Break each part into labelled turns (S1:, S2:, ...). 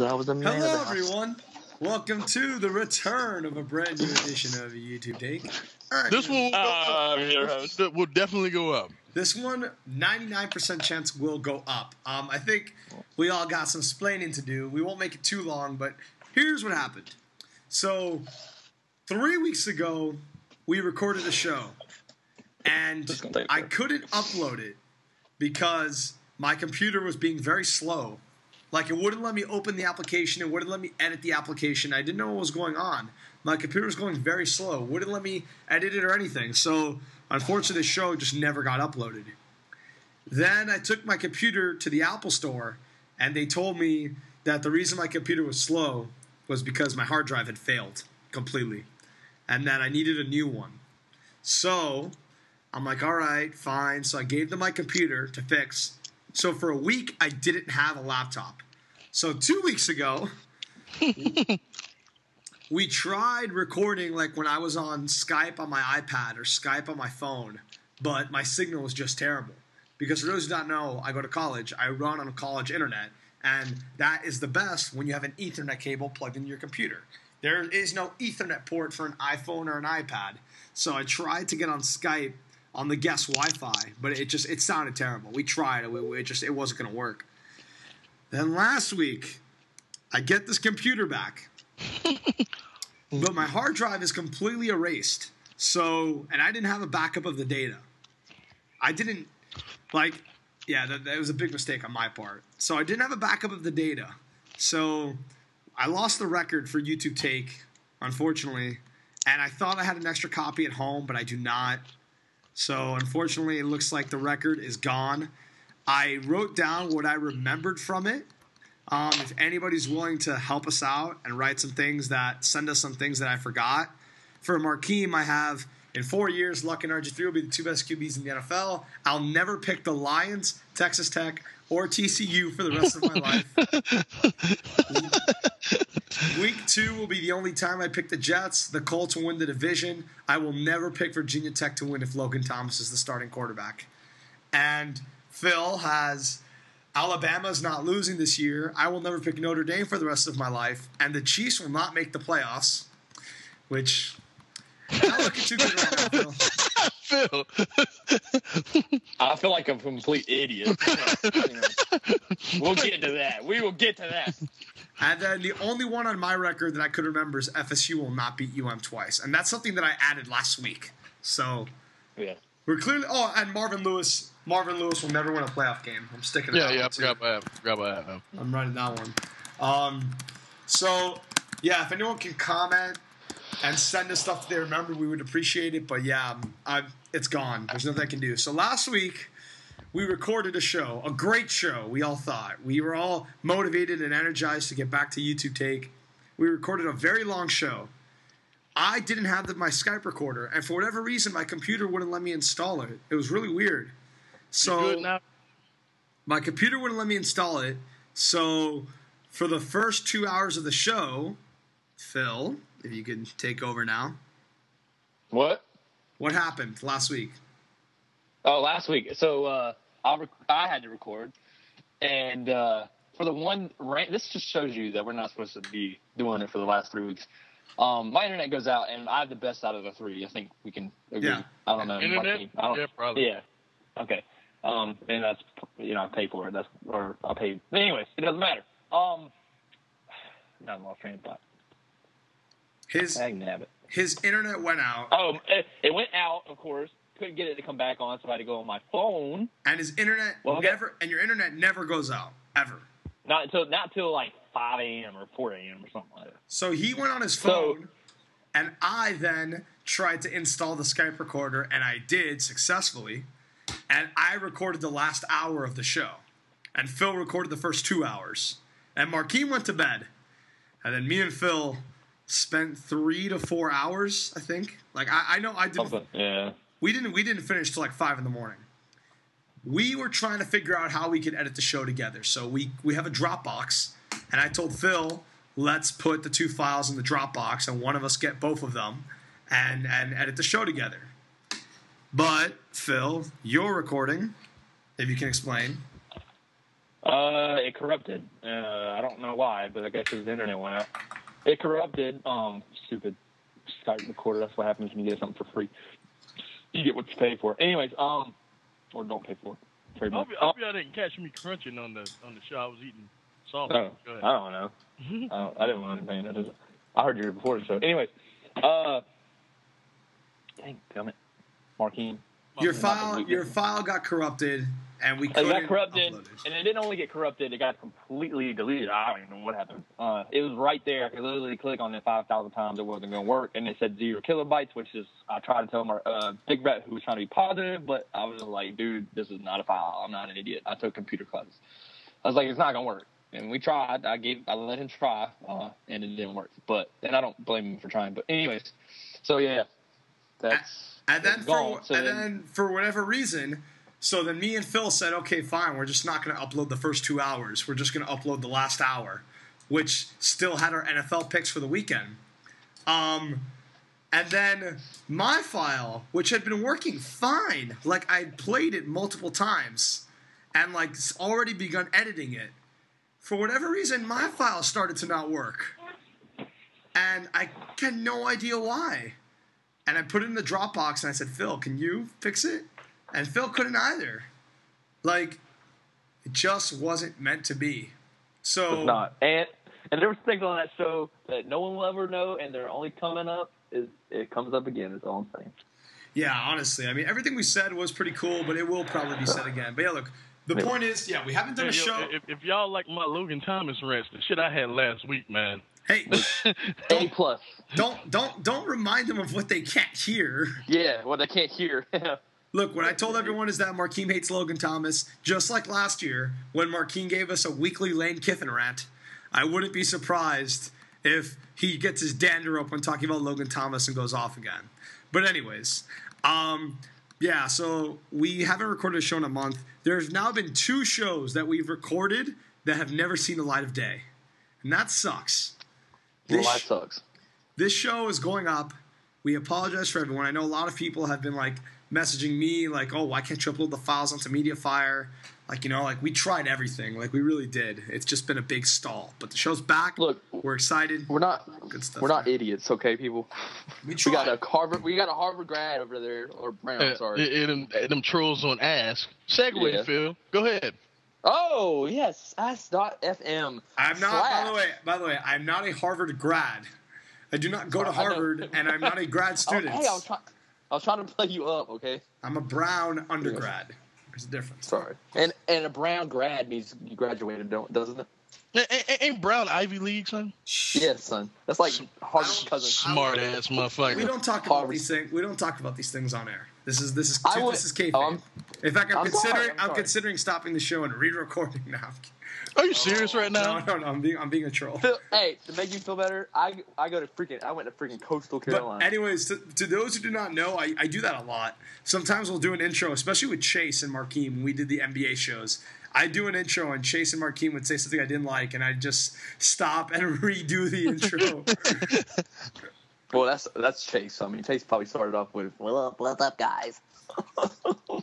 S1: because I was a man.
S2: Hello,
S1: of the house.
S2: everyone. Welcome to the return of a brand new edition of YouTube Take. All right,
S3: This one will,
S4: Uh,
S3: up.
S4: I'm your host.
S3: That will definitely go up.
S2: This one, 99% chance will go up. Um, I think we all got some splaining to do. We won't make it too long, but here's what happened. So, three weeks ago, we recorded a show, and
S1: This is gonna take
S2: I couldn't upload it because my computer was being very slow. Like, it wouldn't let me open the application, it wouldn't let me edit the application. I didn't know what was going on. My computer was going very slow, wouldn't let me edit it or anything. So, unfortunately, the show just never got uploaded. Then I took my computer to the Apple store, and they told me that the reason my computer was slow was because my hard drive had failed completely, and that I needed a new one. So I'm like, all right, fine. So I gave them my computer to fix. So for a week, I didn't have a laptop. So two weeks ago, we tried recording like when I was on Skype on my iPad or Skype on my phone, but my signal was just terrible. Because for those who don't know, I go to college. I run on a college internet, and that is the best when you have an Ethernet cable plugged into your computer. There is no Ethernet port for an iPhone or an iPad. So I tried to get on Skype on the guest Wi-Fi, but it just it sounded terrible. We tried, it, it just it wasn't going to work. Then last week, I get this computer back, but my hard drive is completely erased. So, and I didn't have a backup of the data. I didn't like, yeah, that, that was a big mistake on my part. So I didn't have a backup of the data. So I lost the record for YouTube Take, unfortunately, and I thought I had an extra copy at home, but I do not. So unfortunately, it looks like the record is gone. I wrote down what I remembered from it. Um, if anybody's willing to help us out and write some things that send us some things that I forgot. For Markeem, I have in four years, Luck and RG3 will be the two best QBs in the NFL. I'll never pick the Lions, Texas Tech, or TCU for the rest of my life. Week two will be the only time I pick the Jets. The Colts will win the division. I will never pick Virginia Tech to win if Logan Thomas is the starting quarterback. And Phil has Alabama's not losing this year. I will never pick Notre Dame for the rest of my life. And the Chiefs will not make the playoffs, which not looking too good right now, Phil.
S3: Phil.
S4: I feel like a complete idiot. we'll get to that. We will get to that.
S2: And then the only one on my record that I could remember is FSU will not beat UM twice. And that's something that I added last week. So
S4: Yeah.
S2: we're clearly. Oh, and Marvin Lewis. Marvin Lewis will never win a playoff game. I'm sticking. to
S3: Yeah,
S2: that
S3: yeah, I
S2: one, too.
S3: forgot about that. Forgot about that. though.
S2: I'm writing that one. Um, so yeah, if anyone can comment and send us stuff that they remember, we would appreciate it. But yeah, um, i it's gone. There's nothing I can do. So last week we recorded a show, a great show. We all thought we were all motivated and energized to get back to YouTube Take. We recorded a very long show. I didn't have the, my Skype recorder, and for whatever reason, my computer wouldn't let me install it. It was really weird. So my computer wouldn't let me install it. So for the first two hours of the show, Phil, if you can take over now,
S4: What?
S2: what happened last week?
S4: Oh, last week. So uh, I rec- I had to record, and uh, for the one rant, this just shows you that we're not supposed to be doing it for the last three weeks. Um, my internet goes out, and I have the best out of the three. I think we can agree.
S2: Yeah.
S4: I don't know.
S3: Internet?
S4: I don't,
S3: Yeah, probably.
S4: Yeah. Okay. Um, and that's you know I pay for it. That's or I pay. But anyways, it doesn't matter. Um, not lost train of thought.
S2: His his internet went out,
S4: Oh, it, went out. Of course, couldn't get it to come back on, so I had to go on my phone.
S2: and his internet
S4: Well, okay.
S2: never and your internet never goes out ever.
S4: Not until not till like five a.m. or four a.m. or something like that.
S2: So he went on his
S4: So-
S2: phone, and I then tried to install the Skype recorder, and I did successfully. And I recorded the last hour of the show, and Phil recorded the first two hours. And Markeem went to bed, and then me and Phil spent three to four hours, I think. Like I, I know I did.
S4: Something. Yeah.
S2: We didn't. We didn't finish till like five in the morning. We were trying to figure out how we could edit the show together. So we we have a Dropbox, and I told Phil, let's put the two files in the Dropbox, and one of us get both of them, and and edit the show together. But Phil, your recording, if you can explain.
S1: Uh, it corrupted. Uh, I don't know why, but I guess the internet went out. It corrupted. Um, stupid Skype recorder. That's what happens when you get something for free. You get what you pay for. Anyways, um, or don't pay for.
S3: I
S1: Pretty much.
S3: hope, I hope y'all didn't catch me crunching on the on the show. I was eating soft.
S1: Oh, I don't know. I, don't, I didn't want anything. I, just, I heard you before So. Anyways, uh, dang, damn it, Markeem.
S2: Your
S1: Not
S2: file,
S1: the-
S2: your file got corrupted, and we
S1: It got corrupted, and it didn't only get corrupted; it got completely deleted. I don't even know what happened. Uh, it was right there. I could literally click on it five thousand times. It wasn't going to work, and it said zero kilobytes, which is I tried to tell my uh, Big Bet who was trying to be positive, but I was like, dude, this is not a file. I'm not an idiot. I took computer classes. I was like, it's not going to work. And we tried. I gave, I let him try, uh, and it didn't work. But and I don't blame him for trying. But anyways, so yeah, that's
S2: And then, for. And
S1: then
S2: for whatever reason, so then me and Phil said, okay, fine, we're just not going to upload the first two hours. We're just going to upload the last hour, which still had our NFL picks for the weekend. Um, and then my file, which had been working fine, like I'd played it multiple times, and like already begun editing it. For whatever reason, my file started to not work, and I had no idea why. And I put it in the Dropbox, and I said, "Phil, can you fix it?" And Phil couldn't either. Like, it just wasn't meant to be. So
S1: It's not. And and there was things on that show that no one will ever know, and they're only coming up. Is it comes up again? Is all I'm saying.
S2: Yeah, honestly, I mean, everything we said was pretty cool, but it will probably be said again. But yeah, look, the
S1: Yeah.
S2: point is, yeah, we haven't done a
S3: Hey, yo,
S2: show.
S3: if, if y'all like my Logan Thomas rants, the shit I had last week, man.
S2: Hey,
S1: A plus.
S2: don't don't don't remind them of what they can't hear.
S1: Yeah. what they can't hear.
S2: Look, what I told everyone is that Markeem hates Logan Thomas, just like last year when Markeem gave us a weekly Lane Kiffin rant. I wouldn't be surprised if he gets his dander up when talking about Logan Thomas and goes off again. But anyways, um, yeah. So we haven't recorded a show in a month. There's now been two shows that we've recorded that have never seen the light of day, and that sucks.
S1: well,
S2: This-
S1: life sucks.
S2: this show is going up. We apologize for everyone. I know a lot of people have been like messaging me like, "Oh, why can't you upload the files onto MediaFire?" Like, you know, like we tried everything. Like we really did. It's just been a big stall. But the show's back.
S1: Look,
S2: we're excited.
S1: we're not
S2: Good stuff
S1: we're not
S2: there.
S1: idiots, okay, people.
S2: We
S1: We got a Harvard. We got a Harvard grad over there, or Brown.
S3: Uh,
S1: sorry.
S3: them, them trolls on Ask. Segue,
S1: Yeah.
S3: Phil. Go ahead.
S1: Oh yes, Ask.fm.
S2: I'm not. By the way, by the way, I'm not a Harvard grad. I do not go to Harvard, and I'm not a grad student.
S1: Oh,
S2: student.
S1: hey, I was trying. I was trying to play you up, okay?
S2: I'm a Brown undergrad. There's a difference.
S1: Sorry. And and a brown grad means you graduated, don't doesn't it?
S3: A- a- Ain't Brown Ivy League, son?
S1: Yes, son. That's like Harvard's
S2: I don't-
S1: cousin.
S3: Smart ass motherfucker.
S2: We don't talk about
S1: Harvard.
S2: these things. We don't talk about these things on air. This is this is
S1: I would-
S2: this is kayfabe.
S1: oh,
S2: In fact, I'm,
S1: I'm sorry,
S2: considering
S1: I'm
S2: I'm,
S1: sorry.
S2: considering stopping the show and re-recording now.
S3: Are you serious right now?
S2: no, no. no. I'm being I'm being a troll.
S1: Phil, hey, to make you feel better, I I go to freaking I went to freaking Coastal Carolina.
S2: But anyways, to, to those who do not know, I, I do that a lot. Sometimes we'll do an intro, especially with Chase and Markeem when we did the NBA shows. I do an intro and Chase and Markeem would say something I didn't like, and I just stop and redo the intro.
S1: well, that's that's Chase. I mean, Chase probably started off with "What up, what up, guys?"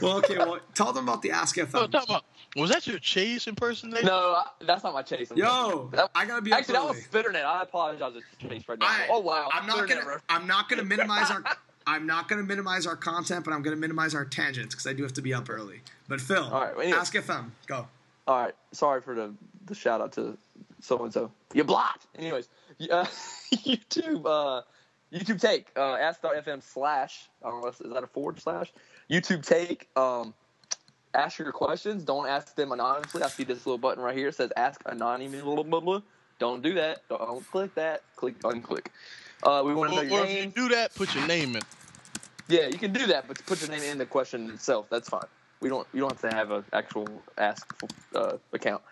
S2: well, okay. Well, tell them about the Ask
S3: Oh,
S2: FM.
S3: talk about, was that your Chase impersonation?
S1: No, that's not my Chase.
S2: Yo,
S1: That-
S2: I gotta be up
S1: actually that was Spitternet. I apologize to Chase right now.
S2: I,
S1: oh wow,
S2: I'm not
S1: Spitternet,
S2: gonna.
S1: bro.
S2: I'm not gonna minimize our. I'm not gonna minimize our content, but I'm gonna minimize our tangents because I do have to be up early. But Phil,
S1: All right, well, anyway.
S2: Ask FM, go.
S1: All right, sorry for the the shout out to so and so. You blocked. Anyways, uh, YouTube uh, YouTube take uh, ask.fm slash I don't is that a forward slash YouTube take um. Ask your questions. Don't ask them anonymously. I see this little button right here. It says "Ask anonymously." Blah, blah, blah. Don't do that. Don't click that. Click unclick. Uh, we want to know your
S3: or if you
S1: name.
S3: do that, put your name in.
S1: Yeah, you can do that, but put your name in the question itself. That's fine. We don't. You don't have to have an actual ask uh, account.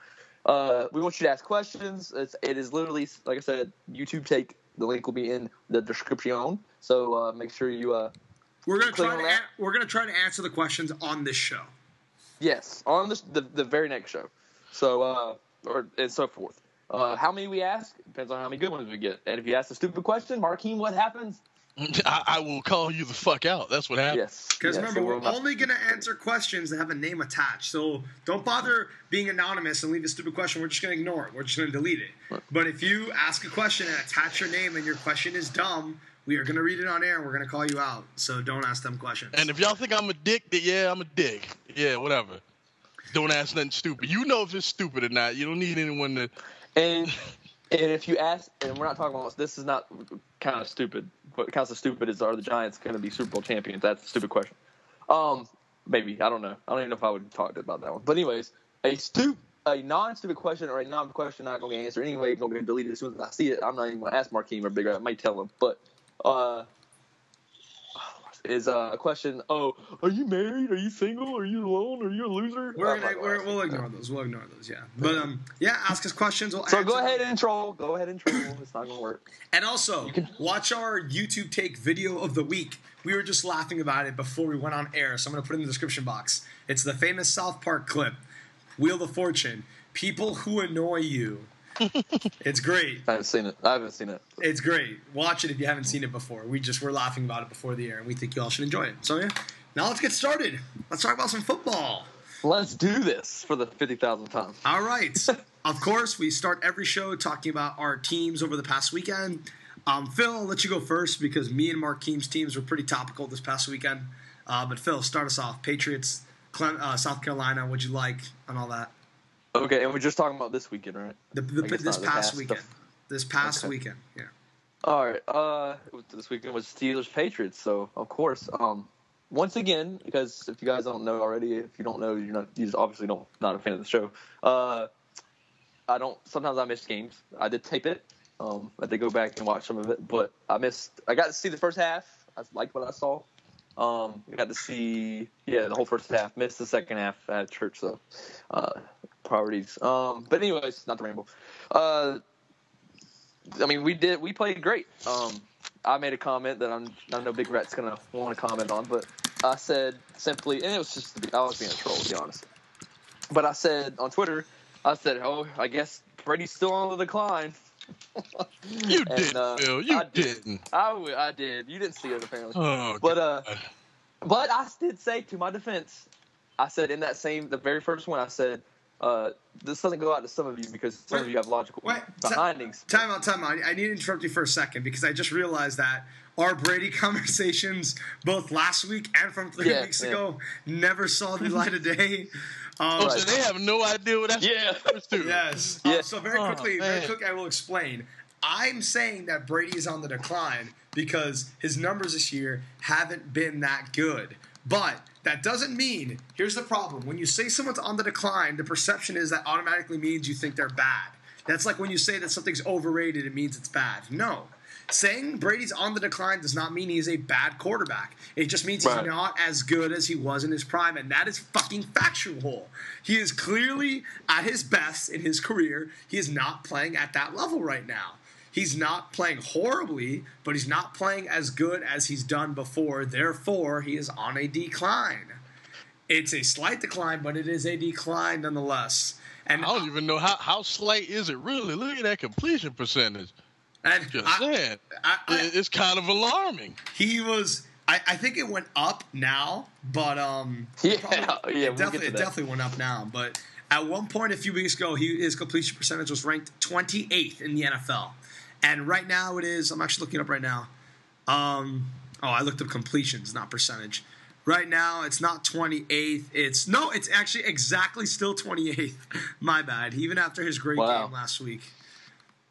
S1: Uh, we want you to ask questions. It's, it is literally, like I said, YouTube take. The link will be in the description. So uh, make sure you. Uh,
S2: We're gonna try to. A- we're gonna try to answer the questions on this show.
S1: Yes, on this the, the very next show. So uh, or and so forth. Uh, how many we ask depends on how many good ones we get. And if you ask a stupid question, Markeem, what happens?
S3: I, I will call you the fuck out. That's what happens.
S1: Yes.
S2: Because
S1: yes,
S2: remember, we're only going to answer questions that have a name attached. So don't bother being anonymous and leave a stupid question. We're just going to ignore it. We're just going to delete it. But if you ask a question and attach your name and your question is dumb, we are going to read it on air and we're going to call you out. So don't ask them questions.
S3: And if y'all think I'm a dick, then yeah, I'm a dick. Yeah, whatever. Don't ask nothing stupid. You know if it's stupid or not. You don't need anyone to.
S1: And and if you ask, and we're not talking about this is not kind of stupid. What counts as stupid is are the Giants going to be Super Bowl champions? That's a stupid question. Um, maybe I don't know. I don't even know if I would talk about that one. But anyways, a stu a non-stupid question or a non-question not going to get answered anyway. Going to get deleted as soon as I see it. I'm not even going to ask Markeem or Big Red. I might tell him, but uh. Is uh, a question? Oh, are you married? Are you single? Are you alone? Are you a loser?
S2: We're gonna, we're, we'll ignore those. We'll ignore those. Yeah. But um, yeah, ask us questions. We'll
S1: So go ahead
S2: them.
S1: and troll. Go ahead and troll. It's not gonna work.
S2: And also, watch our YouTube take video of the week. We were just laughing about it before we went on air, so I'm going to put it in the description box. It's the famous South Park clip, Wheel of Fortune. People who annoy you. It's great.
S1: I haven't seen it. I haven't seen it.
S2: It's great. Watch it if you haven't seen it before. We just were laughing about it before the air, and we think you all should enjoy it. So yeah, now let's get started. Let's talk about some football.
S1: Let's do this for the fifty thousandth time.
S2: All right. of course, we start every show talking about our teams over the past weekend. Um, Phil, I'll let you go first because me and Markeem's teams were pretty topical this past weekend. Uh, but Phil, start us off. Patriots, Clem, uh, South Carolina. What'd you like and all that?
S1: Okay, and we're just talking about this weekend, right?
S2: The, the, this
S1: not, the
S2: past
S1: past-
S2: weekend. This past
S1: Okay.
S2: weekend. Yeah.
S1: All right. Uh, this weekend was Steelers Patriots, so of course, um, once again, because if you guys don't know already, if you don't know, you're not, you just obviously don't not a fan of the show. Uh, I don't. Sometimes I miss games. I did tape it. Um, I did go back and watch some of it, but I missed. I got to see the first half. I liked what I saw. Um, got to see yeah the whole first half. Missed the second half at church, so uh, priorities. Um, but anyways, not the rainbow. Uh, I mean, we did. We played great. Um, I made a comment that I'm. I know Big Rat's gonna want to comment on, but I said simply, and it was just. I was being a troll, to be honest. But I said on Twitter, I said, "Oh, I guess Brady's still on the decline."
S3: You
S1: And,
S3: didn't,
S1: uh,
S3: Phil. You
S1: I did.
S3: didn't.
S1: I, w- I did. You didn't see it apparently.
S3: Oh,
S1: But uh,
S3: God.
S1: but I did say to my defense, I said in that same the very first one, I said, uh, this doesn't go out to some of you because some of you have logical
S2: wait, ti-
S1: behindings.
S2: Time out, time out. I need to interrupt you for a second because I just realized that our Brady conversations, both last week and from three
S1: Yeah,
S2: weeks
S1: yeah.
S2: ago, never saw the light of day. Um,
S3: oh, so they have no idea what that's
S1: Yeah.
S3: supposed to.
S2: Yes.
S1: Yeah.
S2: Um, so very
S3: Oh,
S2: quickly, very quickly, I will explain. I'm saying that Brady is on the decline because his numbers this year haven't been that good. But that doesn't mean. Here's the problem: when you say someone's on the decline, the perception is that automatically means you think they're bad. That's like when you say that something's overrated, it means it's bad. No. Saying Brady's on the decline does not mean he's a bad quarterback. It just means he's not as good as he was in his prime, and that is fucking factual. He is clearly at his best in his career. He is not playing at that level right now. He's not playing horribly, but he's not playing as good as he's done before. Therefore, he is on a decline. It's a slight decline, but it is a decline nonetheless. And
S3: I don't even know how, how slight is it really. Look at that completion percentage.
S2: And
S3: Just
S2: I-
S3: saying.
S2: I- I-
S3: it's kind of alarming.
S2: he was. I, I think it went up now, but um,
S1: Yeah,
S2: probably-
S1: yeah,
S2: it
S1: we'll
S2: definitely, it definitely went up now. But at one point a few weeks ago, he, his completion percentage was ranked 28th in the NFL, and right now it is. I'm actually looking it up right now. Um, oh, I looked up completions, not percentage. Right now, it's not 28th. It's no, it's actually exactly still 28th. My bad. Even after his great
S1: Wow.
S2: game last week.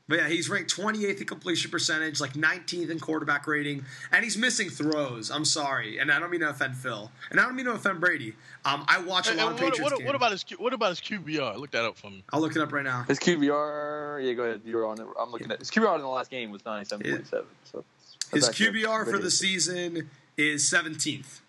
S2: But yeah, he's ranked 28th in completion percentage, like 19th in quarterback rating, and he's missing throws. I'm sorry, and I don't mean to offend Phil, and I don't mean to offend Brady. Um, I watch a
S3: And
S2: lot of
S3: what,
S2: Patriots
S3: what,
S2: games.
S3: what about his what about his QBR? Look that up for me.
S2: I'll look it up right now.
S1: His QBR, yeah, go ahead. You're on it. I'm looking at his QBR in the last game was 97.47. So
S2: His
S1: that's
S2: QBR for the season is 17th.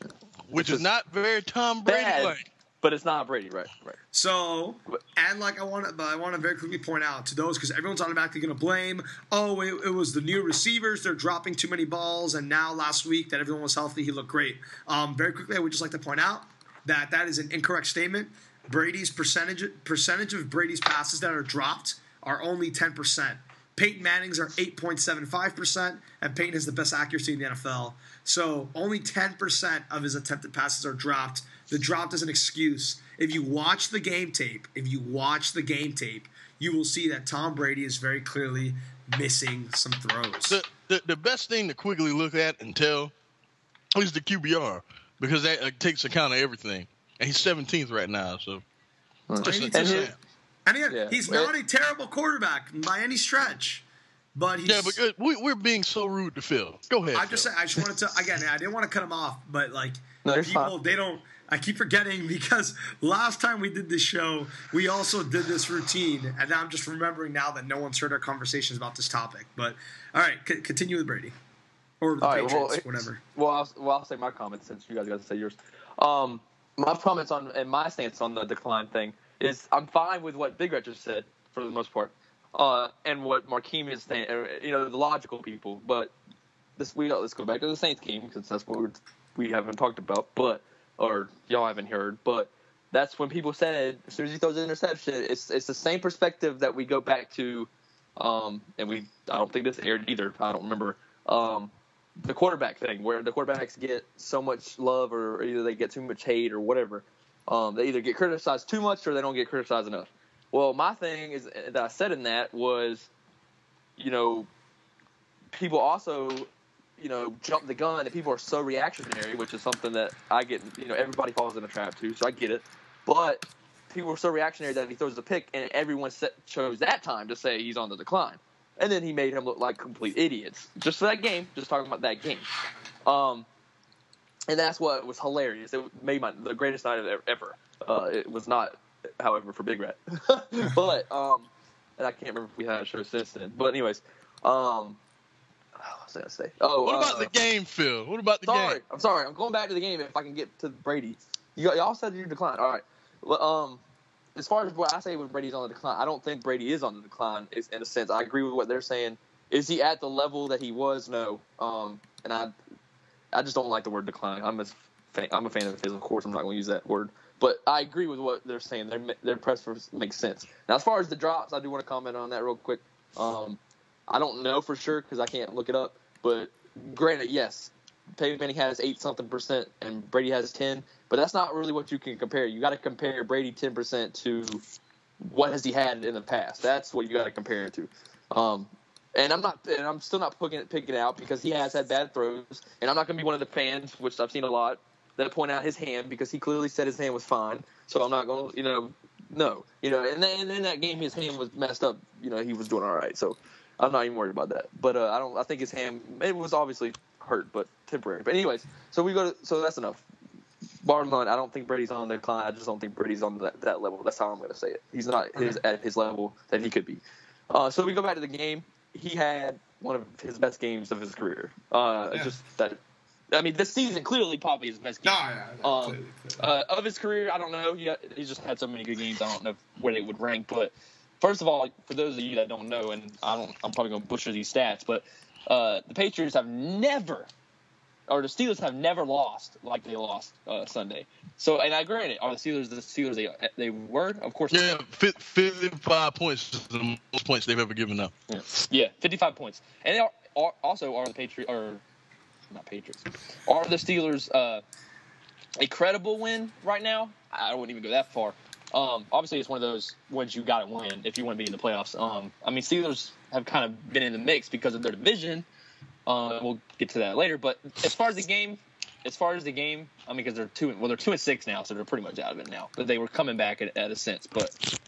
S3: Which
S1: Which
S3: is
S1: is
S3: not very Tom Brady like.
S1: But it's not Brady, right? Right.
S2: So, and like I want to, but I want to very quickly point out to those because everyone's automatically going to blame. Oh, it, it was the new receivers; they're dropping too many balls. And now, last week that everyone was healthy, he looked great. Um, very quickly, I would just like to point out that that is an incorrect statement. Brady's percentage percentage of Brady's passes that are dropped are only ten percent, Peyton Manning's are 8.75%, and Peyton has the best accuracy in the NFL. So only 10% of his attempted passes are dropped. The dropped is an excuse. If you watch the game tape, if you watch the game tape, you will see that Tom Brady is very clearly missing some throws.
S3: The, the the best thing to quickly look at and tell is the QBR because that uh, takes account of everything. And he's 17th right now, so.
S2: And
S3: Just-
S2: he-
S3: just saying.
S2: And again,
S1: Yeah.
S2: he's
S1: Well-
S2: not a terrible quarterback by any stretch. But he's
S3: Yeah, but uh, we, we're being so rude to Phil. Go ahead.
S2: I'm just
S3: Phil.
S2: I just wanted to again. I didn't want to cut him off, but like
S1: No,
S2: people,
S1: fine.
S2: they don't. I keep forgetting because last time we did this show, we also did this routine, and now I'm just remembering now that no one's heard our conversations about this topic. But all right, c- continue with Brady or the
S1: All right,
S2: Patriots,
S1: well,
S2: whatever.
S1: Well, I'll, well, I'll say my comments since you guys got to say yours. Um, my comments on and my stance on the decline thing is I'm fine with what Big Red just said for the most part, uh, and what Markeem is saying. uh, You know, the logical people. But this we let's go back to the Saints game because that's what we're, we haven't talked about, but or y'all haven't heard, but. That's when people said as soon as he throws an interception, it's it's the same perspective that we go back to, um, and we I don't think this aired either. I don't remember. Um, the quarterback thing, where the quarterbacks get so much love, or either they get too much hate, or whatever. Um, they either get criticized too much, or they don't get criticized enough. Well, my thing is that I said in that was, you know, people also, you know, jump the gun, and people are so reactionary, which is something that I get. You know, everybody falls in a trap too, so I get it. But people were so reactionary that he throws the pick, and everyone set, chose that time to say he's on the decline. And then he made him look like complete idiots. Just for that game, just talking about that game. Um, and that's what was hilarious. It made my the greatest night of ever-. Uh, it was not, however, for Big Rat. but um, and I can't remember if we had a show since then. But anyways, um, was I gonna say? Oh,
S3: what
S1: uh,
S3: about the game, Phil? What about the
S1: sorry,
S3: game?
S1: I'm sorry. I'm going back to the game if I can get to Brady. You, y'all said you declined. All right. Well, um, as far as what I say when Brady's on the decline, I don't think Brady is on the decline. Is in a sense, I agree with what they're saying. Is he at the level that he was? No. Um, and I, I just don't like the word decline. I'm a fan, I'm a fan of his. Of course, I'm not going to use that word. But I agree with what they're saying. Their their press makes sense. Now, as far as the drops, I do want to comment on that real quick. Um, I don't know for sure because I can't look it up. But granted, yes, Peyton Manning has eight something percent and Brady has ten, but that's not really what you can compare. You got to compare Brady ten percent to what has he had in the past. That's what you got to compare it to. Um, and I'm not, and I'm still not picking it, picking it out because he has had bad throws, and I'm not going to be one of the fans, which I've seen a lot, that point out his hand because he clearly said his hand was fine. So I'm not going to, you know, no, you know, and then and in that game his hand was messed up. You know, he was doing all right. So I'm not even worried about that. But uh, I don't. I think his hand it was obviously hurt, but temporary. But anyways, so we go to so that's enough. Bottom line, I don't think Brady's on the decline. I just don't think Brady's on that, that level. That's how I'm going to say it. He's not his at his level that he could be. Uh, so we go back to the game. He had one of his best games of his career. Uh,
S2: Yeah.
S1: Just that. I mean, this season clearly probably his best game.
S2: No, yeah,
S1: Um,
S2: clearly, clearly.
S1: Uh, of his career, I don't know. He, he's just had so many good games. I don't know where they would rank. But first of all, for those of you that don't know, and I don't, I'm probably going to butcher these stats, but uh, the Patriots have never, or the Steelers have never lost like they lost uh, Sunday. So, and I granted, are the Steelers the Steelers they they were? Of course,
S3: Yeah, fi- 55 points is the most points they've ever given up.
S1: Yeah, 55 points. And they are, are also are the Patriots or not Patriots. Are the Steelers uh, a credible win right now? I wouldn't even go that far. Um, obviously, it's one of those wins you got to win if you want to be in the playoffs. Um, I mean, Steelers have kind of been in the mix because of their division. Uh, we'll get to that later. But as far as the game, as far as the game, I mean, because they're two, well, they're two and six now, so they're pretty much out of it now. But they were coming back at, at a sense. But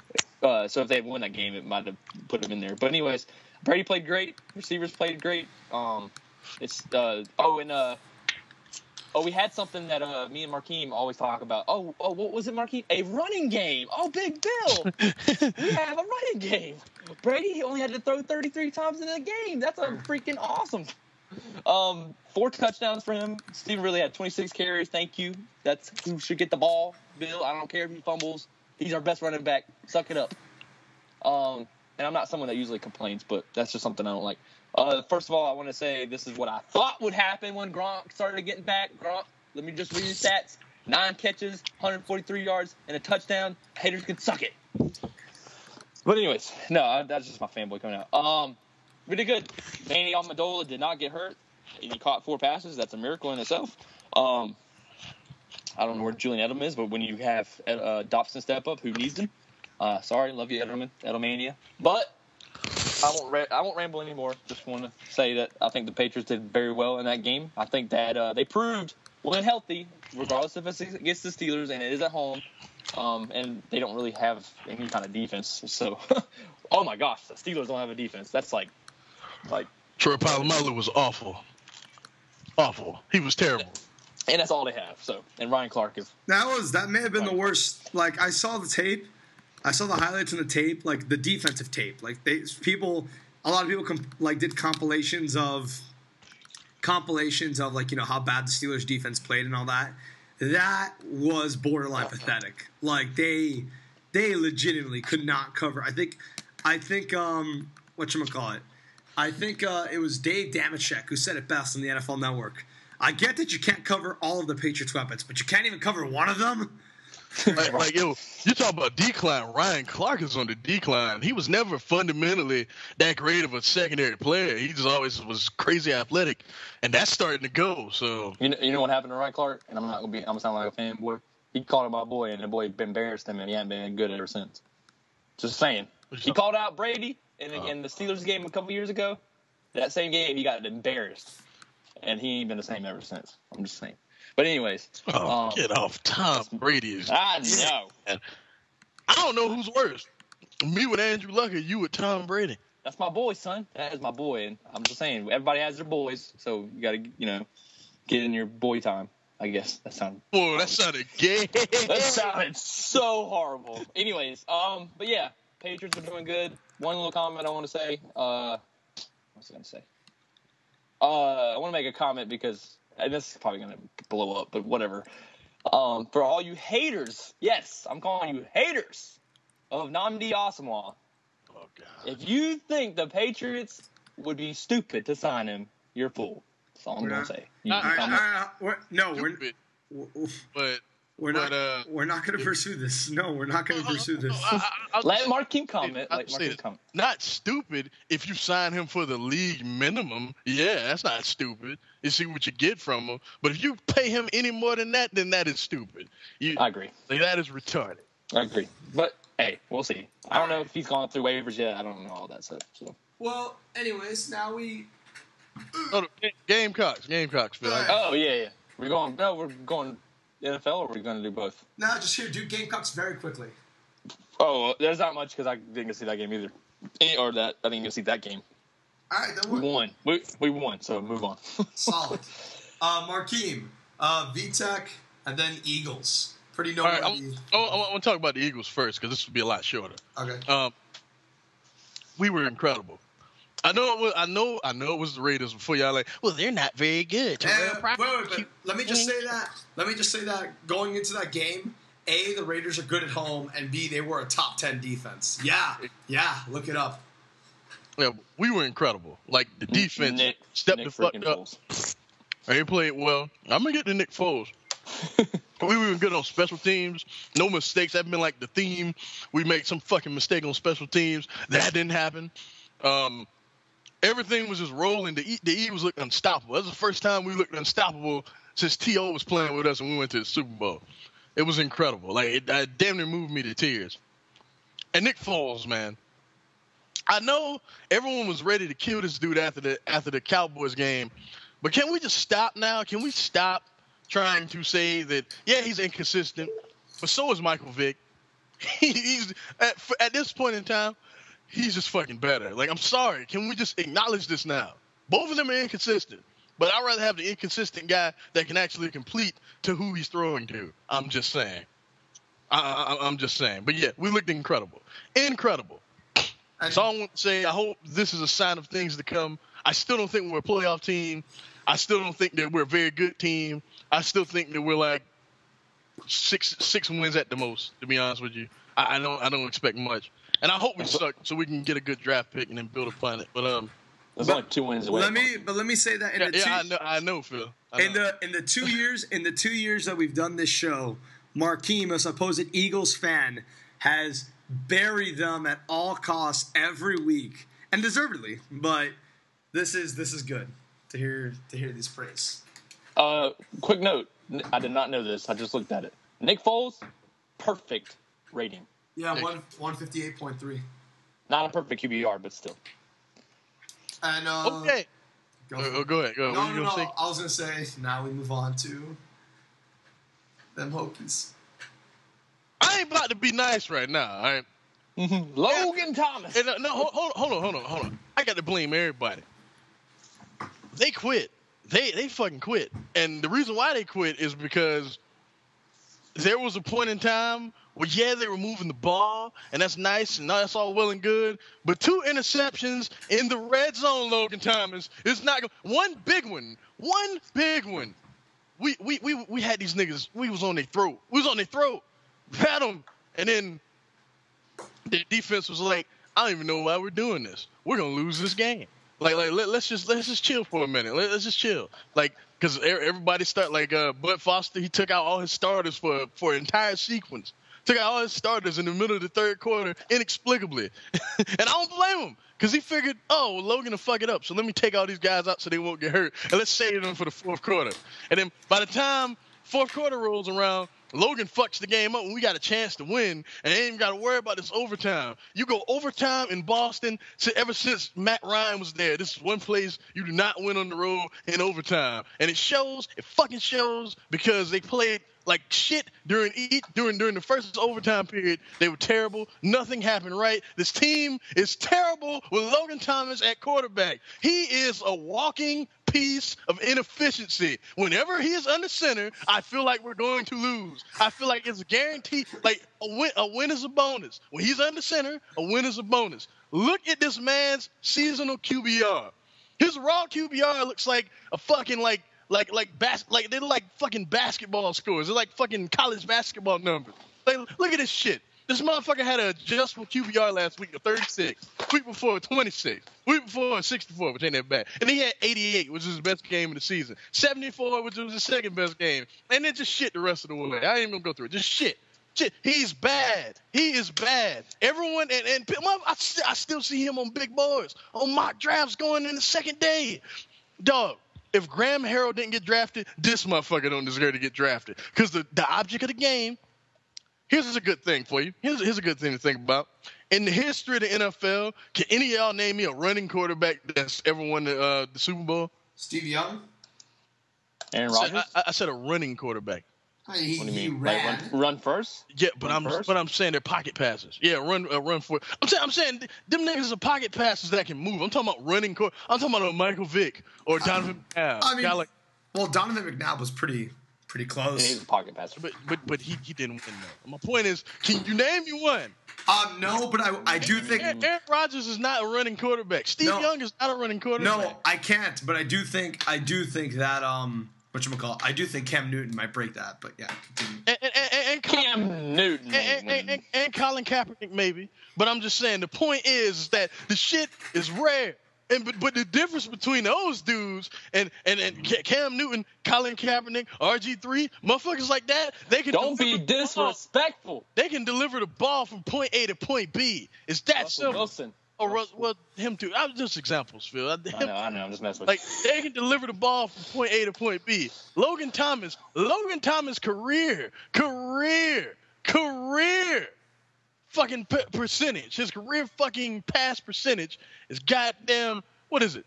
S1: uh, so if they had won that game, it might have put them in there. But anyways, Brady played great. Receivers played great. Um, it's uh, oh, and uh, oh, we had something that uh, me and Markeem always talk about. Oh, oh, what was it, Markeem? A running game. Oh, Big Bill, we have a running game. Brady only had to throw 33 times in a game. That's a freaking awesome. Um, four touchdowns for him. Stevan Ridley had 26 carries. Thank you. That's who should get the ball. Bill, I don't care if he fumbles. He's our best running back. Suck it up. Um, and I'm not someone that usually complains, but that's just something I don't like. Uh, first of all, I want to say this is what I thought would happen when Gronk started getting back. Gronk, let me just read his stats: nine catches, 143 yards, and a touchdown. Haters can suck it. But anyways, no, that's just my fanboy coming out. Um, we did good. Danny Amendola did not get hurt. He caught four passes. That's a miracle in itself. Um, I don't know where Julian Edelman is, but when you have uh, Dobson step up, who needs him? Uh, sorry, love you, Edelman, Edelmania. But I won't ra- I won't ramble anymore. Just want to say that I think the Patriots did very well in that game. I think that uh, they proved when healthy, regardless if it's against the Steelers and it is at home, um, and they don't really have any kind of defense. So, oh my gosh, the Steelers don't have a defense. That's like, like,
S3: Troy Polamalu was awful. Awful. He was terrible.
S1: and that's all they have. So, and Ryan Clark is
S2: That was that may have been the worst. Like I saw the tape, I saw the highlights in the tape, like the defensive tape. Like they people, a lot of people com- like did compilations of compilations of like you know how bad the Steelers defense played and all that. That was borderline pathetic. Like they they legitimately could not cover. I think I think um what call it. I think uh, it was Dave Dameshek who said it best on the NFL Network. I get that you can't cover all of the Patriots' weapons, but you can't even cover one of them.
S3: Like, like yo, you talk about decline. Ryan Clark is on the decline. He was never fundamentally that great of a secondary player. He just always was crazy athletic, and that's starting to go. So
S1: You know, you know what happened to Ryan Clark? And I'm not gonna be. I'm gonna sound like a fanboy. He called him my boy, and the boy embarrassed him, and he hasn't been good ever since. Just saying. He called out Brady in,
S3: Oh.
S1: in the Steelers game a couple years ago. That same game, he got embarrassed, and he ain't been the same ever since. I'm just saying. But anyways,
S3: oh,
S1: um,
S3: get off. Tom Brady is.
S1: I know
S3: I don't know who's worse. Me with Andrew Luck or you with Tom Brady.
S1: that's my boy, son. That is my boy, and I'm just saying everybody has their boys, so you gotta, you know, get in your boy time. I guess that sounds
S3: Boy, that sounded gay.
S1: That sounded so horrible. Anyways, um, but yeah, Patriots are doing good. One little comment I want to say. Uh, what's I gonna say? Uh, I want to make a comment because and this is probably gonna blow up, but whatever. Um, for all you haters, yes, I'm calling you haters of Nnamdi Asomugha.
S3: Oh God.
S1: If you think the Patriots would be stupid to sign him, you're a fool. That's all I'm
S2: We're
S1: gonna
S2: not-
S1: say. You,
S3: Uh,
S2: All right, all
S1: I'm-
S2: we're, no, we're,
S3: Stupid,
S2: we're,
S3: but
S2: not.
S3: Uh,
S2: we're not going to pursue this. No, we're not going to pursue this.
S3: I, I, I'll
S1: let
S3: just-
S1: Mark comment.
S3: I'll
S1: Let Mark
S3: this.
S1: comment.
S3: not stupid if you sign him for the league minimum. Yeah, that's not stupid. You see what you get from him. But if you pay him any more than that, then that is stupid. You,
S1: I agree.
S3: like, that is retarded.
S1: I agree. But hey, we'll see. I don't know if he's gone through waivers yet. I don't know all that stuff. So.
S2: Well, anyways, now we.
S3: Oh, the Ga- Gamecocks, Gamecocks, Phil.
S2: Alright.
S1: Oh yeah, yeah. We're going. No, we're going NFL, or we're going to do both.
S2: No, just here, do Gamecocks very quickly.
S1: Oh, there's not much because I didn't get to see that game either, Eh, or that I didn't get to see that game.
S2: All right, then
S1: We won. We we won. So move on.
S2: solid. Uh, Markeem, uh, VTech, and then Eagles. Pretty
S3: All right,
S2: noteworthy.
S3: I, I, want to talk about the Eagles first because this will be a lot shorter.
S2: Okay.
S3: Um, we were incredible. I know it was. I know. I know it was the Raiders before y'all like. Well, they're not very good.
S2: Uh, wait, wait, wait, let me just say that. Let me just say that going into that game, A, the Raiders are good at home, and B, they were a top 10 defense. Yeah, yeah, look it up.
S3: Yeah, we were incredible. Like the defense
S1: Nick,
S3: stepped
S1: Nick
S3: the fuck up.
S1: Foles.
S3: They played well. I'm gonna get to Nick Foles. we were good on special teams. No mistakes. That been like the theme. We made some fucking mistake on special teams. That didn't happen. Um, everything was just rolling. The E- the Eagles looked unstoppable. That was the first time we looked unstoppable since T.O. was playing with us and we went to the Super Bowl. It was incredible. Like it, it damn near moved me to tears. And Nick Foles, man. I know everyone was ready to kill this dude after the after the Cowboys game, but can we just stop now? Can we stop trying to say that yeah he's inconsistent, but so is Michael Vick. He's at, at this point in time, he's just fucking better. Like I'm sorry, can we just acknowledge this now? Both of them are inconsistent, but I'd rather have the inconsistent guy that can actually complete to who he's throwing to. I'm just saying. I, I'm just saying. But yeah, we looked incredible, incredible. So I want to say I hope this is a sign of things to come. I still don't think we're a playoff team. I still don't think that we're a very good team. I still think that we're like six six wins at the most. To be honest with you, I, I don't I don't expect much, and I hope we suck so we can get a good draft pick and then build upon it. But um,
S1: There's
S2: But
S1: only two wins away.
S2: let me, but let me say that in
S3: yeah,
S2: the two,
S3: yeah I know I know Phil. I
S2: in the in the two years in the two years that we've done this show, Markeem, a supposed Eagles fan, has buried them at all costs every week. and deservedly. But this is this is good to hear to hear these praise.
S4: Uh, quick note. I did not know this. I just looked at it. Nick Foles, perfect rating.
S2: Yeah, one one fifty eight point three.
S4: Not a perfect QBR, but still.
S2: And uh,
S3: Okay.
S2: go
S3: Uh,
S2: for
S3: uh,
S2: it.
S3: go ahead. Go ahead.
S2: No, no, no.
S3: say?
S2: I was gonna say now we move on to them Hokies.
S3: I ain't about to be nice right now. All right.
S4: Logan Thomas.
S3: And, uh, no, hold, hold, hold on, hold on, hold on. I got to blame everybody. They quit. They they fucking quit. And the reason why they quit is because there was a point in time where yeah they were moving the ball and that's nice and that's all well and good, but two interceptions in the red zone, Logan Thomas is not one big one, one big one. We we we we had these niggas. We was on their throat. We was on their throat. Pat them, and then the defense was like, I don't even know why we're doing this. We're gonna lose this game. Like, like let, us just let's just chill for a minute. Let, us just chill. Like, because everybody start like uh, Bud Foster. He took out all his starters for for an entire sequence. Took out all his starters in the middle of the third quarter inexplicably, and I don't blame him because he figured, oh, well, Logan will fuck it up. So let me take all these guys out so they won't get hurt, and let's save them for the fourth quarter. And then by the time fourth quarter rolls around, Logan fucks the game up and we got a chance to win and ain't even got to worry about this overtime. You go overtime in Boston to ever since Matt Ryan was there. This is one place you do not win on the road in overtime. And it shows, it fucking shows because they played like shit during each, during during the first overtime period. They were terrible. Nothing happened right. This team is terrible with Logan Thomas at quarterback. He is a walking piece of inefficiency. Whenever he is under center, I feel like we're going to lose. I feel like it's a guarantee. Like a win, a win is a bonus. When he's under center, a win is a bonus. Look at this man's seasonal QBR. His raw QBR looks like a fucking like like like bas- like they're like fucking basketball scores. They're like fucking college basketball numbers. Like look at this shit. This motherfucker had an adjustable QBR last week of 36. Week before 26. Week before 64, which ain't that bad. And he had 88, which is his best game of the season. 74, which was his second best game. And then just shit the rest of the way. I ain't even gonna go through it. Just shit. Shit. He's bad. He is bad. Everyone and, and I, I still see him on big boards, on mock drafts going in the second day. Dog, if Graham Harrell didn't get drafted, this motherfucker don't deserve to get drafted. Because the, the object of the game, here's a good thing for you. Here's, here's a good thing to think about. In the history of the NFL, can any of y'all name me a running quarterback that's ever won the, uh, the Super Bowl?
S2: Steve Young.
S4: Aaron
S3: I said,
S4: Rodgers.
S3: I, I said a running quarterback.
S2: He,
S4: what do
S2: he
S4: you mean? Like run, run first?
S3: Yeah, but
S4: Run
S3: I'm
S4: first?
S3: but I'm saying they're pocket passes. Yeah, run uh, run for. I'm saying I'm saying them niggas are pocket passes that can move. I'm talking about running. Court. I'm talking about a Michael Vick or Donovan McNabb.
S2: I mean,
S3: like,
S2: well, Donovan McNabb was pretty pretty
S4: And
S2: close.
S4: he's a pocket passer.
S3: but but but he, he didn't win though. My point is, can you name me one?
S2: Um, no, but I I do think
S3: Aaron, Aaron Rodgers is not a running quarterback. Steve
S2: No.
S3: Young is not a running quarterback.
S2: no, I can't. But I do think I do think that um, what you call I do think Cam Newton might break that. But yeah.
S3: And, and, and, and, Colin,
S4: Cam Newton.
S3: and, and, and, and Colin Kaepernick maybe. But I'm just saying the point is that the shit is rare. And but, but the difference between those dudes and and, and Cam Newton, Colin Kaepernick, RG3, motherfuckers like that, they can
S4: Don't be
S3: deliver the ball-
S4: disrespectful.
S3: They can deliver the ball from point A to point B. It's that
S4: Russell
S3: simple.
S4: Wilson.
S3: Or Rus- well, him too. I was just examples, Phil. I-
S4: I know, I know. I'm just messing with
S3: like they can deliver the ball from point A to point B. Logan Thomas, Logan Thomas' career, career, career, fucking p- percentage. His career fucking pass percentage is goddamn. What is it?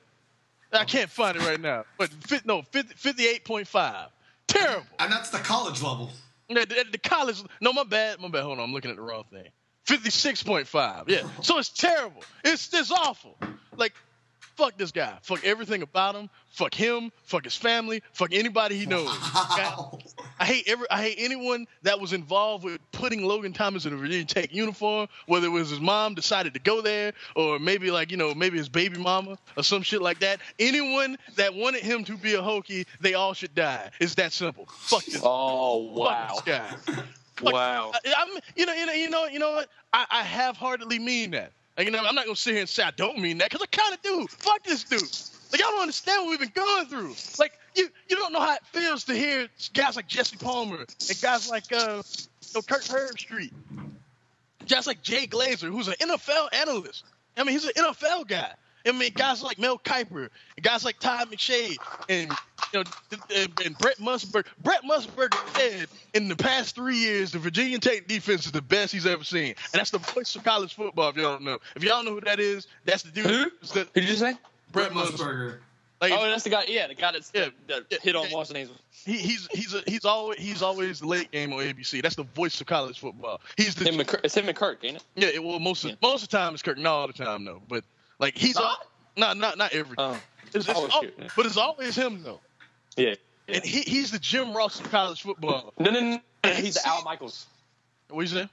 S3: I can't find it right now. But fi- no, 58 58.5. Terrible.
S2: and that's the college level.
S3: At the, the college, no, my bad, my bad. Hold on, I'm looking at the wrong thing. Fifty-six point five. Yeah, so it's terrible. It's it's awful. Like, fuck this guy. Fuck everything about him. Fuck him. Fuck his family. Fuck anybody he knows.
S2: Wow.
S3: I hate every. I hate anyone that was involved with putting Logan Thomas in a Virginia Tech uniform. Whether it was his mom decided to go there, or maybe like you know maybe his baby mama or some shit like that. Anyone that wanted him to be a Hokie, they all should die. It's that simple. Fuck this.
S4: Oh
S3: Fuck
S4: wow!
S3: this guy.
S1: Wow.
S3: I'm, you know, you know, you know, you know what? I, I half-heartedly mean that. Like, you know, I'm not gonna sit here and say I don't mean that because I kind of do. Fuck this dude. Like, y'all don't understand what we've been going through. Like, you you don't know how it feels to hear guys like Jesse Palmer and guys like uh, you know, Kirk Herbstreit, guys like Jay Glazer, who's an NFL analyst, I mean, he's an NFL guy. I mean, guys like Mel Kiper, guys like Todd McShay, and you know, and, and Brent Musburger. Brent Musburger said in the past three years, the Virginia Tech defense is the best he's ever seen, and that's the voice of college football. If y'all don't know, if y'all know who that is, that's the dude.
S1: Who?
S3: It's the-
S1: Who did you say?
S3: Brent
S2: Brent
S3: Musburger.
S2: Musburger.
S3: Like,
S4: Oh, that's the guy. Yeah, the guy that's
S3: Yeah.
S4: that, that hit on what's his
S3: he, he's he's a, he's always he's always late game on ABC. That's the voice of college football. He's the
S4: Tim McCur- it's him and Kirk, ain't it?
S3: yeah. it- Well, most of
S4: Yeah.
S3: most of the time it's Kirk. Not all the time though, but like he's
S4: Not?
S3: all, not not not every.
S1: Oh,
S3: It's, it's
S4: Oh,
S3: al-
S4: shoot.
S3: but it's always him though.
S4: Yeah.
S3: And he, he's the Jim Ross of college football.
S4: No, no, no. no. He's the Al Michaels.
S3: What you say?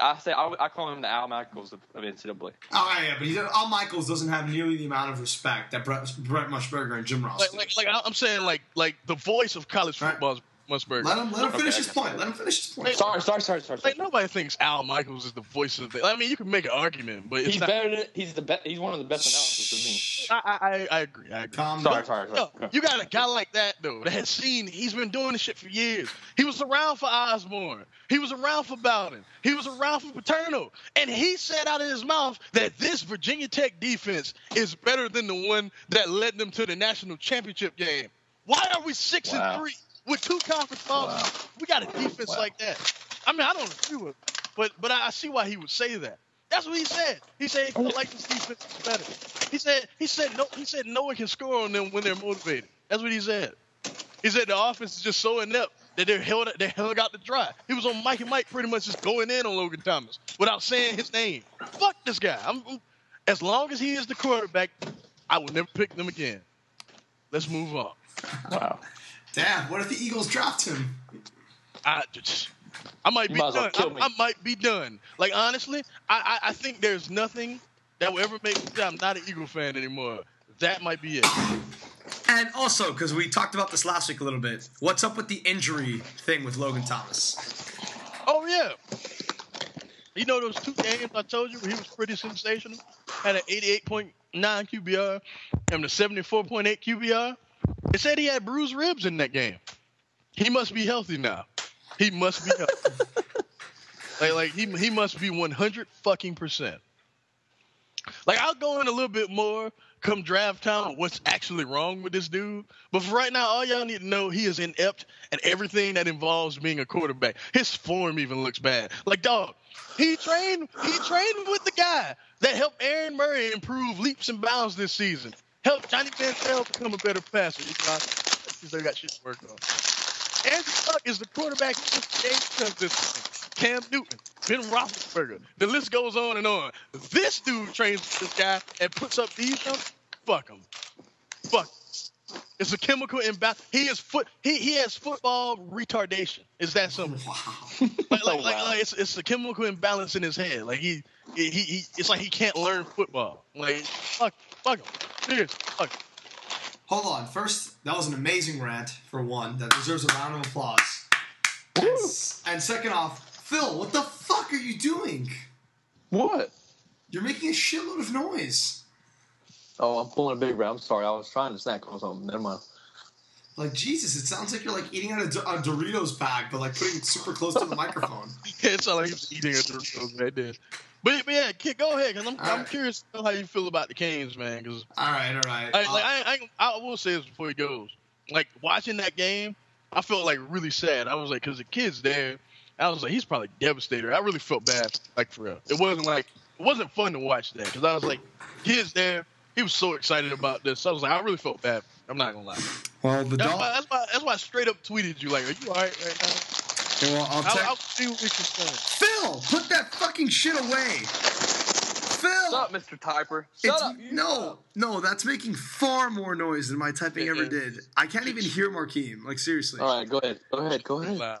S1: I say I, I call him the Al Michaels of, of NCAA.
S2: Oh yeah, but he's, Al Michaels doesn't have nearly the amount of respect that Brent, Brent Musburger and Jim Ross.
S3: Like like like I'm saying like like the voice of college
S2: Right.
S3: football is Musburger.
S2: let him let him finish
S1: Okay,
S2: his point. Let him finish his point.
S1: Sorry, sorry, sorry, sorry. sorry.
S3: Like nobody thinks Al Michaels is the voice of the. I mean, you can make an argument, but it's
S4: He's
S3: not.
S4: better than he's the best. He's one of the best announcers to me.
S3: I, I I agree. I agree.
S2: Calm
S1: Sorry,
S2: down.
S1: sorry,
S3: Yo,
S1: sorry.
S3: you got a guy like that though that has seen. He's been doing this shit for years. He was around for Osborne. He was around for Bowden. He was around for Paterno, and he said out of his mouth that this Virginia Tech defense is better than the one that led them to the national championship game. Why are we six
S4: Wow.
S3: and three with two conference losses?
S4: Wow.
S3: We got a defense
S4: Wow.
S3: like that. I mean, I don't agree with, it, but but I I see why he would say that. That's what he said. He said he felt like this defense is better. He said he said no he said no one can score on them when they're motivated. That's what he said. He said the offense is just so inept that they're held they held out to dry. He was on Mike and Mike pretty much just going in on Logan Thomas without saying his name. Fuck this guy. I'm, I'm- as long as he is the quarterback, I will never pick them again. Let's move on.
S4: Wow.
S2: Damn, what if the Eagles dropped him?
S3: I just, I might be
S4: might
S3: done. I. I might be done. Like honestly, I, I I think there's nothing that will ever make me say I'm not an Eagle fan anymore. That might be it.
S2: And also, because we talked about this last week a little bit, what's up with the injury thing with Logan Thomas?
S3: Oh yeah. You know those two games I told you where he was pretty sensational? Had an 88.9 QBR and a 74.8 QBR. They said he had bruised ribs in that game. He must be healthy now. He must be healthy. like like he he must be 100 fucking percent. Like I'll go in a little bit more come draft time what's actually wrong with this dude. But for right now, all y'all need to know he is inept at everything that involves being a quarterback. His form even looks bad. Like dog, he trained he trained with the guy that helped Aaron Murray improve leaps and bounds this season. Helped Johnny Manziel become a better passer. You know, I still got shit to work on. Andrew Luck is the quarterback who just gave us this thing. Cam Newton, Ben Roethlisberger. The list goes on and on. This dude trains this guy and puts up these numbers. Fuck him. Fuck. It's a chemical imbalance. He is foot. He, he has football retardation. Is that simple.
S2: Wow.
S3: Like, like, like, like it's, it's a chemical imbalance in his head. Like he, he, he, he it's like he can't learn football. Like fuck, fuck him. Fuck. him.
S2: Hold on. First, that was an amazing rant for one that deserves a round of applause. And, and second off, Phil, what the fuck are you doing?
S1: What?
S2: You're making a shitload of noise.
S1: Oh, I'm pulling a big red. I'm sorry. I was trying to snack on something. Never mind.
S2: Like Jesus, it sounds like you're like eating out of a Doritos bag, but like putting it super close to the microphone.
S3: it sounded like he was eating a Doritos right there. But, but yeah, kid, go ahead, cause I'm, I'm
S2: Alright.
S3: curious to know how you feel about the Canes, man. Cause
S2: All right, all right.
S3: I,
S2: Uh,
S3: like I, I, I will say this before he goes. Like watching that game, I felt like really sad. I was like, cause the kid's there. I was like, he's probably devastated. I really felt bad, like for real. It wasn't like it wasn't fun to watch that, cause I was like, kid's there. He was so excited about this. I was like, I really felt bad. I'm not gonna lie.
S2: well, the
S3: That's
S2: dog.
S3: why, that's why, that's why I straight up tweeted you like, are you all right right now?
S2: Well, I'll
S3: I,
S2: text-
S3: I was see what we can say.
S2: Phil, put that fucking shit away. Phil.
S1: Shut up, Mr. Typer. Shut
S2: It's,
S1: up. You
S2: no, no, that's making far more noise than my typing
S3: It
S2: ever
S3: is.
S2: did. I can't even hear Markeem. Like seriously,
S1: All right, go ahead. Go ahead. Go ahead.
S3: Loud, man.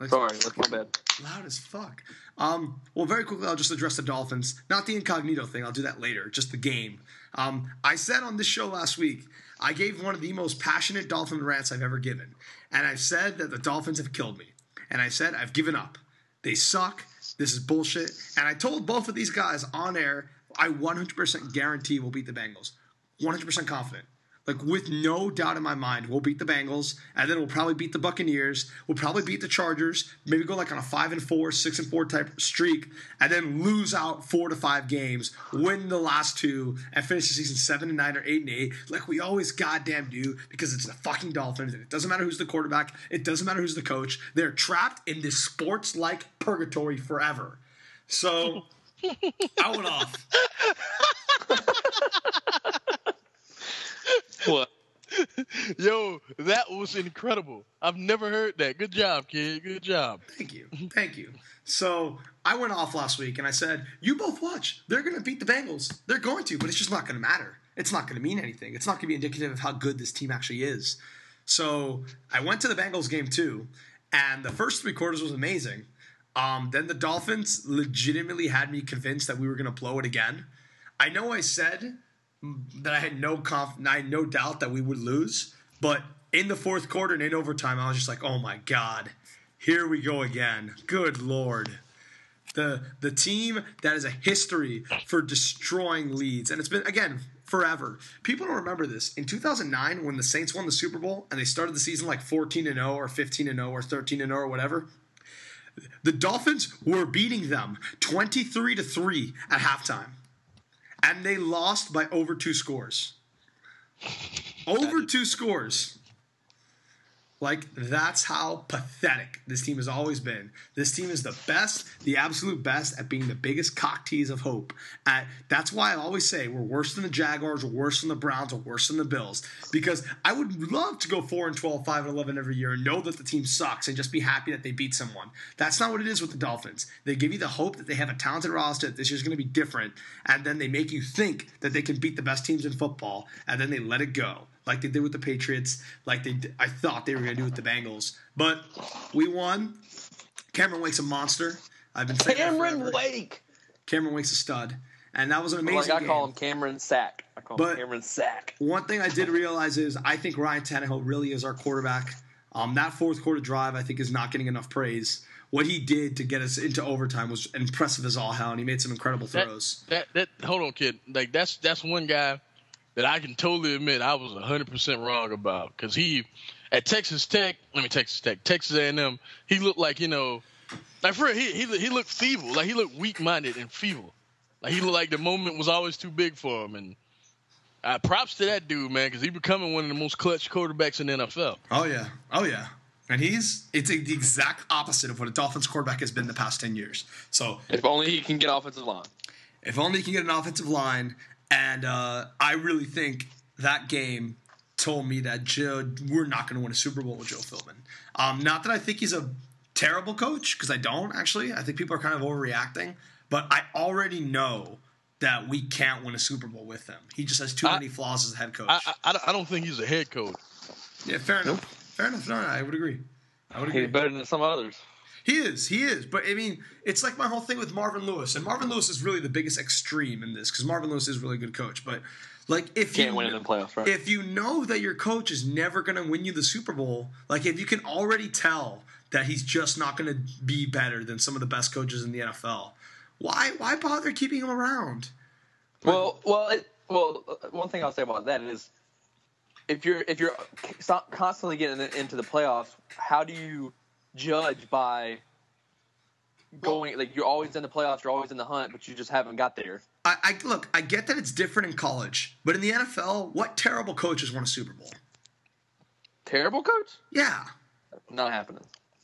S2: Like,
S1: Sorry, that's my bad.
S2: loud as fuck. Um, well, very quickly, I'll just address the Dolphins. Not the Incognito thing. I'll do that later. Just the game. Um, I said on this show last week, I gave one of the most passionate Dolphin rants I've ever given, and I've said that the Dolphins have killed me, and I said I've given up. They suck. This is bullshit. And I told both of these guys on air, I 100% guarantee we'll beat the Bengals. 100% confident. Like with no doubt in my mind, we'll beat the Bengals, and then we'll probably beat the Buccaneers. We'll probably beat the Chargers. Maybe go like on a five and four, six and four type streak, and then lose out four to five games, win the last two, and finish the season seven and nine or eight and eight, like we always goddamn do, because it's the fucking Dolphins, and it doesn't matter who's the quarterback, it doesn't matter who's the coach. They're trapped in this sports-like purgatory forever. So I went off.
S1: What?
S3: Yo, that was incredible. I've never heard that. Good job, kid. Good job.
S2: Thank you. Thank you. So I went off last week and I said, You both watch. They're going to beat the Bengals. They're going to, but it's just not going to matter. It's not going to mean anything. It's not going to be indicative of how good this team actually is. So I went to the Bengals game too, and the first three quarters was amazing. Um, then the Dolphins legitimately had me convinced that we were going to blow it again. I know I said that I had no conf- I had no doubt that we would lose, but in the fourth quarter and in overtime, I was just like, "Oh my god, here we go again." Good lord. The the team that has a history for destroying leads, and it's been again forever. People don't remember this. In 2009, when the Saints won the Super Bowl and they started the season like 14 and 0 or 15 and 0 or 13 and 0 or whatever, the Dolphins were beating them 23 to 3 at halftime. And they lost by over two scores. Over two scores. Like, that's how pathetic this team has always been. This team is the best, the absolute best at being the biggest cock tease of hope. At, that's why I always say we're worse than the Jaguars, we're worse than the Browns, we're worse than the Bills. Because I would love to go 4 and 12, 5 and 11 every year and know that the team sucks and just be happy that they beat someone. That's not what it is with the Dolphins. They give you the hope that they have a talented roster, that this year's going to be different, and then they make you think that they can beat the best teams in football, and then they let it go like they did with the Patriots, like they I thought they were going to do with the Bengals. But we won. Cameron Wake's a monster. I've been saying that
S1: Cameron. Wake.
S2: Cameron Wake's a stud, and that was an
S1: Like
S2: amazing
S1: I
S2: game.
S1: call him Cameron Sack. I call
S2: But-
S1: him Cameron Sack.
S2: One thing I did realize is I think Ryan Tannehill really is our quarterback. Um, that fourth quarter drive I think is not getting enough praise. What he did to get us into overtime was impressive as all hell, and he made some incredible
S3: That,
S2: throws.
S3: that that hold on, kid. Like that's that's one guy that I can totally admit I was hundred percent wrong about because he at Texas Tech. Let me Texas Tech, Texas A and M. He looked like you know, like for he he he looked feeble. Like he looked weak minded and feeble. Like he looked like the moment was always too big for him. And uh, props to that dude, man, because he becoming one of the most clutch quarterbacks in the NFL.
S2: Oh yeah, oh yeah. And he's it's the exact opposite of what a Dolphins quarterback has been the past ten years. So
S1: If only he can get offensive line.
S2: If only he can get an offensive line. And uh, I really think that game told me that Joe, we're not going to win a Super Bowl with Joe Philbin. Um, not that I think he's a terrible coach, because I don't actually. I think people are kind of overreacting. But I already know that we can't win a Super Bowl with him. He just has too
S3: I-
S2: many flaws as a head coach.
S3: I, I, I don't- think he's a head coach.
S2: yeah, fair enough. Fair enough. No, no, I would agree. I would agree.
S1: He's better than some others.
S2: He is, he is. But I mean, it's like my whole thing with Marvin Lewis, and Marvin Lewis is really the biggest extreme in this because Marvin Lewis is a really good coach. But like, if you
S1: Can't
S2: you
S1: win in the playoffs, right?
S2: if you know that your coach is never going to win you the Super Bowl, like if you can already tell that he's just not going to be better than some of the best coaches in the NFL, why why bother keeping him around?
S1: Well, well, it, well. uh, One thing I'll say about that is, if you're if you're constantly getting into the playoffs, how do you judge by going like you're always in the playoffs, you're always in the hunt, but you just haven't got there?
S2: I, I look, I get that it's different in college, but in the NFL, what terrible coaches won a Super Bowl?
S1: Terrible coach?
S2: Yeah,
S1: Not happening.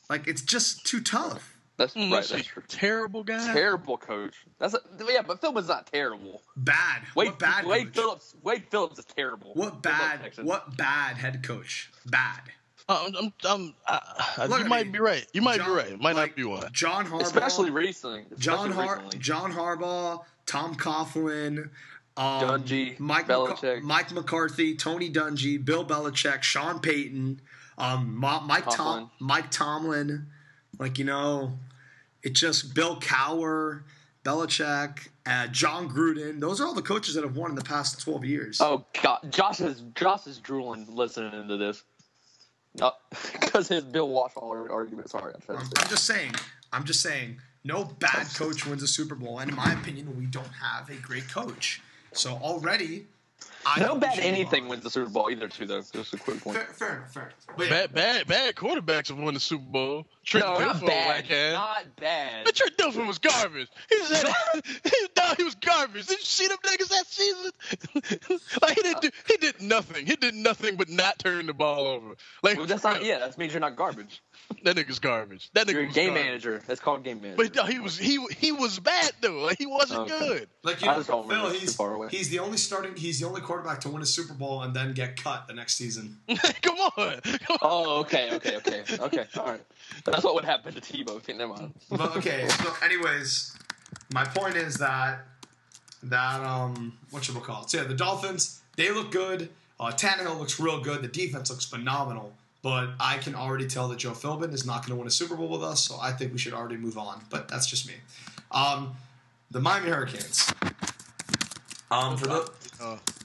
S2: like it's just too tough.
S1: That's
S3: Mm,
S1: right. That's true.
S3: terrible guy.
S1: Terrible coach. That's a, yeah, but Philbin's not terrible.
S2: Bad.
S1: Wade,
S2: what bad?
S1: Wade
S2: coach?
S1: Phillips. Wade Phillips is terrible.
S2: What bad? What bad head coach? Bad.
S3: I'm, I'm, I'm, I,
S2: Look,
S3: you
S2: I
S3: might
S2: mean,
S3: be right. You might
S2: John-
S3: be right. Might
S2: like,
S3: not be one.
S2: John Harbaugh,
S1: Especially recently.
S2: John
S1: Especially
S2: Har-
S1: recently.
S2: John Harbaugh, Tom Coughlin, um,
S1: Dungy,
S2: Mike McCar-
S1: Belichick.
S2: Mike McCarthy, Tony Dungy, Bill Belichick, Sean Payton, um, Ma- Mike Tom-
S1: Tomlin.
S2: Mike Tomlin, like you know, it just Bill Cowher, Belichick, uh, Jon Gruden. Those are all the coaches that have won in the past twelve years.
S1: Oh God, Josh is Josh is drooling listening to this. Uh, because his Bill Washall argument. Sorry, I'm
S2: I'm. I'm just saying. I'm just saying. No bad coach wins a Super Bowl, and in my opinion, we don't have a great coach. So already, I
S1: No
S2: think we
S1: bad anything
S2: on.
S1: wins the Super Bowl either, too. Though just a quick point.
S2: Fair, fair. Fair enough. Yeah,
S3: Bad, bad, bad quarterbacks have won the Super Bowl. Trent
S1: No, not bad. Not bad.
S3: But Trent Dilfer was garbage. He just had, he, no, he was garbage. Did you see them niggas that season? like he didn't do, he did nothing. He did nothing but not turn the ball over. Like
S1: Well, that's not. Yeah, that means you're not garbage.
S3: That nigga's garbage. That nigga
S1: You're a game
S3: garbage.
S1: manager. That's called game manager.
S3: But no, he was he he was bad though. Like he wasn't
S1: Okay.
S3: good.
S2: like you know, Phil, he's
S1: far away.
S2: he's the only starting. He's the only quarterback to win a Super Bowl and then get cut the next season.
S3: Come on. Come on.
S1: oh, okay, okay, okay, okay. All right. That's what would happen to Tebow. Okay, never mind.
S2: But okay, so anyways, my point is that that um what should we call it? So yeah, the Dolphins they look good. Uh, Tannehill looks real good. The defense looks phenomenal. But I can already tell that Joe Philbin is not going to win a Super Bowl with us, so I think we should already move on. But that's just me. Um, the Miami Hurricanes. Um, for, the,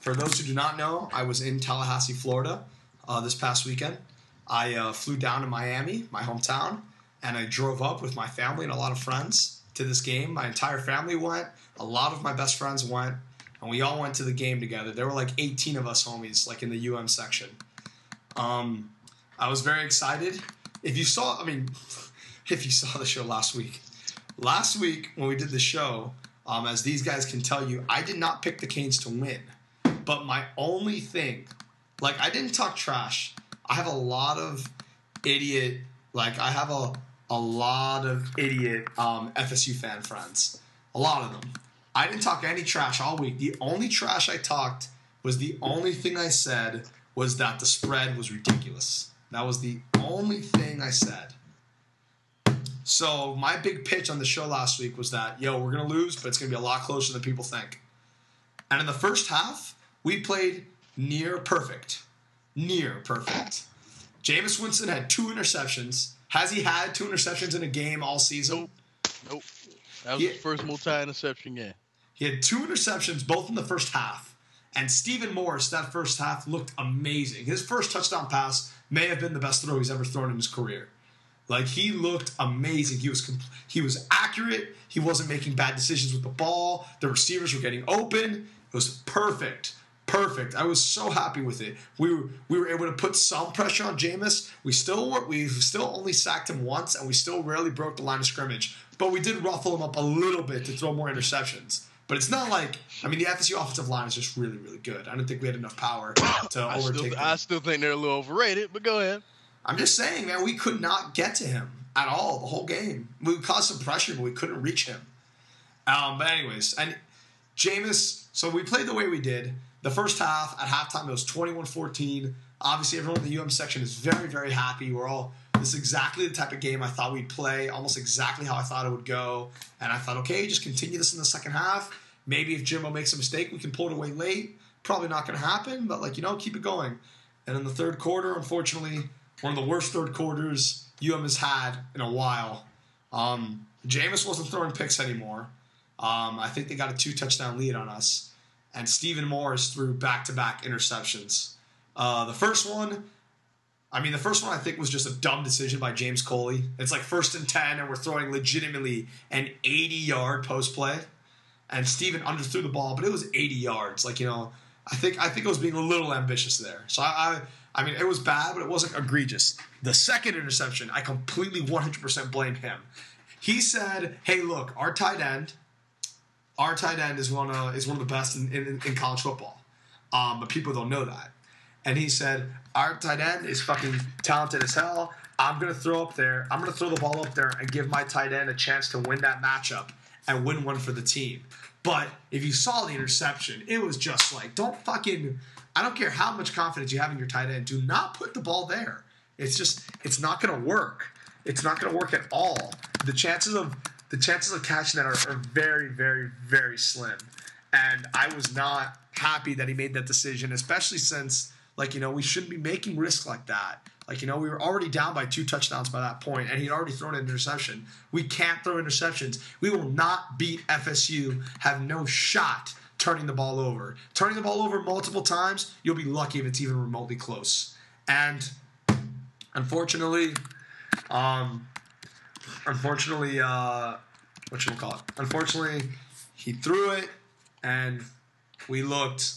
S2: for those who do not know, I was in Tallahassee, Florida, uh, this past weekend. I uh, flew down to Miami, my hometown, and I drove up with my family and a lot of friends to this game. My entire family went. A lot of my best friends went, and we all went to the game together. There were like 18 of us homies, like in the UM section. Um, I was very excited. If you saw, I mean, if you saw the show last week, last week when we did the show, um, as these guys can tell you, I did not pick the Canes to win. But my only thing, like, I didn't talk trash. I have a lot of idiot, like, I have a, a lot of idiot um, FSU fan friends. A lot of them. I didn't talk any trash all week. The only trash I talked was the only thing I said was that the spread was ridiculous. That was the only thing I said. So my big pitch on the show last week was that, yo, we're gonna lose, but it's gonna be a lot closer than people think. And in the first half, we played near perfect. Near perfect. Jameis Winston had two interceptions. Has he had two interceptions in a game all season?
S3: Nope. That was
S2: Yeah.
S3: his first multi-interception game.
S2: He had two interceptions, both in the first half. And Stephen Morris, that first half, looked amazing. His first touchdown pass may have been the best throw he's ever thrown in his career. Like he looked amazing. He was compl- he was accurate. He wasn't making bad decisions with the ball. The receivers were getting open. It was perfect, perfect. I was so happy with it. We were we were able to put some pressure on Jameis. We still were, we still only sacked him once, and we still rarely broke the line of scrimmage. But we did ruffle him up a little bit to throw more interceptions. But it's not like I mean the FSU offensive line is just really really good. I don't think we had enough power to
S3: I
S2: overtake
S3: still,
S2: them.
S3: I still think they're a little overrated, but go ahead.
S2: I'm just saying, man, we could not get to him at all the whole game. We caused some pressure, but we couldn't reach him. Um, but anyways, and Jameis, so we played the way we did. The first half, at halftime, it was 21-14. Obviously, everyone in the UM section is very, very happy. We're all this is exactly the type of game I thought we'd play, almost exactly how I thought it would go. And I thought, okay, just continue this in the second half. Maybe if Jimbo makes a mistake, we can pull it away late. Probably not going to happen, but like you know, keep it going. And in the third quarter, unfortunately, one of the worst third quarters UM has had in a while. Um, Jameis wasn't throwing picks anymore. Um, I think they got a two touchdown lead on us. And Stephen Morris threw back to back interceptions. Uh, the first one, I mean, the first one I think was just a dumb decision by James Coley. It's like first and 10, and we're throwing legitimately an 80 yard post play. And Steven underthrew the ball, but it was 80 yards. Like, you know, I think I think it was being a little ambitious there. So I, I I mean, it was bad, but it wasn't egregious. The second interception, I completely 100% blame him. He said, "Hey, look, our tight end, our tight end is one of is one of the best in, in, in college football, um, but people don't know that." And he said, "Our tight end is fucking talented as hell. I'm gonna throw up there. I'm gonna throw the ball up there and give my tight end a chance to win that matchup and win one for the team." But if you saw the interception, it was just like, don't fucking. I don't care how much confidence you have in your tight end. Do not put the ball there. It's just, it's not going to work. It's not going to work at all. The chances of the chances of catching that are, are very, very, very slim. And I was not happy that he made that decision, especially since, like, you know, we shouldn't be making risks like that. Like, you know, we were already down by two touchdowns by that point, and he'd already thrown an interception. We can't throw interceptions. We will not beat FSU, have no shot turning the ball over. Turning the ball over multiple times, you'll be lucky if it's even remotely close. And unfortunately, um, unfortunately, uh, what should we call it? Unfortunately, he threw it, and we looked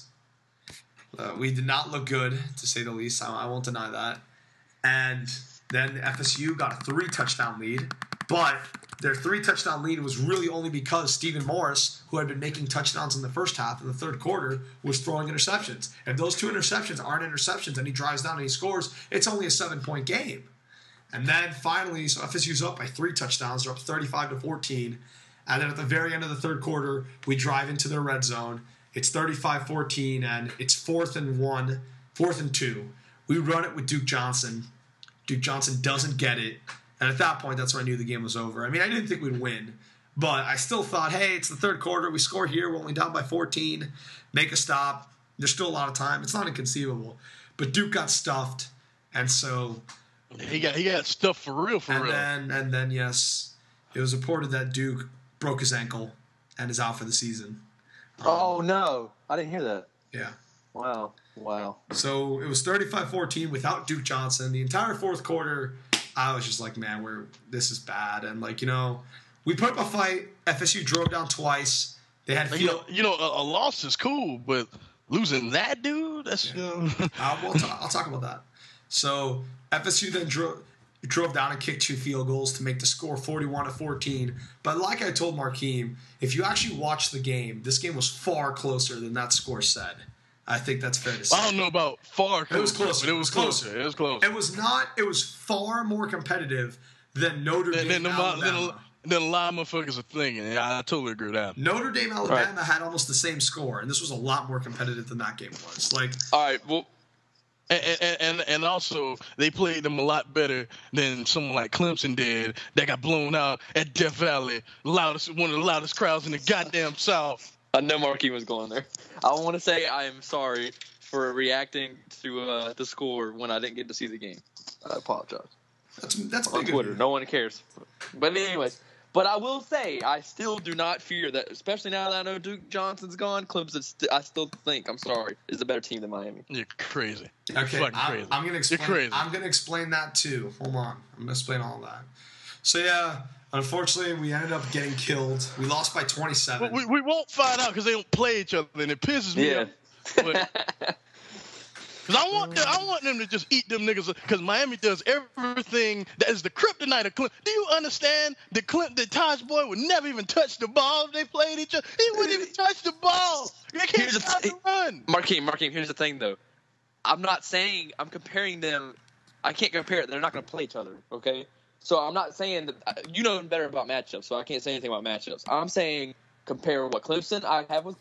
S2: Uh, we did not look good, to say the least. I, I won't deny that. And then FSU got a three touchdown lead, but their three touchdown lead was really only because Stephen Morris, who had been making touchdowns in the first half in the third quarter, was throwing interceptions. If those two interceptions aren't interceptions and he drives down and he scores, it's only a seven point game. And then finally, so FSU's up by three touchdowns. They're up 35 to 14. And then at the very end of the third quarter, we drive into their red zone. It's 35 14, and it's fourth and one, fourth and two. We run it with Duke Johnson. Duke Johnson doesn't get it. And at that point, that's when I knew the game was over. I mean, I didn't think we'd win, but I still thought, hey, it's the third quarter. We score here. We're only down by 14. Make a stop. There's still a lot of time. It's not inconceivable. But Duke got stuffed. And so
S3: He got he got stuff for real, for
S2: and
S3: real.
S2: then and then yes, it was reported that Duke broke his ankle and is out for the season.
S1: Oh no, I didn't hear that.
S2: Yeah.
S1: Wow, wow.
S2: So it was 35-14 without Duke Johnson. The entire fourth quarter, I was just like, man, we're this is bad. And like, you know, we put up a fight. FSU drove down twice. They had
S3: you know, you know, a, a loss is cool, but losing that dude, that's you know,
S2: Uh, we'll ta- I'll talk about that. So FSU then drove drove down and kicked two field goals to make the score 41 to 14. But like I told Markeem, if you actually watch the game, this game was far closer than that score said. I think that's fair to say.
S3: I don't know about far.
S2: It was closer.
S3: but it was closer. It was close.
S2: It was not. It was far more competitive than Notre Dame, Alabama.
S3: then a lot of motherfuckers are thinking. Yeah, I totally agree with that.
S2: Notre Dame, Alabama had almost the same score, and this was a lot more competitive than that game was. Like,
S1: All right, well,
S3: And, and and and also they played them a lot better than someone like Clemson did that got blown out at Death Valley, loudest one of the loudest crowds in the goddamn South.
S1: I know Marquis was going there. I want to say I am sorry for reacting to uh, the score when I didn't get to see the game. I apologize.
S2: that's that's
S1: on
S2: big of
S1: Twitter.
S2: you.
S1: No one cares. But anyways, but I will say I still do not fear that, especially now that I know Duke Johnson's gone. Clemson, st- I still think I'm sorry, is a better team than Miami.
S3: You're crazy. You're
S2: Okay,
S3: fucking
S2: I'm,
S3: crazy.
S2: I'm gonna explain.
S3: You're crazy.
S2: I'm gonna explain that too. Hold on, I'm gonna explain all that. So yeah, unfortunately, we ended up getting killed. We lost by 27.
S3: But we, we won't find out because they don't play each other, and it pisses me
S1: Yeah.
S3: off. But- Cause I want them, I want them to just eat them niggas. Cause Miami does everything that is the kryptonite of Clemson. Do you understand? The Clint, the Tajh Boyd would never even touch the ball if they played each other. He wouldn't even touch the ball. They can't
S1: Here's
S3: stop the
S1: thing.
S3: run.
S1: Markeem, Markeem, here's the thing though. I'm not saying I'm comparing them. I can't compare it. They're not going to play each other. Okay. So I'm not saying that uh, you know better about matchups. So I can't say anything about matchups. I'm saying compare what Clemson I have with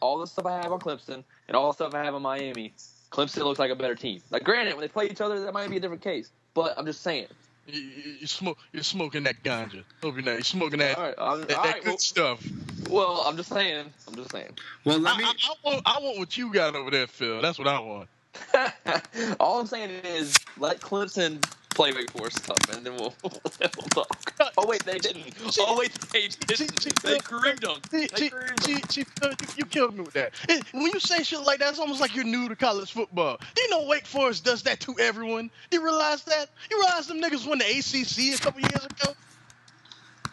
S1: all the stuff I have on Clemson and all the stuff I have on Miami. Clemson looks like a better team. Like granted, when they play each other, that might be a different case. But I'm just saying.
S3: You, you, you smoke, you're smoking that ganja. Hope you're not. You're smoking that,
S1: All right.
S3: That, that
S1: right
S3: good
S1: well,
S3: stuff.
S1: well, I'm just saying. I'm just saying.
S2: well, let me.
S3: I, I want, I want what you got over there, Phil. That's what I want.
S1: All I'm saying is let Clemson play Wake Forest stuff, and then we'll, we'll talk. Oh wait, they didn't. Oh wait, they didn't. They
S3: Phil,
S1: creamed them. They
S3: see,
S1: creamed
S3: see,
S1: them.
S3: see, you, you killed me with that. It, when you say shit like that, it's almost like you're new to college football. Do you know Wake Forest does that to everyone? Do You realize that? You realize them niggas won the ACC a couple years ago?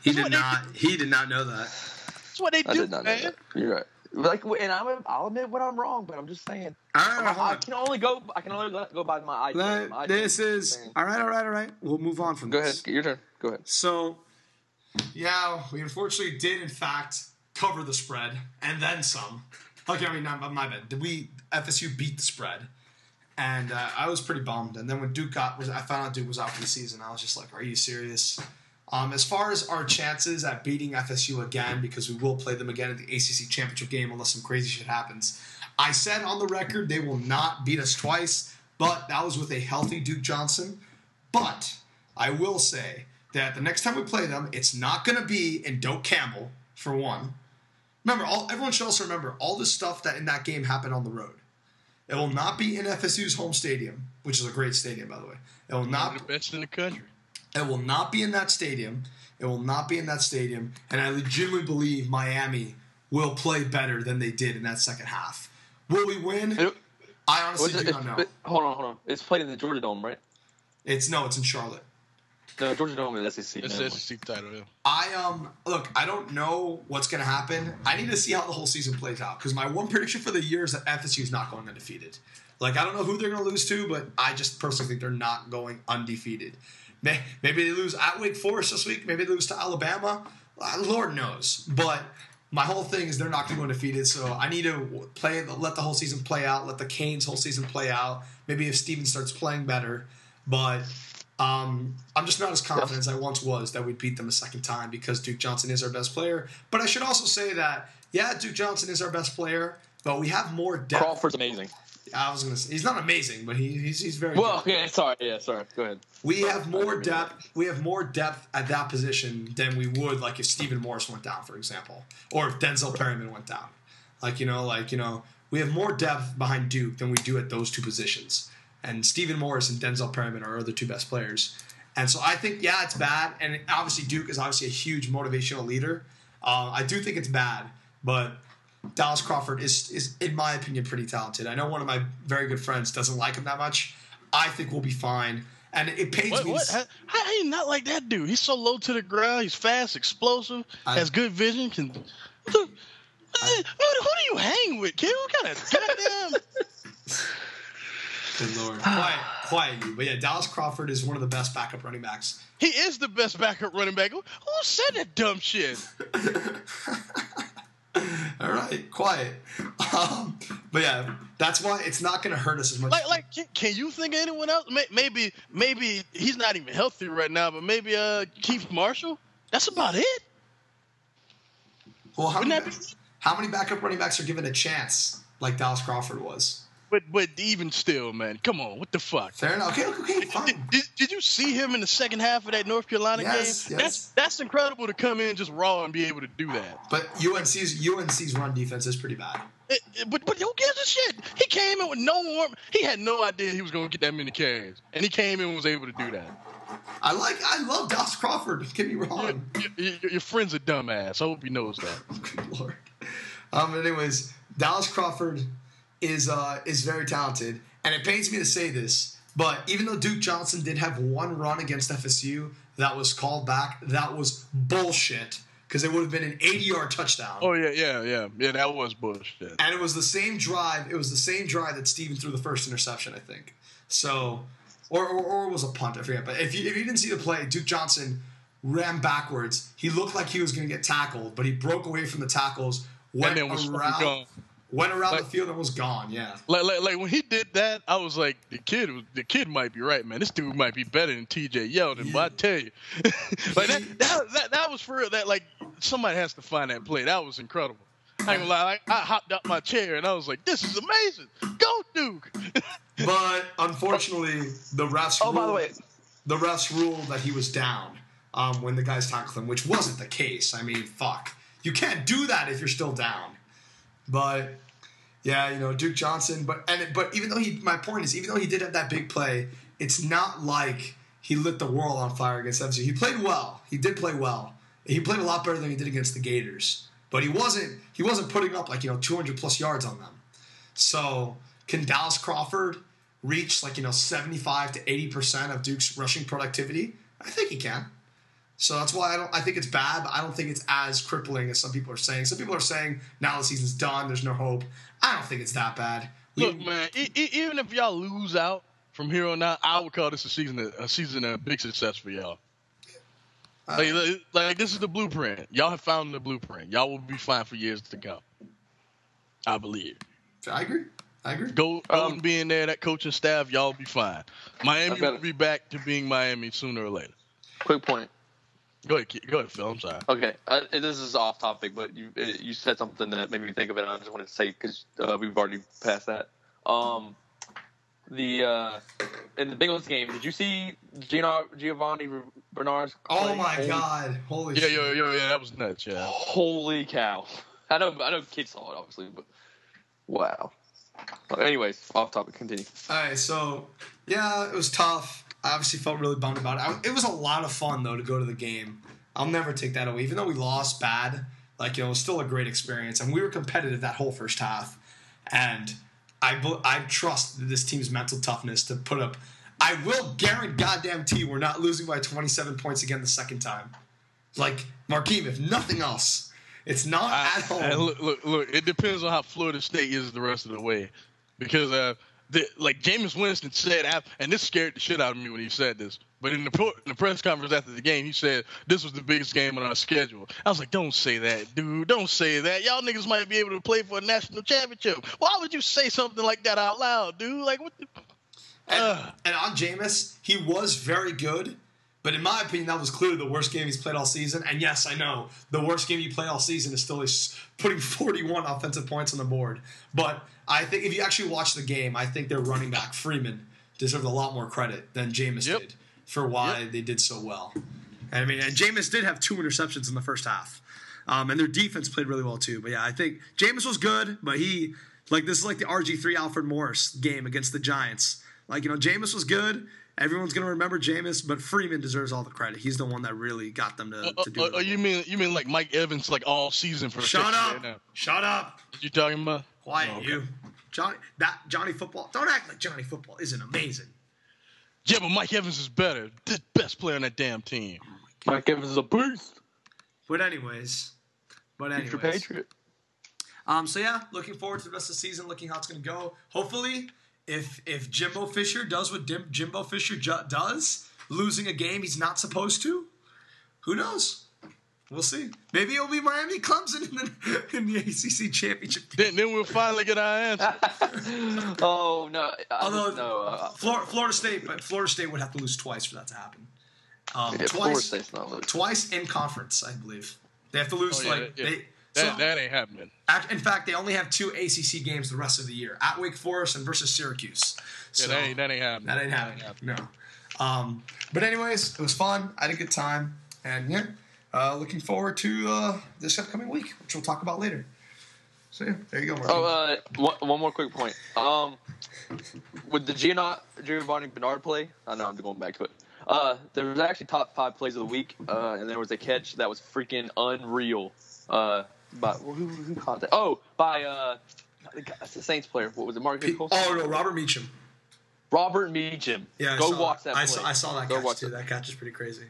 S2: he
S3: that's
S2: did not. He did not know that.
S3: That's what they
S1: I
S3: do,
S1: did
S3: man.
S1: You're right. Like, and I'm, I'll admit when I'm wrong, but I'm just saying.
S2: All right,
S1: I, I can only go. I can only go by my.
S2: Let-
S1: my
S2: this
S1: iTunes
S2: is all right. All right. All right. We'll move on from
S1: Go
S2: this.
S1: ahead. Your turn. Go ahead.
S2: So, yeah, we unfortunately did in fact cover the spread and then some. Okay, I mean, not my bad. Did we FSU beat the spread? And uh, I was pretty bummed. And then when Duke got, was I found out Duke was out for the season. I was just like, "Are you serious?" Um, as far as our chances at beating FSU again, because we will play them again at the ACC championship game unless some crazy shit happens. I said on the record they will not beat us twice, but that was with a healthy Duke Johnson. But I will say that the next time we play them, it's not going to be in Doak Campbell for one. Remember, all, everyone should also remember all the stuff that in that game happened on the road. It will not be in FSU's home stadium, which is a great stadium, by the way. It will not.
S3: of the best in the country.
S2: It will not be in that stadium. It will not be in that stadium. And I legitimately believe Miami will play better than they did in that second half. Will we win?
S1: It-
S2: I honestly do
S1: it-
S2: not know.
S1: it- hold on, hold on. It's played in the Georgia Dome, right?
S2: It's no, it's in Charlotte.
S1: No, Georgia Dome is SEC.
S3: It's
S1: never
S3: the. SEC title. Yeah.
S2: I um look, I don't know what's gonna happen. I need to see how the whole season plays out because my one prediction for the year is that FSU is not going undefeated. Like I don't know who they're gonna lose to, but I just personally think they're not going undefeated. May- Maybe they lose at Wake Forest this week. Maybe they lose to Alabama. Uh, Lord knows. But my whole thing is they're not going to go undefeated. So I need to play, let the whole season play out. Let the Canes whole season play out. Maybe if Steven starts playing better, but um, I'm just not as confident as I once was that we'd beat them a second time because Duke Johnson is our best player. But I should also say that yeah, Duke Johnson is our best player, but we have more depth.
S1: Crawford's amazing.
S2: I was to say he's not amazing, but he, he's he's very
S1: Well,
S2: good.
S1: yeah, sorry, yeah, sorry. Go ahead.
S2: We have more depth. We have more depth at that position than we would like if Stephen Morris went down, for example, or if Denzel Perryman went down. Like you know, like you know, we have more depth behind Duke than we do at those two positions. And Stephen Morris and Denzel Perryman are the two best players. And so I think, yeah, it's bad. And obviously, Duke is obviously a huge motivational leader. Uh, I do think it's bad, but Dallas Crawford is, is, in my opinion, pretty talented. I know one of my very good friends doesn't like him that much. I think we'll be fine. And it pains
S3: What?
S2: me.
S3: What? How, how you not like that dude? He's so low to the ground. He's fast, explosive,
S2: I-
S3: has good vision. Can who, who, do you hang with, kid? What kind of goddamn?
S2: Good lord. Quiet, quiet you. But yeah, Dallas Crawford is one of the best backup running backs.
S3: he is the best backup running back. Who said that dumb shit?
S2: All right, quiet. Um, but yeah, that's why it's not going to hurt us as much.
S3: Like, like, can, can you think of anyone else? Maybe, maybe he's not even healthy right now, but maybe uh Keith Marshall. That's about it.
S2: well, how many, how many backup running backs are given a chance like Dallas Crawford was?
S3: But, but even still, man, come on, what the fuck?
S2: Fair enough. Okay, okay,
S3: Did,
S2: fine.
S3: did, did you see him in the second half of that North Carolina
S2: Yes,
S3: game?
S2: yes.
S3: That's that's incredible to come in just raw and be able to do that.
S2: But UNC's UNC's run defense is pretty bad.
S3: It- it- but but who gives a shit? He came in with no warm. He had no idea he was going to get that many carries, and he came in and was able to do that.
S2: I like, I love Dallas Crawford. Don't get me wrong.
S3: Your, your, your friend's a dumbass. I hope he knows that.
S2: Good lord. Um, anyways, Dallas Crawford is uh, is very talented, and it pains me to say this, but even though Duke Johnson did have one run against FSU that was called back, that was bullshit because it would have been an 80 yard touchdown.
S3: Oh yeah, yeah, yeah, yeah. That was bullshit.
S2: And it was the same drive. It was the same drive that Steven threw the first interception, I think. So, or, or, or it was a punt, I forget. But if you, if you didn't see the play, Duke Johnson ran backwards. He looked like he was going to get tackled, but he broke away from the tackles, went around. Went around
S3: Like-
S2: the field, and was gone. Yeah.
S3: Like, like, like when he did that, I was like, the kid, was, the kid might be right, man. This dude might be better than T.J. Yeldon, but I tell you, like that, that, that, that was for real. That like somebody has to find that play. That was incredible. I ain't gonna lie, I, I hopped out my chair and I was like, "This is amazing! Go Duke!"
S2: But unfortunately, the refs.
S1: Oh, by the way,
S2: the refs ruled that he was down um, when the guys tackled him, which wasn't the case. I mean, fuck, you can't do that if you're still down. But yeah, you know Duke Johnson. But and but even though he, my point is, even though he did have that big play, it's not like he lit the world on fire against FSU. He played well. He did play well. He played a lot better than he did against the Gators. But he wasn't he wasn't putting up like you know 200 plus yards on them. So can Dallas Crawford reach like you know 75 to 80 percent of Duke's rushing productivity? I think he can. So that's why I don't. I think it's bad, but I don't think it's as crippling as some people are saying. Some people are saying now the season's done. There's no hope. I don't think it's that bad. We-
S3: Look, man, e- e- even if y'all lose out from here on out, I would call this a season, a season a big success for y'all.
S2: uh,
S3: Like, like, like, this is the blueprint. Y'all have found the blueprint. Y'all will be fine for years to come. I believe.
S2: I agree. I agree.
S3: Go um, being there, that coaching staff, y'all will be fine. Miami will be back to being Miami sooner or later.
S1: quick point.
S3: Go ahead, go ahead, Phil. I'm sorry.
S1: Okay, uh, and this is off topic, but you uh, you said something that made me think of it. and I just wanted to say because uh, we've already passed that. Um, the uh, in the Bengals game, did you see Gino, Giovanni Bernard's?
S2: Oh
S1: play?
S2: my
S1: Holy-
S2: god! Holy
S3: Yeah,
S2: shit!
S3: yo, yo, yeah, that was nuts. Yeah.
S1: Holy cow! I know, I know, kids saw it obviously, but wow. Well, anyways, off topic. Continue.
S2: All right, so yeah, it was tough. I obviously felt really bummed about it. I, it was a lot of fun though to go to the game. I'll never take that away. Even though we lost bad, like you know, it was still a great experience, and we were competitive that whole first half. And I, I trust this team's mental toughness to put up. I will guarantee goddamn T, we're not losing by 27 points again the second time. Like Markeem, if nothing else, it's not
S3: I,
S2: at home.
S3: Look, look, look, it depends on how Florida State is the rest of the way, because uh, the, like Jameis Winston said, and this scared the shit out of me when he said this. But in the, pro- in the press conference after the game, he said this was the biggest game on our schedule. I was like, don't say that, dude. Don't say that. Y'all niggas might be able to play for a national championship. Why would you say something like that out loud, dude? Like what? The-
S2: And, and on Jameis, he was very good, but in my opinion, that was clearly the worst game he's played all season. And yes, I know the worst game you play all season is still putting 41 offensive points on the board. But I think if you actually watch the game, I think their running back Freeman deserved a lot more credit than Jameis
S3: Yep.
S2: did for why
S3: Yep.
S2: they did so well. And I mean, and Jameis did have two interceptions in the first half, um, and their defense played really well too. But yeah, I think Jameis was good, but he like this is like the RG three Alfred Morris game against the Giants. Like you know, Jameis was good. Everyone's gonna remember Jameis, but Freeman deserves all the credit. He's the one that really got them to, to do
S3: Uh,
S2: it.
S3: uh, you mean you mean like Mike Evans like all season for
S2: Shut
S3: Texas
S2: up!
S3: A&M?
S2: Shut up!
S3: What you talking about?
S2: Quiet,
S3: Oh, okay.
S2: you. Johnny, that Johnny Football. Don't act like Johnny Football isn't amazing.
S3: Yeah, but Mike Evans is better. The best player on that damn team.
S1: Mike Evans is a beast.
S2: But anyways, but
S1: Future
S2: anyways,
S1: Patriot.
S2: Um, so yeah, looking forward to the rest of the season, looking how it's going to go. Hopefully, if if Jimbo Fisher does what Dim, Jimbo Fisher ju- does, losing a game he's not supposed to, who knows? We'll see. Maybe it'll be Miami Clemson in the, in the ACC championship.
S3: Then, then we'll finally get our answer.
S1: oh no!
S2: Although
S1: no, uh,
S2: Florida, Florida State, but Florida State would have to lose twice for that to happen. Um,
S1: yeah,
S2: twice,
S1: not
S2: twice in conference, I believe. They have to lose
S3: Oh, yeah,
S2: like
S3: yeah.
S2: they.
S3: That,
S2: so-
S3: that ain't happening.
S2: In fact, they only have two ACC games the rest of the year: at Wake Forest and versus Syracuse.
S3: Yeah,
S2: So
S3: that ain't that ain't happening.
S2: that ain't happening. No. Um, but anyways, it was fun. I had a good time, and yeah, uh, looking forward to uh, this upcoming week, which we'll talk about later. So yeah, there you go, Mark.
S1: Oh, uh, one, one more quick point. Um, with the Giovanni, Giovanni Bernard play, I know I'm going back to it. Uh, there was actually top five plays of the week, uh, and there was a catch that was freaking unreal. Uh, by who, who caught that? Oh, by uh, the guy- Saints player. What was it? Mark
S2: Pe-
S1: Nicholson?
S2: oh no, Robert Meacham.
S1: Robert Meacham.
S2: Yeah,
S1: go
S2: saw
S1: watch that.
S2: I saw, I saw that
S1: Go
S2: catch
S1: watch
S2: too.
S1: it.
S2: That catch is pretty crazy.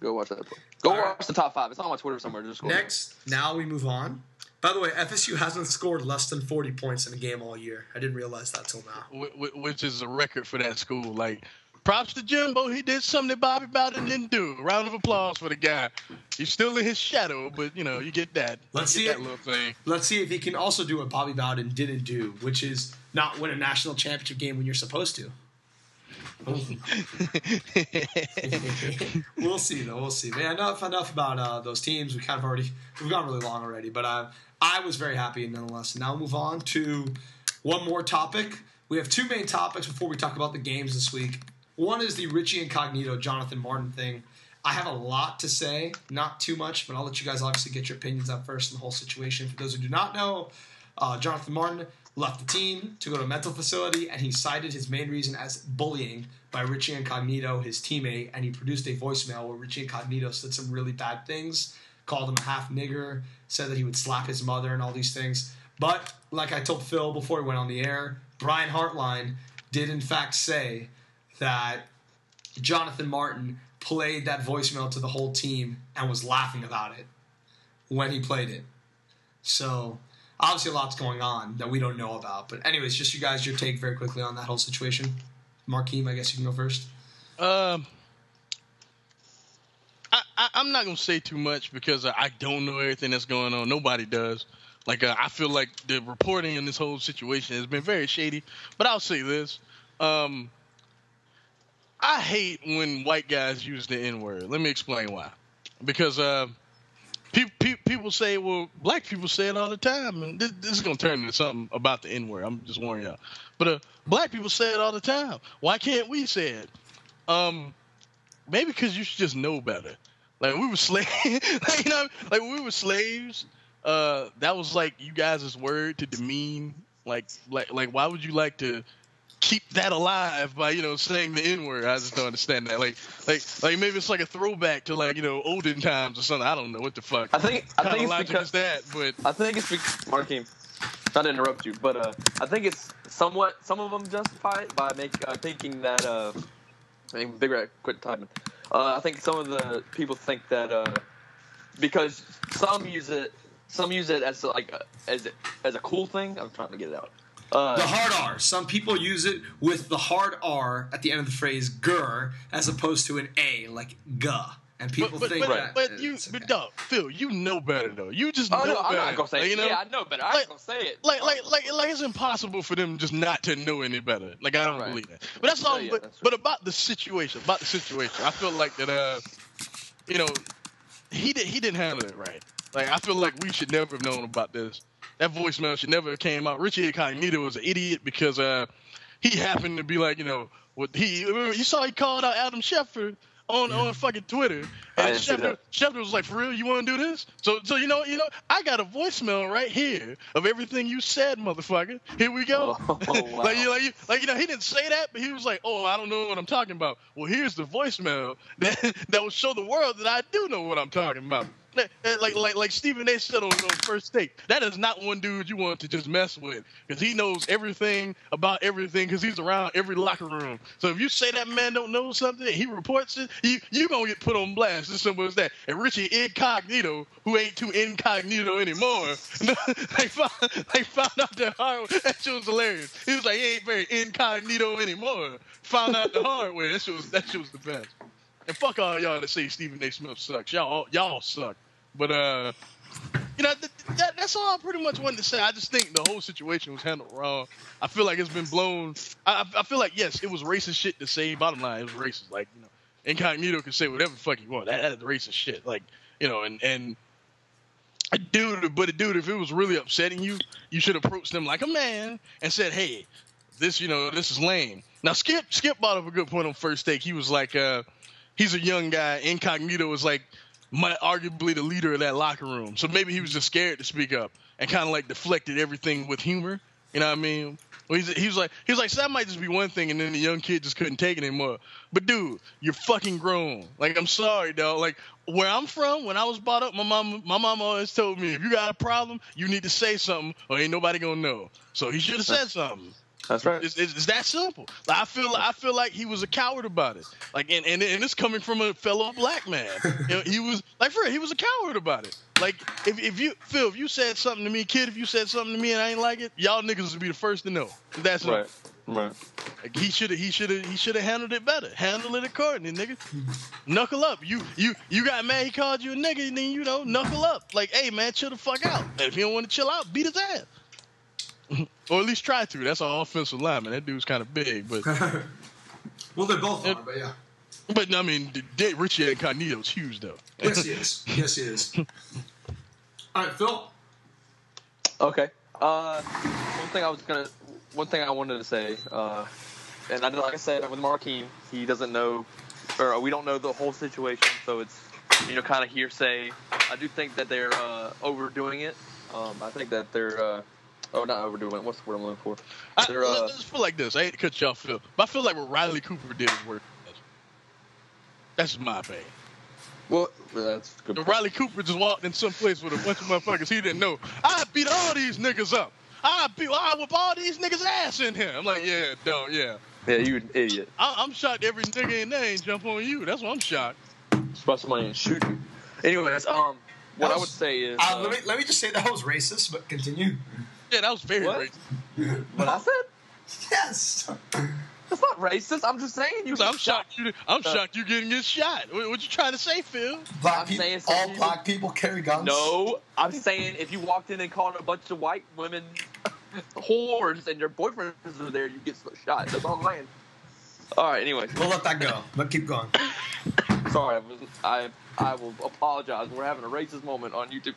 S1: Go watch that play. Go
S2: All
S1: watch
S2: right.
S1: the top five. It's on my Twitter somewhere. Just go
S2: Next, now we move on. By the way, FSU hasn't scored less than 40 points in a game all year. I didn't realize that till now.
S3: Wh- wh- Which is a record for that school. Like, props to Jimbo. He did something that Bobby Bowden didn't do. Round of applause for the guy. He's still in his shadow, but you know you get that.
S2: Let's
S3: You
S2: see
S3: that little thing.
S2: Let's see if he can also do what Bobby Bowden didn't do, which is not win a national championship game when you're supposed to. we'll see though. We'll see. Man, enough enough about uh, those teams. We kind of already we've gone really long already, but uh, I was very happy nonetheless. Now we'll move on to one more topic. We have two main topics before we talk about the games this week. One is the Richie Incognito Jonathan Martin thing. I have a lot to say, not too much, but I'll let you guys obviously get your opinions out first on the whole situation. For those who do not know, uh, Jonathan Martin left the team to go to a mental facility, and he cited his main reason as bullying by Richie Incognito, his teammate, and he produced a voicemail where Richie Incognito said some really bad things, called him a half nigger, said that he would slap his mother, and all these things. But like I told Phil before we went on the air, Brian Hartline did in fact say that Jonathan Martin played that voicemail to the whole team and was laughing about it when he played it. So obviously a lot's going on that we don't know about. But anyways, just you guys, your take very quickly on that whole situation. Markeem, I guess you can go first.
S3: Um, I, I I'm not gonna say too much because I don't know everything that's going on. Nobody does. Like uh, I feel like the reporting in this whole situation has been very shady. But I'll say this: um, I hate when white guys use the N word. Let me explain why. Because uh, pe- pe- people say, well, black people say it all the time, and this, this is gonna turn into something about the N word. I'm just warning y'all. But uh, black people say it all the time. Why can't we say it? Um, maybe because you should just know better. Like we were slaves, like, you know, like we were slaves. Uh, that was like you guys' word to demean. Like, like, like, why would you like to keep that alive by you know saying the N word? I just don't understand that. Like, like, like maybe it's like a throwback to like you know olden times or something. I don't know what the fuck.
S1: I think I think it's because
S3: that? But
S1: I think it's because Markeem. Not to interrupt you, but uh, I think it's somewhat. Some of them justify it by make uh, thinking that uh, I mean, Big Rat quit typing. Uh, I think some of the people think that uh, because some use it, some use it as like a, as it as a cool thing. I'm trying to get it out. Uh,
S2: The hard R. Some people use it with the hard R at the end of the phrase "gur" as opposed to an A, like "guh." And people
S3: But, but,
S2: think
S3: but,
S2: that
S3: but you,
S2: it's
S3: but
S2: okay.
S3: dog, Phil, you know better though. You just
S1: oh
S3: know
S1: no, I'm not gonna say
S3: Like,
S1: it.
S3: you know,
S1: yeah, I know, but I
S3: Like-
S1: ain't gonna say it.
S3: like, like, like, like it's impossible for them just not to know any better. Like I don't
S1: Right.
S3: believe that. But that's all.
S1: Yeah, yeah,
S3: but,
S1: that's right.
S3: but about the situation, about the situation, I feel like that. Uh, you know, he did. He didn't handle it right. Like I feel like we should never have known about this. That voicemail should never have came out. Richie Incognito was an idiot because uh, he happened to be like, you know, what he. You saw he called out Adam Schefter. On, on fucking Twitter, and
S1: didn't
S3: Schefter, was like, "For real, you want to do this?" So, so you know, you know, I got a voicemail right here of everything you said, motherfucker. Here we go.
S1: Oh, wow.
S3: like you, like you, like you know, he didn't say that, but he was like, "Oh, I don't know what I'm talking about." Well, here's the voicemail that that will show the world that I do know what I'm talking about. Like, like, like, Stephen A. said on, on first take. That is not one dude you want to just mess with because he knows everything about everything because he's around every locker room. So if you say that man don't know something, he reports it, you you gonna get put on blast. As simple as that. And Richie Incognito, who ain't too incognito anymore, they found, like found out the hard. That shit was hilarious. He was like, he ain't very incognito anymore. Found out the hard way. That shit was that shit was the best. And fuck all y'all that say Stephen A. Smith sucks. Y'all y'all suck. But uh, you know th- th- that, that's all I pretty much wanted to say. I just think the whole situation was handled wrong. I feel like it's been blown. I, I feel like yes, it was racist shit to say. Bottom line, it was racist. Like you know, incognito can say whatever fuck you want. That, that is racist shit. Like you know, and and. Dude, but a dude, if it was really upsetting you, you should approach them like a man and said, "Hey, this, you know, this is lame." Now, Skip, Skip brought up a good point on first take. He was like, uh, he's a young guy. Incognito was like, my, arguably the leader of that locker room. So maybe he was just scared to speak up and kind of like deflected everything with humor. You know what I mean? Well, he's, he was like, he was like, so that might just be one thing, and then the young kid just couldn't take it anymore. But dude, you're fucking grown. Like, I'm sorry, dog. Like, where I'm from, when I was brought up, my mom, my mom always told me, if you got a problem, you need to say something, or ain't nobody gonna know. So he should have said something.
S1: That's right.
S3: It's, it's, it's that simple. Like, I feel I feel like he was a coward about it. Like and, and, and it's coming from a fellow black man. You know, he was like for real, he was a coward about it. Like if, if you Phil, if you said something to me, kid, if you said something to me and I ain't like it, y'all niggas would be the first to know. That's
S1: Right. Right.
S3: like he should have he should have he should have handled it better. Handle it accordingly, nigga. Knuckle up. You you you got mad he called you a nigga, and then you know, knuckle up. Like, hey man, chill the fuck out. And if he don't want to chill out, beat his ass. or at least try to. That's an offensive lineman. That dude's kind of big, but
S2: well, they both
S3: It-
S2: are, but yeah.
S3: but I mean, D- D- Richie Incognito's huge though.
S2: Yes, he is. Yes, he is. All right, Phil.
S1: Okay. Uh, one thing I was gonna, one thing I wanted to say, uh, and I like I said with Markeem, he doesn't know, or we don't know the whole situation, so it's you know kind of hearsay. I do think that they're uh, overdoing it. Um, I think that they're, uh, oh not overdoing it. What's the word I'm looking for?
S3: I,
S1: They're, uh,
S3: let's feel like this. I hate to cut y'all Phil, but I feel like what Riley Cooper did is worse. That's just my opinion.
S1: Well, that's good.
S3: The. Riley Cooper just walked in some place with a bunch of motherfuckers he didn't know. I beat all these niggas up. I beat, I whip all these niggas ass in here. I'm like, yeah, dog, yeah.
S1: Yeah, you an idiot.
S3: I, I'm shocked every nigga in there ain't jump on you. That's what I'm shocked.
S1: Spot somebody and shoot you. Anyways, um, what
S2: That
S1: I would say is,
S2: Uh,
S1: uh,
S2: let me let me just say that was racist, but continue.
S3: Yeah, that was very
S1: What?
S3: racist.
S1: what I said.
S2: Yes.
S1: That's not racist. I'm just saying you.
S3: So I'm shocked you. I'm
S1: Uh,
S3: shocked you getting get shot. What, what you trying to say, Phil?
S2: Black
S1: I'm
S2: people,
S1: saying
S2: all
S1: something-
S2: black people carry guns.
S1: No, I'm saying if you walked in and called a bunch of white women whores and your boyfriends are there, you get shot. That's all I'm saying. All right. Anyway,
S2: We'll let that go, but keep going.
S1: sorry. I, was, I I will apologize. We're having a racist moment on YouTube.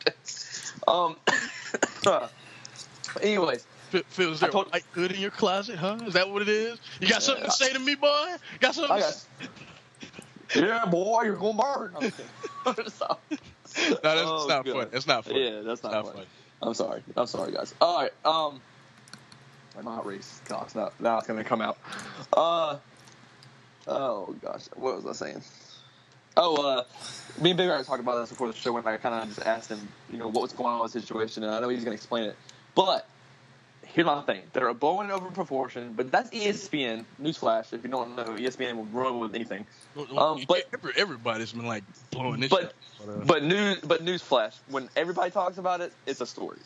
S1: um. anyways,
S3: Phil, is there
S1: told-
S3: white hood in your closet, huh? Is that what it is? You got something to say to me, boy? Got something?
S1: Got. Yeah, boy, you're gonna burn. I'm kidding. So-
S3: No, that's
S1: Oh,
S3: not funny. That's not funny.
S1: Yeah, that's not,
S3: Not.
S1: I'm sorry. I'm sorry, guys. All right. Um, I'm not racist. Gosh, now, now it's gonna come out. Uh, oh gosh, what was I saying? Oh, uh, me and Big Rat talked about this before the show when I kind of just asked him, you know, what was going on with the situation, and I know he's gonna explain it, but here's my thing: they're blowing it over proportion, but that's ESPN. Newsflash: if you don't know, ESPN will run with anything. Um, but-
S3: everybody's been like blowing this.
S1: But
S3: shit. uh,
S1: but news but newsflash: when everybody talks about it, it's a story.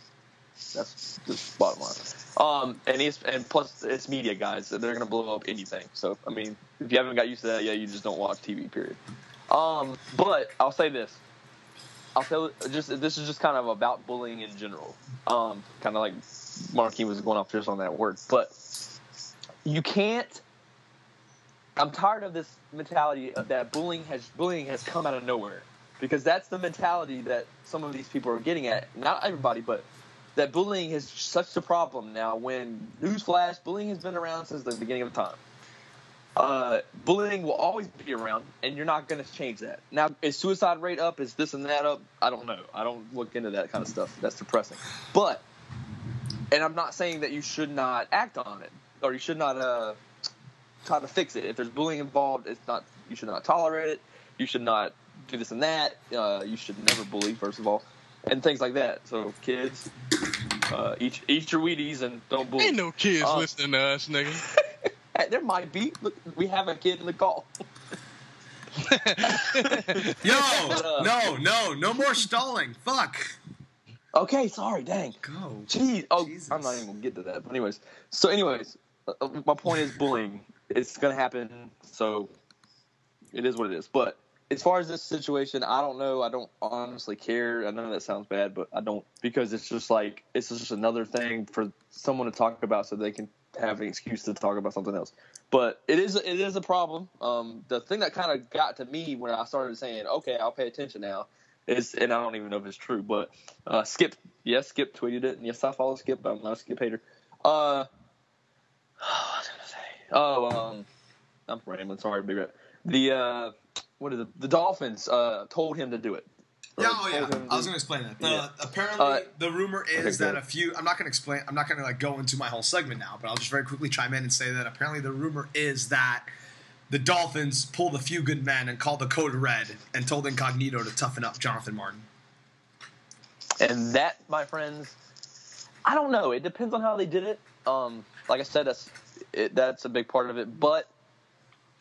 S1: That's just bottom line. Um, and and plus it's media guys; they're gonna blow up anything. So I mean, if you haven't got used to that, yeah, you just don't watch TV. Period. Um, but I'll say this. I'll tell just this is just kind of about bullying in general. Um, kind of like Marquis was going off just on that word, but you can't. I'm tired of this mentality that bullying has bullying has come out of nowhere because that's the mentality that some of these people are getting at. Not everybody, but that bullying is such a problem now. When newsflash, bullying has been around since the beginning of time. Uh, bullying will always be around, and you're not going to change that. Now, is suicide rate up? Is this and that up? I don't know. I don't look into that kind of stuff. That's depressing. But, and I'm not saying that you should not act on it or you should not uh, try to fix it. If there's bullying involved, it's not. You should not tolerate it. You should not do this and that. Uh, you should never bully, first of all, and things like that. So, kids, uh, eat eat your Wheaties and don't bully.
S3: ain't no kids
S1: Uh,
S3: listening to us, nigga.
S1: There might be. Look, we have a kid in the call.
S2: Yo,
S1: Uh,
S2: no, no, no more stalling. Fuck.
S1: Okay, sorry, dang.
S2: Go.
S1: Jeez. Oh,
S2: Jesus.
S1: I'm not even gonna get to that. But anyways, so anyways, uh, uh, my point is bullying. It's gonna happen. So it is what it is. But as far as this situation, I don't know. I don't honestly care. I know that sounds bad, but I don't because it's just like it's just another thing for someone to talk about so they can have an excuse to talk about something else. But it is it is a problem. Um, the thing that kind of got to me when I started saying, okay, I'll pay attention now, is and I don't even know if it's true, but uh, Skip, yes, Skip tweeted it, and yes, I follow Skip. But I'm not a Skip hater. Uh, what was I gonna say? Oh, um, I'm rambling. Sorry, big rat. The uh, what is it? The Dolphins uh told him to do it. Or
S2: Yeah, oh yeah.
S1: told him
S2: I was gonna explain that. The,
S1: Yeah.
S2: Apparently,
S1: Uh,
S2: the rumor is
S1: okay,
S2: that a few. I'm not gonna explain. I'm not gonna like go into my whole segment now, but I'll just very quickly chime in and say that apparently the rumor is that the Dolphins pulled a few good men and called the code red and told Incognito to toughen up Jonathan Martin.
S1: And that, my friends, I don't know. It depends on how they did it. Um, like I said, that's it, that's a big part of it. But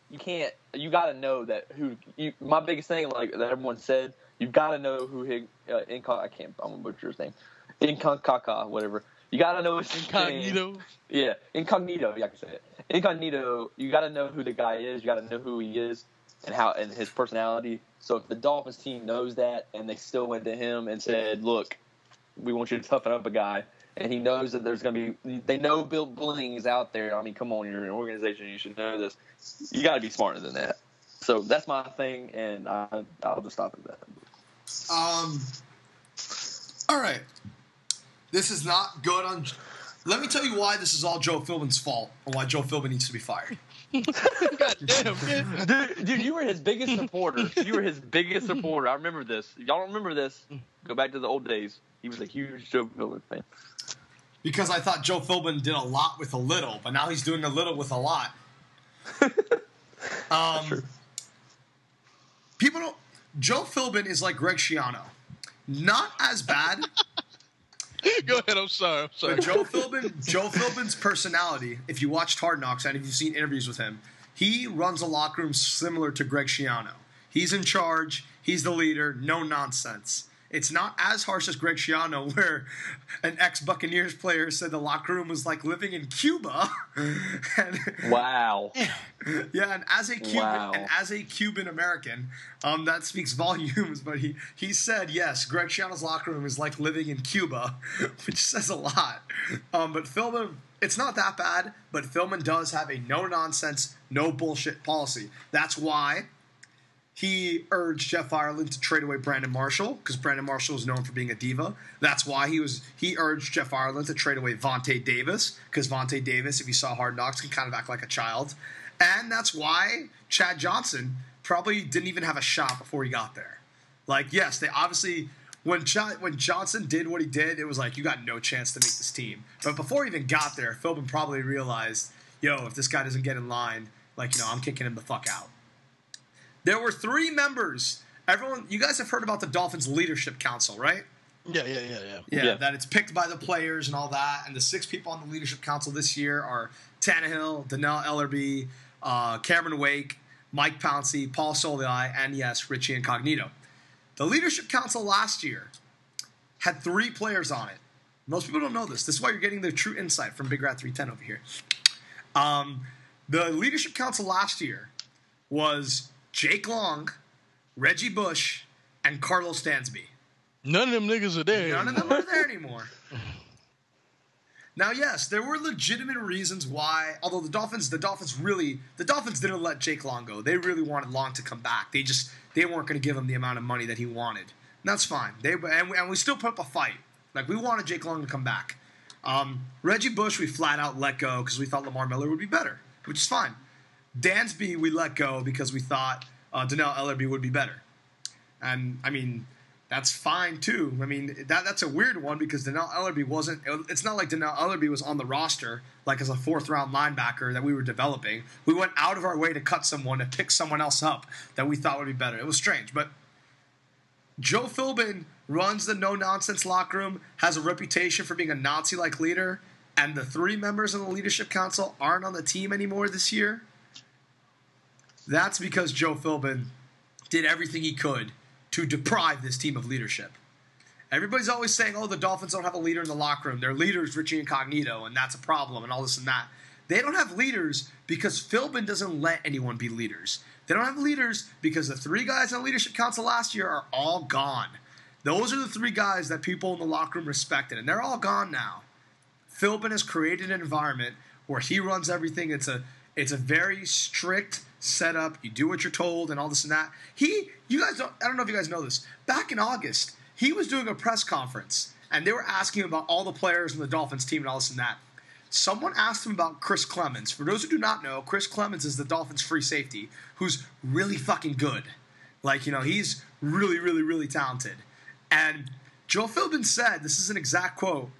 S1: you can't. You got to know that who. You, my biggest thing, like that everyone said, you got to know who Hig, uh, I can't. I'm gonna butcher his name. Incognito, whatever. You got to know his name.
S3: Incognito.
S1: Yeah, incognito. Yeah, I can say it. Incognito. You got to know who the guy is. You got to know who he is and how and his personality. So if the Dolphins team knows that and they still went to him and said, "Look, we want you to toughen up a guy," and he knows that there's going to be, they know Bill bullying is out there. I mean, come on, you're an organization. You should know this. You got to be smarter than that. So that's my thing, and I, I'll just stop at that.
S2: Um. All right. This is not good on. Let me tell you why this is all Joe Philbin's fault and why Joe Philbin needs to be fired.
S3: God damn.
S1: Dude, dude, you were his biggest supporter. You were his biggest supporter. I remember this. Y'all don't remember this? Go back to the old days. He was a huge Joe Philbin fan.
S2: Because I thought Joe Philbin did a lot with a little, but now he's doing a little with a lot. um,
S1: true.
S2: people don't. Joe Philbin is like Greg Schiano. Not as bad,
S3: Go ahead. I'm sorry. I'm sorry.
S2: but Joe Philbin, Joe Philbin's personality. If you watched Hard Knocks and if you've seen interviews with him, he runs a locker room similar to Greg Schiano. He's in charge. He's the leader. No nonsense. It's not as harsh as Greg Schiano, where an ex Buccaneers player said the locker room was like living in Cuba. and,
S1: Wow.
S2: yeah, and as a Cuban
S1: Wow.
S2: and as a Cuban American, um, that speaks volumes. But he he said yes, Greg Schiano's locker room is like living in Cuba, which says a lot. Um, but Philbin, it's not that bad. But Philbin does have a no nonsense, no bullshit policy. That's why he urged Jeff Ireland to trade away Brandon Marshall because Brandon Marshall is known for being a diva. That's why he was he urged Jeff Ireland to trade away Vontae Davis because Vontae Davis, if you saw Hard Knocks, can kind of act like a child, and that's why Chad Johnson probably didn't even have a shot before he got there. Like, yes, they obviously when when Johnson did what he did, it was like you got no chance to make this team. But before he even got there, Philbin probably realized, yo, if this guy doesn't get in line, like you know, I'm kicking him the fuck out. There were three members. Everyone, you guys have heard about the Dolphins Leadership Council, right?
S3: Yeah, yeah, yeah, yeah.
S2: Yeah,
S1: Yeah.
S2: that it's picked by the players and all that. And the six people on the leadership council this year are Tannehill, Dannell Ellerbe, uh, Cameron Wake, Mike Pouncey, Paul Soliai, and yes, Richie Incognito. The leadership council last year had three players on it. Most people don't know this. This is why you're getting the true insight from Big Rat 310 over here. Um, the leadership council last year was Jake Long, Reggie Bush, and Karlos Dansby.
S3: None of them niggas are there.
S2: None of
S3: anymore.
S2: them are there anymore. Now, yes, there were legitimate reasons why. Although the Dolphins, the Dolphins really, the Dolphins didn't let Jake Long go. They really wanted Long to come back. They just they weren't going to give him the amount of money that he wanted. And that's fine. They and we, and we still put up a fight. Like we wanted Jake Long to come back. Um, Reggie Bush, we flat out let go because we thought Lamar Miller would be better, which is fine. Dansby, we let go because we thought uh, Dannell Ellerbe would be better. And I mean, that's fine too. I mean, that that's a weird one because Dannell Ellerbe wasn't. It's not like Dannell Ellerbe was on the roster like as a fourth round linebacker that we were developing. We went out of our way to cut someone to pick someone else up that we thought would be better. It was strange, but Joe Philbin runs the no nonsense locker room, has a reputation for being a Nazi like leader, and the three members of the leadership council aren't on the team anymore this year. That's because Joe Philbin did everything he could to deprive this team of leadership. Everybody's always saying, oh, the Dolphins don't have a leader in the locker room. Their leader is Richie Incognito, and that's a problem, and all this and that. They don't have leaders because Philbin doesn't let anyone be leaders. They don't have leaders because the three guys on the leadership council last year are all gone. Those are the three guys that people in the locker room respected, and they're all gone now. Philbin has created an environment where he runs everything. It's a it's a very strict setup. You do what you're told, and all this and that. He, you guys, don't, I don't know if you guys know this. Back in August, he was doing a press conference, and they were asking him about all the players in the Dolphins team and all this and that. Someone asked him about Chris Clemons. For those who do not know, Chris Clemons is the Dolphins' free safety, who's really fucking good. Like you know, he's really, really, really talented. And Joe Philbin said, this is an exact quote.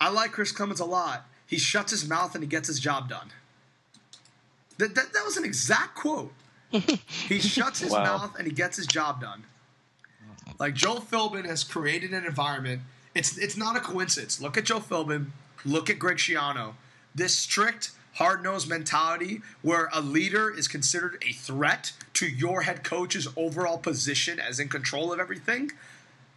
S2: I like Chris Clemons a lot. He shuts his mouth and he gets his job done. That, that, that was an exact quote. he shuts his
S1: Wow.
S2: mouth and he gets his job done. Like Joe Philbin has created an environment. It's it's not a coincidence. Look at Joe Philbin. Look at Greg Schiano. This strict, hard nosed mentality where a leader is considered a threat to your head coach's overall position as in control of everything.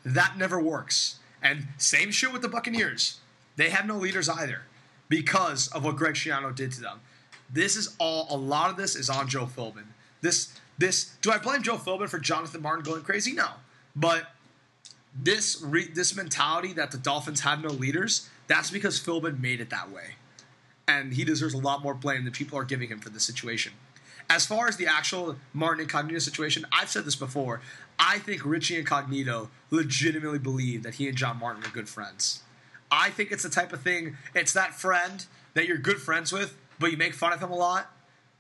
S2: That never works. And same shit with the Buccaneers. They have no leaders either because of what Greg Schiano did to them. This is all. A lot of this is on Joe Philbin. This this. Do I blame Joe Philbin for Jonathan Martin going crazy? No, but this re, this mentality that the Dolphins have no leaders. That's because Philbin made it that way, and he deserves a lot more blame than people are giving him for this situation. As far as the actual Martin Incognito situation, I've said this before. I think Richie Incognito legitimately believed that he and John Martin were good friends. I think it's the type of thing, it's that friend that you're good friends with, but you make fun of him a lot,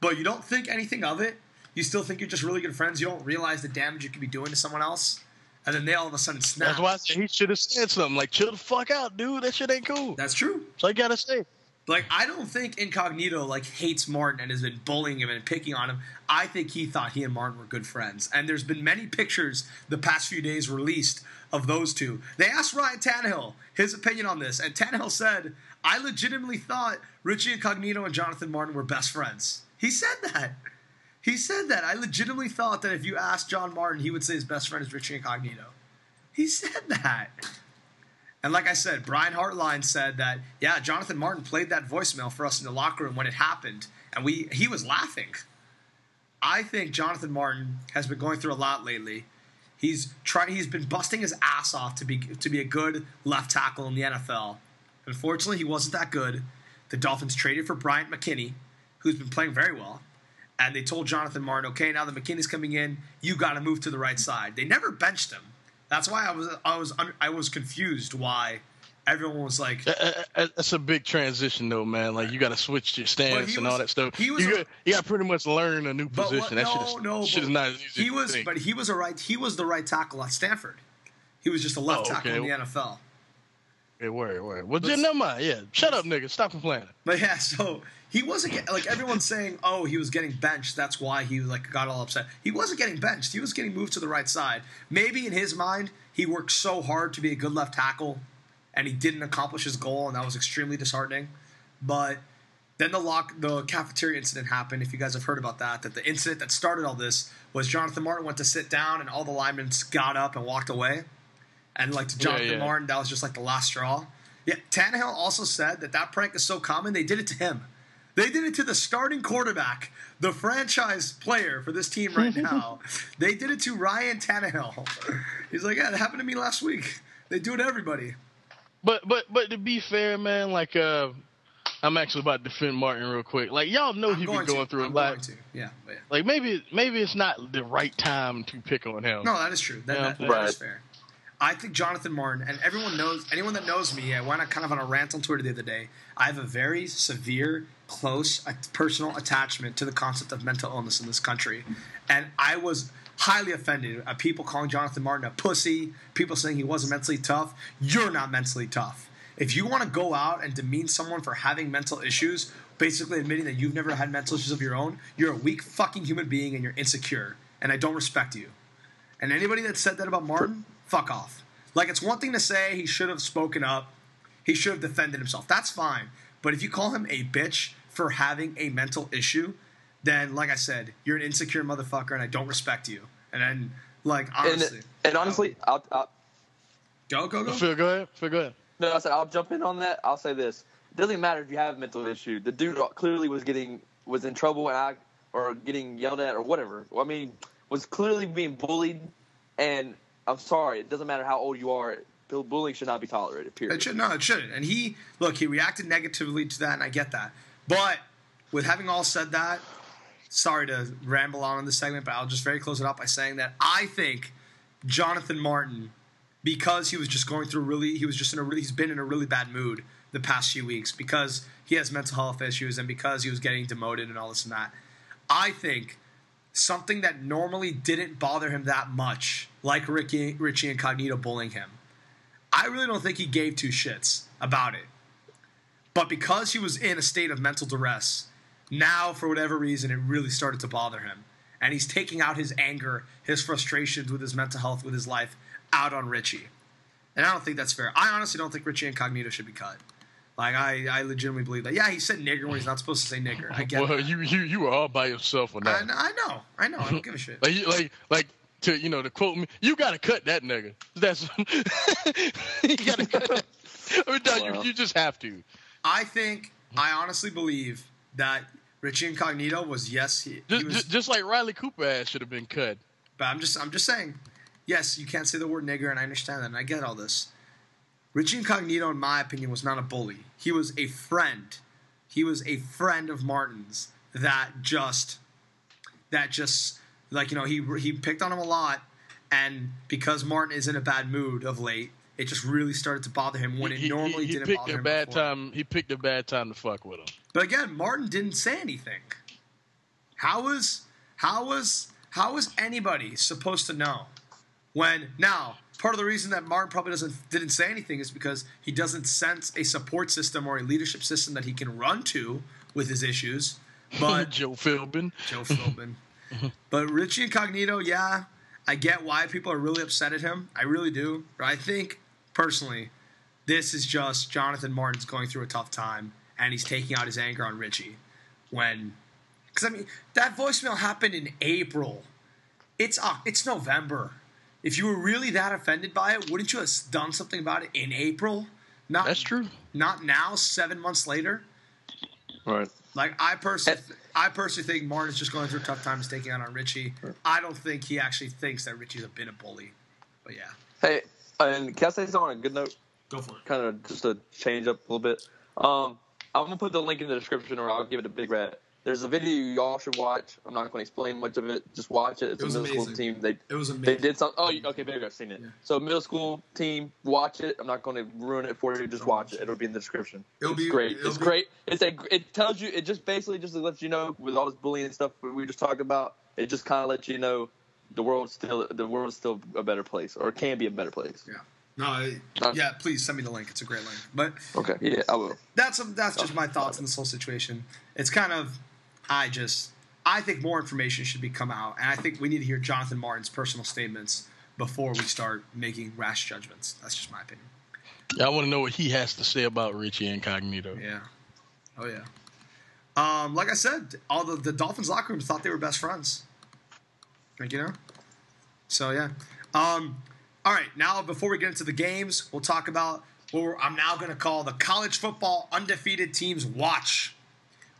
S2: but you don't think anything of it. You still think you're just really good friends. You don't realize the damage you could be doing to someone else. And then they all of a sudden snap.
S3: That's why I said he should have said something like, "Chill the fuck out, dude. That shit ain't cool."
S2: That's true.
S3: So I gotta say,
S2: Like I don't think Incognito like hates Martin and has been bullying him and picking on him. I think he thought he and Martin were good friends. And there's been many pictures the past few days released of those two. They asked Ryan Tannehill his opinion on this, and Tannehill said, "I legitimately thought Richie Incognito and Jonathan Martin were best friends." He said that. He said that. I legitimately thought that if you asked John Martin, he would say his best friend is Richie Incognito. He said that. And like I said, Brian Hartline said that, yeah, Jonathan Martin played that voicemail for us in the locker room when it happened, and we he was laughing. I think Jonathan Martin has been going through a lot lately. He's trying he's been busting his ass off to be to be a good left tackle in the NFL. Unfortunately, he wasn't that good. The Dolphins traded for Bryant McKinnie, who's been playing very well. And they told Jonathan Martin, okay, now that McKinnie's coming in, you got to move to the right side. They never benched him. That's why I was I was un- I was confused why everyone was like,
S3: Uh, uh, uh, That's a big transition, though, man. Like you got to switch your stance and all that stuff.
S2: he was
S3: you, got, you got to pretty much learn a new
S2: But what-
S3: position. that shit
S2: no, no,
S3: shit is
S2: but
S3: not easy
S2: he was, but he was a right. He was the right tackle at Stanford. He was just a left
S3: Oh,
S2: tackle
S3: okay.
S2: in the NFL.
S3: Okay, word, word. Well, just never mind. Yeah, shut up, nigga. Stop complaining.
S2: But yeah, so he wasn't get, like everyone's saying. Oh, he was getting benched. That's why he like got all upset. He wasn't getting benched. He was getting moved to the right side. Maybe in his mind, he worked so hard to be a good left tackle, and he didn't accomplish his goal, and that was extremely disheartening. But then the lock, the cafeteria incident happened. If you guys have heard about that, that the incident that started all this was Jonathan Martin went to sit down, and all the linemen got up and walked away. And like to Jonathan
S3: yeah.
S2: Martin, that was just like the last straw. Yeah, Tannehill also said that that prank is so common they did it to him. They did it to the starting quarterback, the franchise player for this team right now. they did it to Ryan Tannehill. He's like, yeah, it happened to me last week. They do it to everybody.
S3: But but but to be fair, man, like uh, I'm actually about to defend Martin real quick. Like y'all know he
S2: going
S3: been going
S2: to.
S3: through a lot.
S2: Yeah, yeah.
S3: Like maybe maybe it's not the right time to pick on him.
S2: No, that is true. That,
S3: Yeah,
S2: that- that
S1: right.
S2: is fair. I think Jonathan Martin, and everyone knows, anyone that knows me, I went on kind of on a rant on Twitter the other day. I have a very severe, close, uh, personal attachment to the concept of mental illness in this country. And I was highly offended at people calling Jonathan Martin a pussy, people saying he wasn't mentally tough. You're not mentally tough. If you want to go out and demean someone for having mental issues, basically admitting that you've never had mental issues of your own, you're a weak fucking human being and you're insecure. And I don't respect you. And anybody that said that about Martin, fuck off. Like it's one thing to say he should have spoken up, he should have defended himself. That's fine. But if you call him a bitch for having a mental issue, then like I said, you're an insecure motherfucker, and I don't respect you. And then, like honestly,
S1: and, and honestly, I'll, I'll,
S2: go go go.
S3: Phil, go ahead. Phil, go ahead.
S1: no, I said I'll jump in on that. I'll say this: it doesn't matter if you have a mental issue. The dude clearly was getting was in trouble and I or getting yelled at or whatever. I mean, was clearly being bullied, and I'm sorry, it doesn't matter how old you are. Bullying should not be tolerated. Period.
S2: It should no, it shouldn't. And he look, he reacted negatively to that, and I get that. But with having all said that, sorry to ramble on in this segment, but I'll just very close it up by saying that I think Jonathan Martin, because he was just going through really, he was just in a really, he's been in a really bad mood the past few weeks because he has mental health issues and because he was getting demoted and all this and that. I think something that normally didn't bother him that much, like Ricky, Richie Incognito bullying him. I really don't think he gave two shits about it. But because he was in a state of mental duress, now for whatever reason it really started to bother him. And he's taking out his anger, his frustrations with his mental health, with his life, out on Richie. And I don't think that's fair. I honestly don't think Richie Incognito should be cut. Like I, I legitimately believe that. Yeah, he said nigger when he's not supposed to say nigger. I get
S3: well,
S2: that.
S3: you you you were all by yourself on that.
S2: I know, I know. I don't give a shit.
S3: Like you like like to you know to quote me, you gotta cut that nigga. That's you gotta cut. That. I mean, no,
S1: Wow.
S3: you you just have to.
S2: I think, I honestly believe that Richie Incognito was yes, he, he was
S3: just, just like Riley Cooper ass should have been cut.
S2: But I'm just I'm just saying, yes, you can't say the word nigger, and I understand that, and I get all this. Richie Incognito, in my opinion, was not a bully. He was a friend. He was a friend of Martin's that just that just like you know he he picked on him a lot, and because Martin is in a bad mood of late, it just really started to bother him when it
S3: he,
S2: normally
S3: he, he
S2: didn't
S3: picked
S2: bother
S3: a
S2: him.
S3: bad
S2: before.
S3: time. He picked a bad time to fuck with him.
S2: But again, Martin didn't say anything. How was how was how was anybody supposed to know when now part of the reason that Martin probably doesn't didn't say anything is because he doesn't sense a support system or a leadership system that he can run to with his issues. But
S3: Joe Philbin.
S2: Joe Philbin. but Richie Incognito, yeah, I get why people are really upset at him. I really do. But I think personally, this is just Jonathan Martin's going through a tough time, and he's taking out his anger on Richie. When, because I mean, that voicemail happened in April. It's uh, it's November. If you were really that offended by it, wouldn't you have done something about it in April? Not
S3: That's true.
S2: Not now, seven months later.
S1: Right.
S2: Like I personally, I personally think Martin's just going through tough times taking out on Richie. I don't think he actually thinks that Richie's a bit of a bully. But yeah,
S1: Hey, and can I say something on a good note?
S2: go for it.
S1: Kind of just to change up a little bit. Um, I'm gonna put the link in the description, or I'll give it a big rat. There's a video y'all should watch. I'm not gonna explain much of it. Just watch it. It's
S2: It
S1: a middle
S2: amazing.
S1: school team. They
S2: It was
S1: they did some. Oh, okay, maybe I've seen it.
S2: Yeah.
S1: So middle school team, watch it. I'm not going to ruin it for you. Just watch it. It'll be in the description.
S2: It'll
S1: it's
S2: be-
S1: great.
S2: it'll
S1: It's
S2: be-
S1: great. It's a. It tells you. It just basically just lets you know with all this bullying and stuff we just talked about. It just kind of lets you know the world's still the world's still a better place or can be a better place.
S2: Yeah. No, I- yeah, please send me the link. It's a great link. But
S1: Okay, yeah, I will.
S2: that's that's just oh. my thoughts on this whole situation. It's kind of, I just, I think more information should be come out, and I think we need to hear Jonathan Martin's personal statements before we start making rash judgments. That's just my opinion.
S3: Yeah, I want to know what he has to say about Richie Incognito.
S2: Yeah. Oh yeah. Um, like I said, all the, the Dolphins locker room thought they were best friends. Like you know. So yeah. Um, all right. Now before we get into the games, we'll talk about what we're, I'm now going to call the college football undefeated teams watch.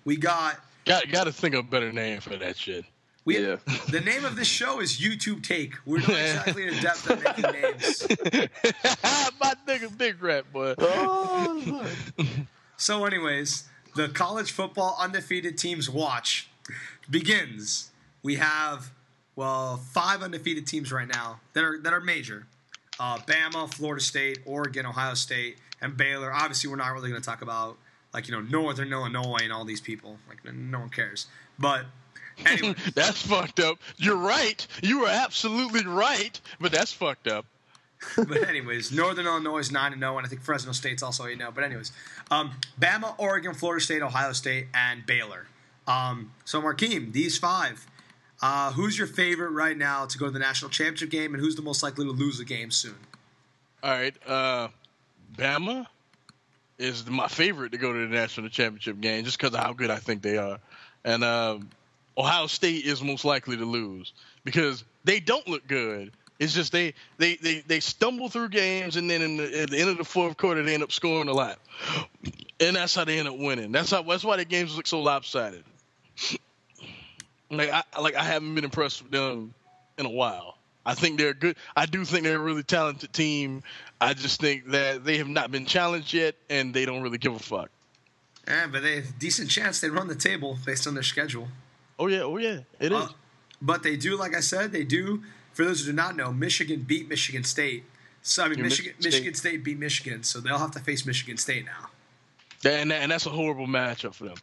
S2: We got
S3: Got got to think of a better name for that shit.
S2: we
S1: Yeah.
S2: the name of this show is YouTube Take. We're not exactly in depth at making names.
S3: My nigga, big rat boy.
S1: Oh,
S2: So, anyways, the college football undefeated teams watch begins. We have well five undefeated teams right now that are that are major. Uh, Bama, Florida State, Oregon, Ohio State, and Baylor. Obviously, we're not really going to talk about like you know Northern Illinois and all these people. Like no one cares. But anyway,
S3: that's fucked up. You're right. You are absolutely right, but that's fucked up.
S2: but anyways, Northern Illinois is nine and zero, and I think Fresno State's also eight zero. But anyways, um, Bama, Oregon, Florida State, Ohio State, and Baylor. Um, so Markeem, these five. Uh, who's your favorite right now to go to the national championship game, and who's the most likely to lose the game soon?
S3: All right, uh, Bama is my favorite to go to the national championship game just because of how good I think they are, and um, Ohio State is most likely to lose because they don't look good. It's just they they they, they stumble through games and then in the, at the end of the fourth quarter they end up scoring a lot, and that's how they end up winning. That's how that's why the games look so lopsided. Like I like I haven't been impressed with them in a while. I think they're good. I do think they're a really talented team. I just think that they have not been challenged yet, and they don't really give a fuck.
S2: Yeah, but they have a decent chance they run the table based on their schedule.
S3: Oh yeah, oh yeah, it is.
S2: Uh, but they do, like I said, they do. For those who do not know, Michigan beat Michigan State. So I mean, Michigan,
S3: Michigan
S2: Michigan State beat Michigan, so they'll have to face Michigan State now.
S3: and and that's a horrible matchup for them.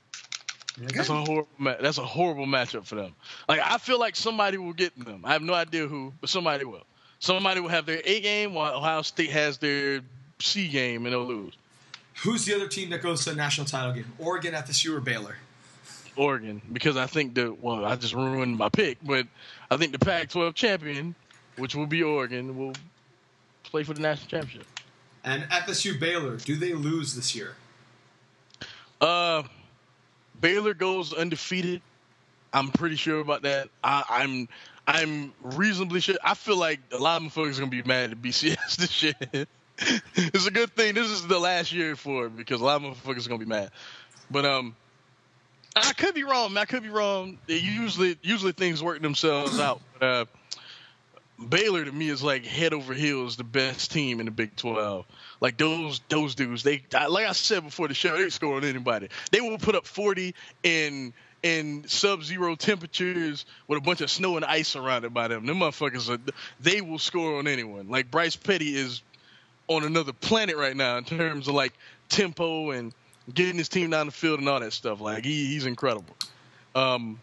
S3: That's a horrible. Ma- that's a horrible matchup for them. Like I feel like somebody will get them. I have no idea who, but somebody will. Somebody will have their A game while Ohio State has their C game, and they'll lose.
S2: Who's the other team that goes to the national title game? Oregon, FSU, or Baylor?
S3: Oregon because I think the well I just ruined my pick, but I think the Pac-12 champion, which will be Oregon, will play for the national championship.
S2: And FSU, Baylor, do they lose this year?
S3: Uh, Baylor goes undefeated. I'm pretty sure about that. I, I'm I'm reasonably sure. I feel like a lot of motherfuckers are gonna be mad at BCS this year. it's a good thing. This is the last year for it because a lot of motherfuckers are gonna be mad. But um, I could be wrong. I could be wrong. Usually usually things work themselves out. But, uh, Baylor to me is like head over heels the best team in the Big 12. Like those those dudes, they like I said before the show, they score on anybody. They will put up 40 in in sub-zero temperatures with a bunch of snow and ice surrounded by them. Them motherfuckers are they will score on anyone. Like Bryce Petty is on another planet right now in terms of like tempo and getting his team down the field and all that stuff. Like he, he's incredible. Um,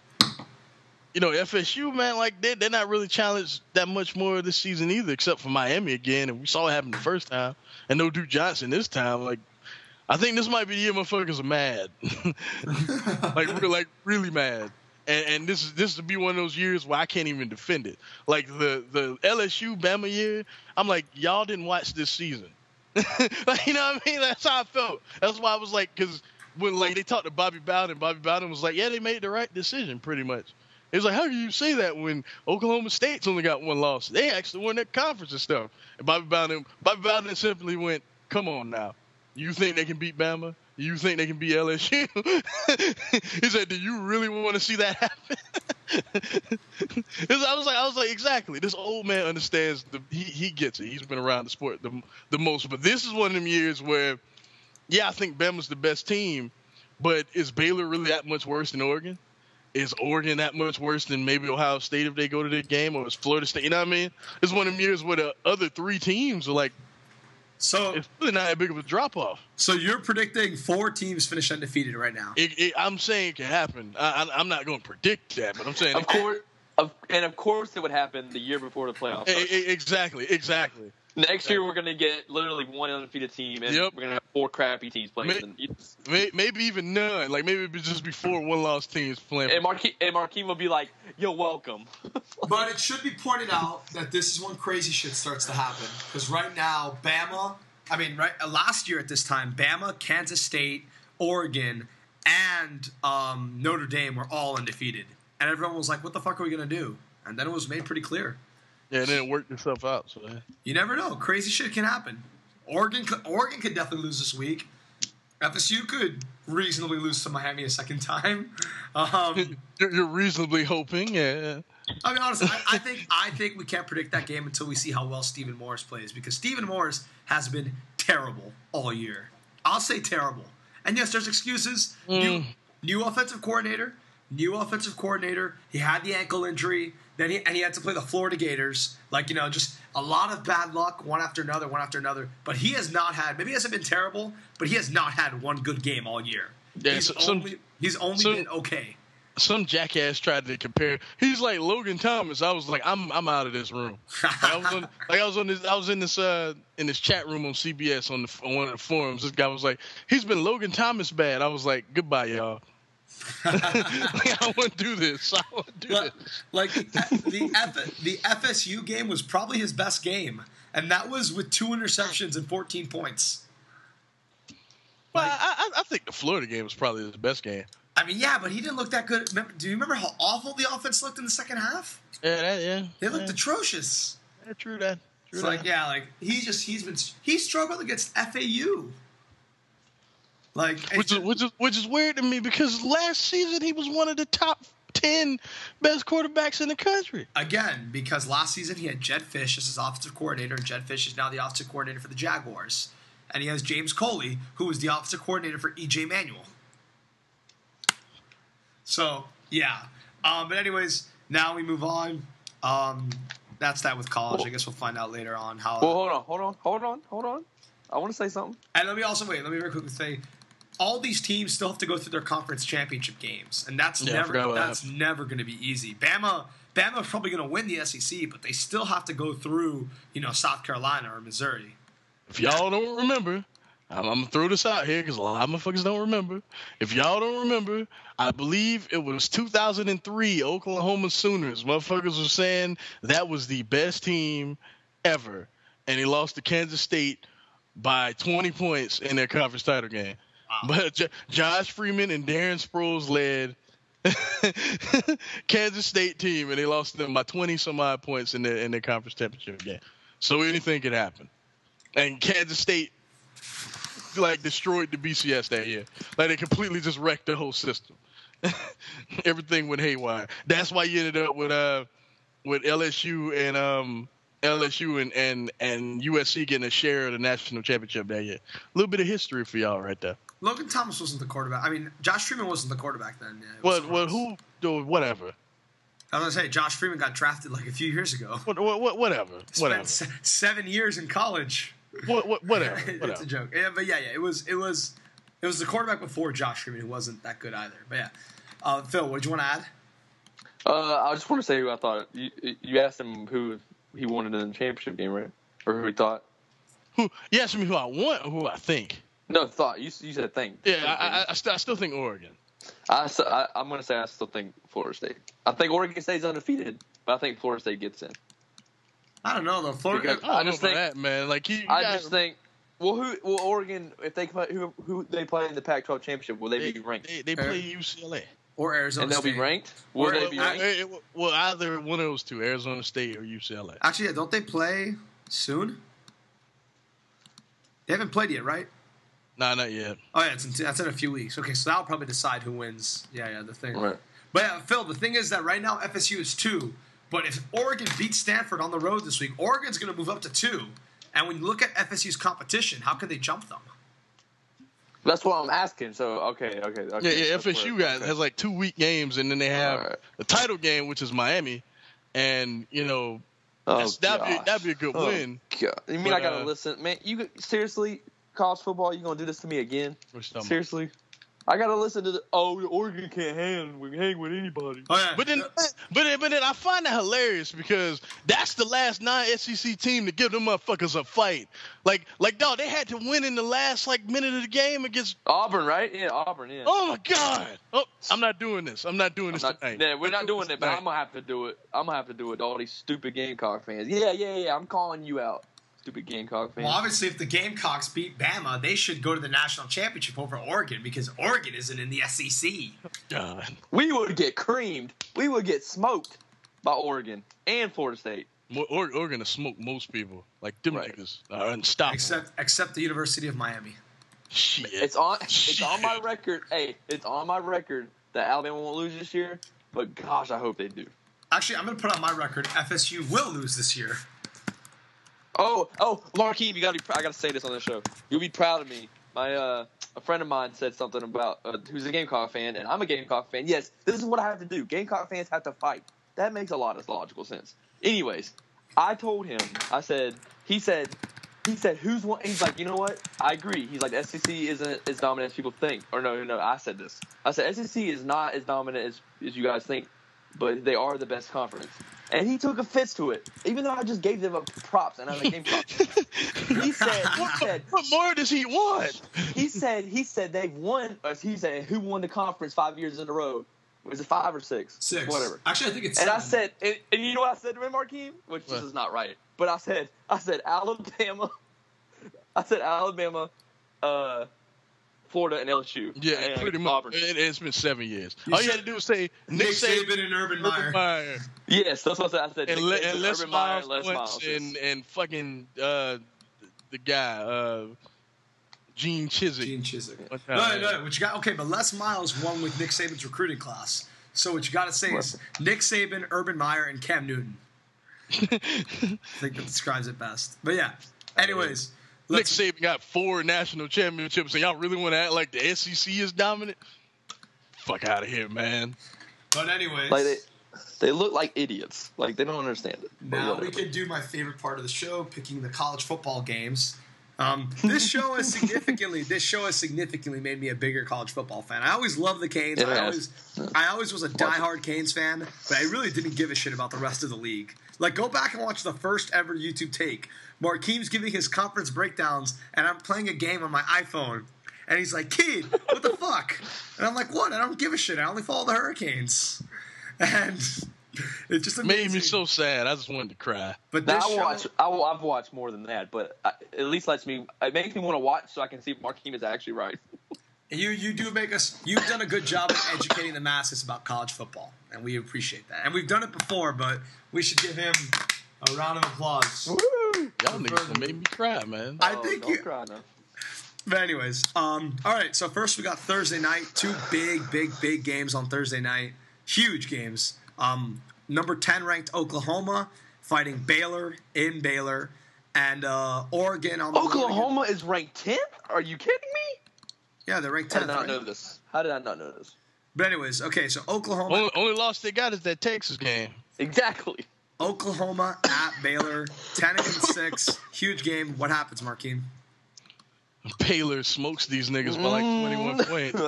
S3: you know, FSU, man, like they they're not really challenged that much more this season either, except for Miami again, and we saw it happen the first time, and no Duke Johnson this time. Like, I think this might be the year motherfuckers are mad, like we're like really mad, and and this is this to be one of those years where I can't even defend it. Like the the LSU Bama year, I'm like y'all didn't watch this season, like you know what I mean? That's how I felt. That's why I was like, because when like they talked to Bobby Bowden, Bobby Bowden was like, yeah, they made the right decision pretty much. It was like, how can you say that when Oklahoma State's only got one loss? They actually won that conference and stuff. And Bobby Bowden, Bobby Bowden simply went, "Come on now, you think they can beat Bama? You think they can beat LSU?" he said, "Do you really want to see that happen?" I was like, I was like, exactly. This old man understands. The, he he gets it. He's been around the sport the the most. But this is one of them years where, yeah, I think Bama's the best team, but is Baylor really that much worse than Oregon? is Oregon that much worse than maybe Ohio State if they go to the game, or is Florida State? You know what I mean? It's one of them years where the other three teams are like,
S2: So,
S3: it's really not that big of a drop off.
S2: so you're predicting four teams finish undefeated right now.
S3: It, it, I'm saying it can happen. I, I, I'm not going to predict that, but I'm saying
S1: Of course, of, and of course, it would happen the year before the playoffs. Starts.
S3: exactly, exactly.
S1: Next year we're gonna get literally one undefeated team, and
S3: Yep.
S1: we're gonna have four crappy teams playing.
S3: Ma-
S1: And, it's-
S3: May- Maybe even none. Like maybe it'd just before one lost teams playing.
S1: and Marquise and Marquise will be like, "You're welcome."
S2: But it should be pointed out that this is when crazy shit starts to happen. Because right now, Bama, I mean, right uh, last year at this time, Bama, Kansas State, Oregon, and um, Notre Dame were all undefeated, and everyone was like, "What the fuck are we gonna do?" And then it was made pretty clear.
S3: Yeah, and then it worked itself out. So.
S2: You never know. Crazy shit can happen. Oregon, could- Oregon could definitely lose this week. FSU could reasonably lose to Miami a second time. Um,
S3: you're, you're reasonably hoping. Yeah.
S2: I mean, honestly, I, I think I think we can't predict that game until we see how well Stephen Morris plays because Stephen Morris has been terrible all year. I'll say terrible. And yes, there's excuses. New, new offensive coordinator, new offensive coordinator. He had the ankle injury. Then he and he had to play the Florida Gators. Like you know, just a lot of bad luck, one after another, one after another. But he has not had. Maybe he hasn't been terrible, but he has not had one good game all year.
S3: Yeah,
S2: he's
S3: so- some-
S2: only he's only
S3: some-
S2: been okay.
S3: Some jackass tried to compare. He's like Logan Thomas. I was like, I'm I'm out of this room. Like I was on, like I was on this. I was in this uh in this chat room on CBS on the on one of the forums. This guy was like, he's been Logan Thomas bad. I was like, goodbye, y'all. like, I won't do this. I won't do
S2: Like,
S3: this.
S2: like the F, the FSU game was probably his best game, and that was with two interceptions and 14 points.
S3: But I, I, I think the Florida game was probably his best game.
S2: I mean, yeah, but he didn't look that good. Remember, do you remember how awful the offense looked in the second half?
S3: Yeah, that, yeah.
S2: They looked
S3: yeah,
S2: atrocious.
S3: yeah, true that. True
S2: It's
S3: that.
S2: like, yeah, like he's just he's been he struggled against FAU. Like,
S3: which is which is which is weird to me because last season he was one of the top ten best quarterbacks in the country.
S2: again because last season he had Jedd Fisch as his offensive coordinator, and Jedd Fisch is now the offensive coordinator for the Jaguars, and he has James Coley, who was the offensive coordinator for EJ Manuel. So yeah, um, but anyways, now we move on. Um, that's that with college. I guess we'll find out later on how.
S1: Well, hold on, hold on, hold on, hold on. I want to say something.
S2: And let me also wait. Let me very quickly say, all these teams still have to go through their conference championship games, and that's
S3: Yeah,
S2: never that's never going to be easy. Bama, Bama's probably going to win the SEC, but they still have to go through, you know, South Carolina or Missouri.
S3: If y'all don't remember, I'm, I'm gonna throw this out here because a lot of motherfuckers don't remember. If y'all don't remember, I believe it was 2003 Oklahoma Sooners. Motherfuckers were saying that was the best team ever, and they lost to Kansas State by 20 points in their conference title game. But J- Josh Freeman and Darren Sproles led Kansas State team, and they lost them by 20 some odd points in their in their conference championship game. So anything could happen. And Kansas State like destroyed the BCS that year. Like they completely just wrecked the whole system. Everything went haywire. That's why you ended up with uh with LSU and um LSU and, and and USC getting a share of the national championship that year. A little bit of history for y'all right there.
S2: Logan Thomas wasn't the quarterback. I mean, Josh Freeman wasn't the quarterback then. Yeah, it
S3: Well, well, who? do Whatever.
S2: I was gonna say Josh Freeman got drafted like a few years ago.
S3: What, what, what, whatever. Whatever.
S2: Se- seven years in college.
S3: What, what, whatever.
S2: it's a joke. Yeah, but yeah, yeah, it was it was it was the quarterback before Josh Freeman who wasn't that good either. But yeah, uh, Phil, what did you want to add?
S1: Uh, I just want to say who I thought. You, you asked him who he wanted in the championship game, right? Or who he thought.
S3: Who? You asked me who I want or who I think.
S1: No, thought. You, you said think.
S3: Yeah, I, I, I, still, I still think Oregon.
S1: I I'm going to say I still think Florida State. I think Oregon State's undefeated, but I think Florida State gets in.
S2: I don't know though. Florida.
S1: Because-
S3: I don't
S1: I just think-
S3: that, man. Like you, you
S1: I
S3: got-
S1: just think. Well, who? Well, Oregon. If they play, who, who they play in the Pac-12 championship, will they,
S3: they,
S1: be ranked?
S3: they, they play UCLA.
S2: or Arizona State.
S1: and they'll
S2: State.
S1: be ranked. Will
S2: Or-
S1: they be ranked?
S3: Eh, Well, either one of those two, Arizona State or UCLA.
S2: Actually, yeah, don't they play soon? They haven't played yet, right?
S3: Nah, not yet.
S2: Oh yeah, it's in, that's in a few weeks. Okay, so that'll probably decide who wins. Yeah, yeah, the thing.
S1: Right.
S2: But yeah, Phil, the thing is that right now FSU is two, but if Oregon beats Stanford on the road this week, Oregon's going to move up to two. And when you look at FSU's competition, how can they jump them?
S1: That's what I'm asking. So okay, okay, okay.
S3: Yeah, yeah. FSU guys
S1: okay.
S3: has like two weak games, and then they have
S1: Alright.
S3: the title game, which is Miami, and you know
S1: Oh,
S3: that'd be that'd be a good
S1: Oh,
S3: win.
S1: God. You mean
S3: But,
S1: I gotta
S3: uh,
S1: listen, man? You seriously, college football? You gonna do this to me again? Seriously? I gotta listen to the oh the Oregon can't hang we hang with anybody.
S2: Oh yeah.
S3: But then, but then, but then I find that hilarious because that's the last non-SEC team to give them motherfuckers a fight. Like, like, dog, they had to win in the last like minute of the game against.
S1: Auburn, right? Yeah, Auburn. Yeah.
S3: Oh my god! Oh, I'm not doing this. I'm not doing
S1: I'm
S3: this
S1: not-
S3: tonight.
S1: yeah, we're not doing it, but. I'm gonna have to do it. I'm gonna have to do it to all these stupid Gamecock fans. Yeah, yeah, yeah. I'm calling you out, stupid Gamecock fans.
S2: well, obviously, if the Gamecocks beat Bama, they should go to the national championship over Oregon because Oregon isn't in the SEC.
S3: God.
S1: we would get creamed. We would get smoked by Oregon and Florida State.
S3: Mo- Or- Oregon to smoke most people. Like them
S1: Right.
S3: niggas are unstoppable.
S2: Except, except the University of Miami.
S3: Shit.
S1: It's on. It's on my record. Hey, it's on my record that Alabama won't lose this year. But gosh, I hope they do.
S2: Actually, I'm going to put on my record: FSU will lose this year.
S1: Oh, oh, Markeem, you gotta be. I gotta say this on the show. You'll be proud of me. My uh, a friend of mine said something about uh, who's a Gamecock fan, and I'm a Gamecock fan. Yes, this is what I have to do. Gamecock fans have to fight. That makes a lot of logical sense. Anyways, I told him. I said. He said. He said, "Who's one?" He's like, "You know what? I agree." He's like, "The SEC isn't as dominant as people think." Or no, no, no. I said this. I said, "SEC is not as dominant as as you guys think, but they are the best conference." And he took offense to it, even though I just gave them a props and I'm a Gamecock. He said, he said,
S3: what more does he want?
S1: he said, he said they've won. He said, who won the conference five years in a row? Was it five or six?
S2: Six.
S1: Whatever.
S2: Actually, I think it's.
S1: And I said, and, and you know what I said to him, Markeem? Which
S3: What?
S1: this is not right. But I said, I said Alabama. I said Alabama, uh, Florida, and LSU.
S3: Yeah,
S1: and
S3: pretty much.
S1: Auburn.
S3: It, it's been seven years.
S2: You
S3: All you had to do was say
S2: Nick
S3: Nick Saban,
S2: Saban and Urban
S3: Urban
S2: Meyer.
S3: Meyer,
S1: Yes, that's what I said.
S3: And,
S1: Nick
S3: Le-
S1: Saban,
S3: and Les
S1: Urban
S3: Miles,
S1: and Les Miles.
S3: and and fucking uh, the guy uh, Gene Chizik.
S2: Gene Chizik.
S3: What
S2: No, no, what you got? Okay, but Les Miles won with Nick Saban's recruiting class. So what you got to say is Nick Saban, Urban Meyer, and Cam Newton. I think that describes it best. But yeah. Anyways,
S3: Nick Saban got four national championships, and y'all really want to act like the SEC is dominant? Fuck out of here, man.
S2: but anyways,
S1: Like they, they look like idiots. Like they don't understand it. But
S2: now we can do my favorite part of the show, picking the college football games. Um, this show has significantly this show has significantly made me a bigger college football fan. I always loved the Canes.
S1: It
S2: I
S1: has.
S2: always I always was a diehard Canes fan, but I really didn't give a shit about the rest of the league. Like go back and watch the first ever YouTube take. Markeem's giving his conference breakdowns, and I'm playing a game on my iPhone. And he's like, "Kid, what the fuck?" And I'm like, "What? I don't give a shit. I only follow the Hurricanes." And it's just amazing.
S3: Made me so sad. I just wanted to cry.
S2: But
S1: Now,
S2: this
S1: I
S2: show,
S1: watch. I will, I've watched more than that, but I, at least lets me. It makes me want to watch so I can see if Markeem is actually right.
S2: You you do make us. You've done a good job of educating the masses about college football, and we appreciate that. And we've done it before, but we should give him a round of applause.
S1: Woo!
S3: Y'all niggas done made me cry, man.
S2: I
S1: Oh,
S2: think
S1: don't
S2: you.
S1: cry now.
S2: But anyways, um, all right. So first we got Thursday night. Two big, big, big games on Thursday night. Huge games. Um, number ten ranked Oklahoma fighting Baylor in Baylor, and uh, Oregon on the
S1: Oklahoma is ranked tenth. Are you kidding me?
S2: Yeah, they're ranked
S1: I did
S2: tenth.
S1: not
S2: Right?
S1: know this. How did I not know this?
S2: But anyways, okay. So Oklahoma,
S3: Only, only loss they got is that Texas game.
S1: Exactly.
S2: Oklahoma at Baylor, ten against six. Huge game. What happens, Markeem?
S3: Baylor smokes these niggas by like 21 points.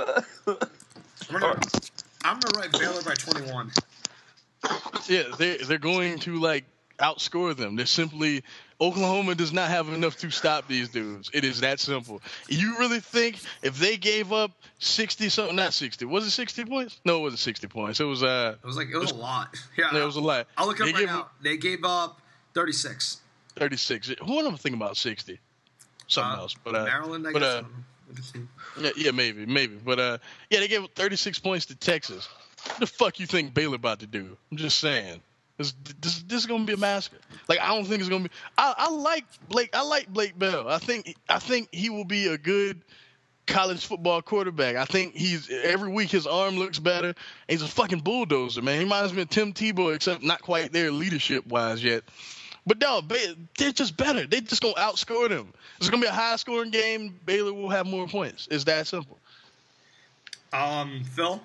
S2: I'm gonna write Baylor by 21.
S3: Yeah, they're, they're going to like outscore them. They're simply Oklahoma does not have enough to stop these dudes. It is that simple. You really think if they gave up 60 something, not 60, was it 60 points? No, it wasn't 60 points. It was uh,
S2: It was like it was a lot. Yeah,
S3: it was a lot.
S2: I'll look it
S3: They
S2: up right
S3: gave
S2: now. They gave up 36.
S3: 36. Who am I thinking about 60? Something
S2: Uh,
S3: else, but uh,
S2: Maryland, I
S3: but,
S2: guess.
S3: uh. Yeah, yeah, maybe, maybe. But uh, yeah, they gave up 36 points to Texas. What the fuck you think Baylor about to do? I'm just saying. This, this, this is gonna be a massacre. Like I don't think it's gonna be. I, I like Blake. I like Blake Bell. I think I think he will be a good college football quarterback. I think he's every week his arm looks better. He's a fucking bulldozer, man. He reminds me of Tim Tebow, except not quite there leadership wise yet. But no, they're just better. They're just gonna outscore them. It's gonna be a high scoring game. Baylor will have more points. It's that simple.
S2: Um, Phil.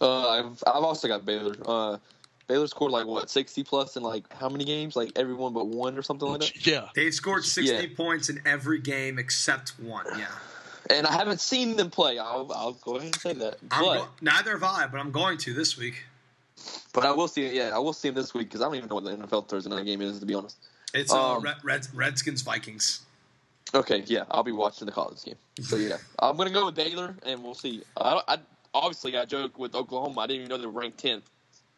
S1: Uh, I've I've also got Baylor. Uh, Baylor scored like what sixty plus in like how many games? Like everyone but one or something like that.
S3: Yeah.
S2: They scored 60
S1: Yeah.
S2: points in every game except one. Yeah.
S1: and I haven't seen them play. I'll, I'll go ahead and say that.
S2: I'm
S1: But
S2: go- neither have I, but I'm going to this week.
S1: but I will see. Yeah, I will see them this week because I don't even know what the NFL Thursday night game is to be honest.
S2: It's uh,
S1: Um,
S2: Red, Red, Redskins Vikings.
S1: Okay, yeah, I'll be watching the college game. So yeah, I'm gonna go with Baylor, and we'll see. I, I obviously I joke with Oklahoma. I didn't even know they were ranked tenth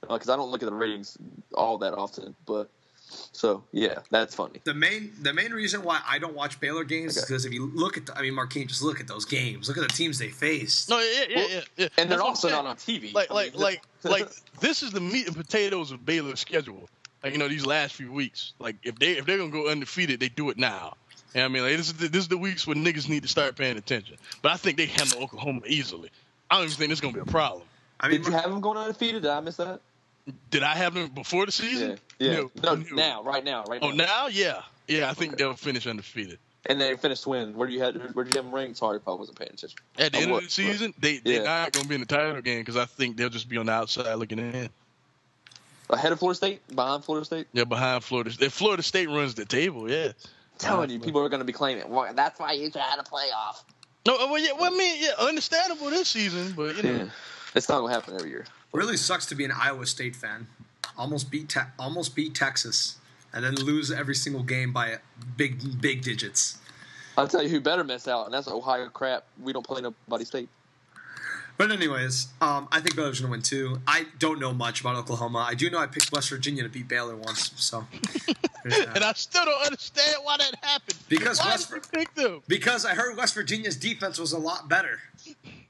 S1: uh, because I don't look at the ratings all that often. But so yeah, that's funny.
S2: The main the main reason why I don't watch Baylor games is because if you look at the, I mean Markeem, just look at those games. Look at the teams they faced.
S3: No, yeah, yeah,
S1: Well,
S3: yeah, yeah.
S1: And they're
S3: That's
S1: also not on TV.
S3: like
S1: I
S3: like
S1: mean,
S3: like like this is the meat and potatoes of Baylor's schedule. Like you know these last few weeks. Like if they if they're gonna go undefeated, they do it now. And I mean like this is the, this is the weeks when niggas need to start paying attention. But I think they handle Oklahoma easily. I don't even think it's gonna be a problem.
S2: I mean,
S1: Did you have them going undefeated? Did I miss that?
S3: Did I have them before the season?
S1: Yeah, yeah.
S3: No,
S1: No,
S3: no.
S1: now, right now, right now.
S3: Oh,
S1: now.
S3: now, yeah, yeah. I think
S1: Okay.
S3: they'll finish undefeated.
S1: And they finished win. Where do you had? Where did you have them ranked? Sorry if I wasn't paying attention.
S3: At the
S1: Oh,
S3: end
S1: what-
S3: of the season, they they're
S1: Yeah.
S3: not gonna be in the title game because I think they'll just be on the outside looking in.
S1: Ahead of Florida State, behind Florida State.
S3: They're behind Florida. If Florida State runs the table, yeah.
S1: telling you, people are going to be claiming. Well, that's why you had a playoff.
S3: No, well, yeah, well, I mean, yeah, understandable this season, but you know,
S1: Yeah, it's not going to happen every year.
S2: really sucks to be an Iowa State fan. Almost beat Te- almost beat Texas, and then lose every single game by big big digits.
S1: I'll tell you who better miss out, and that's Ohio crap. We don't play nobody state.
S2: But anyways, um, I think Baylor's gonna win too. I don't know much about Oklahoma. I do know I picked West Virginia to beat Baylor once, so there's that.
S3: And I still don't understand why that happened.
S2: Because
S3: why
S2: West
S3: did you pick them?
S2: because I heard West Virginia's defense was a lot better.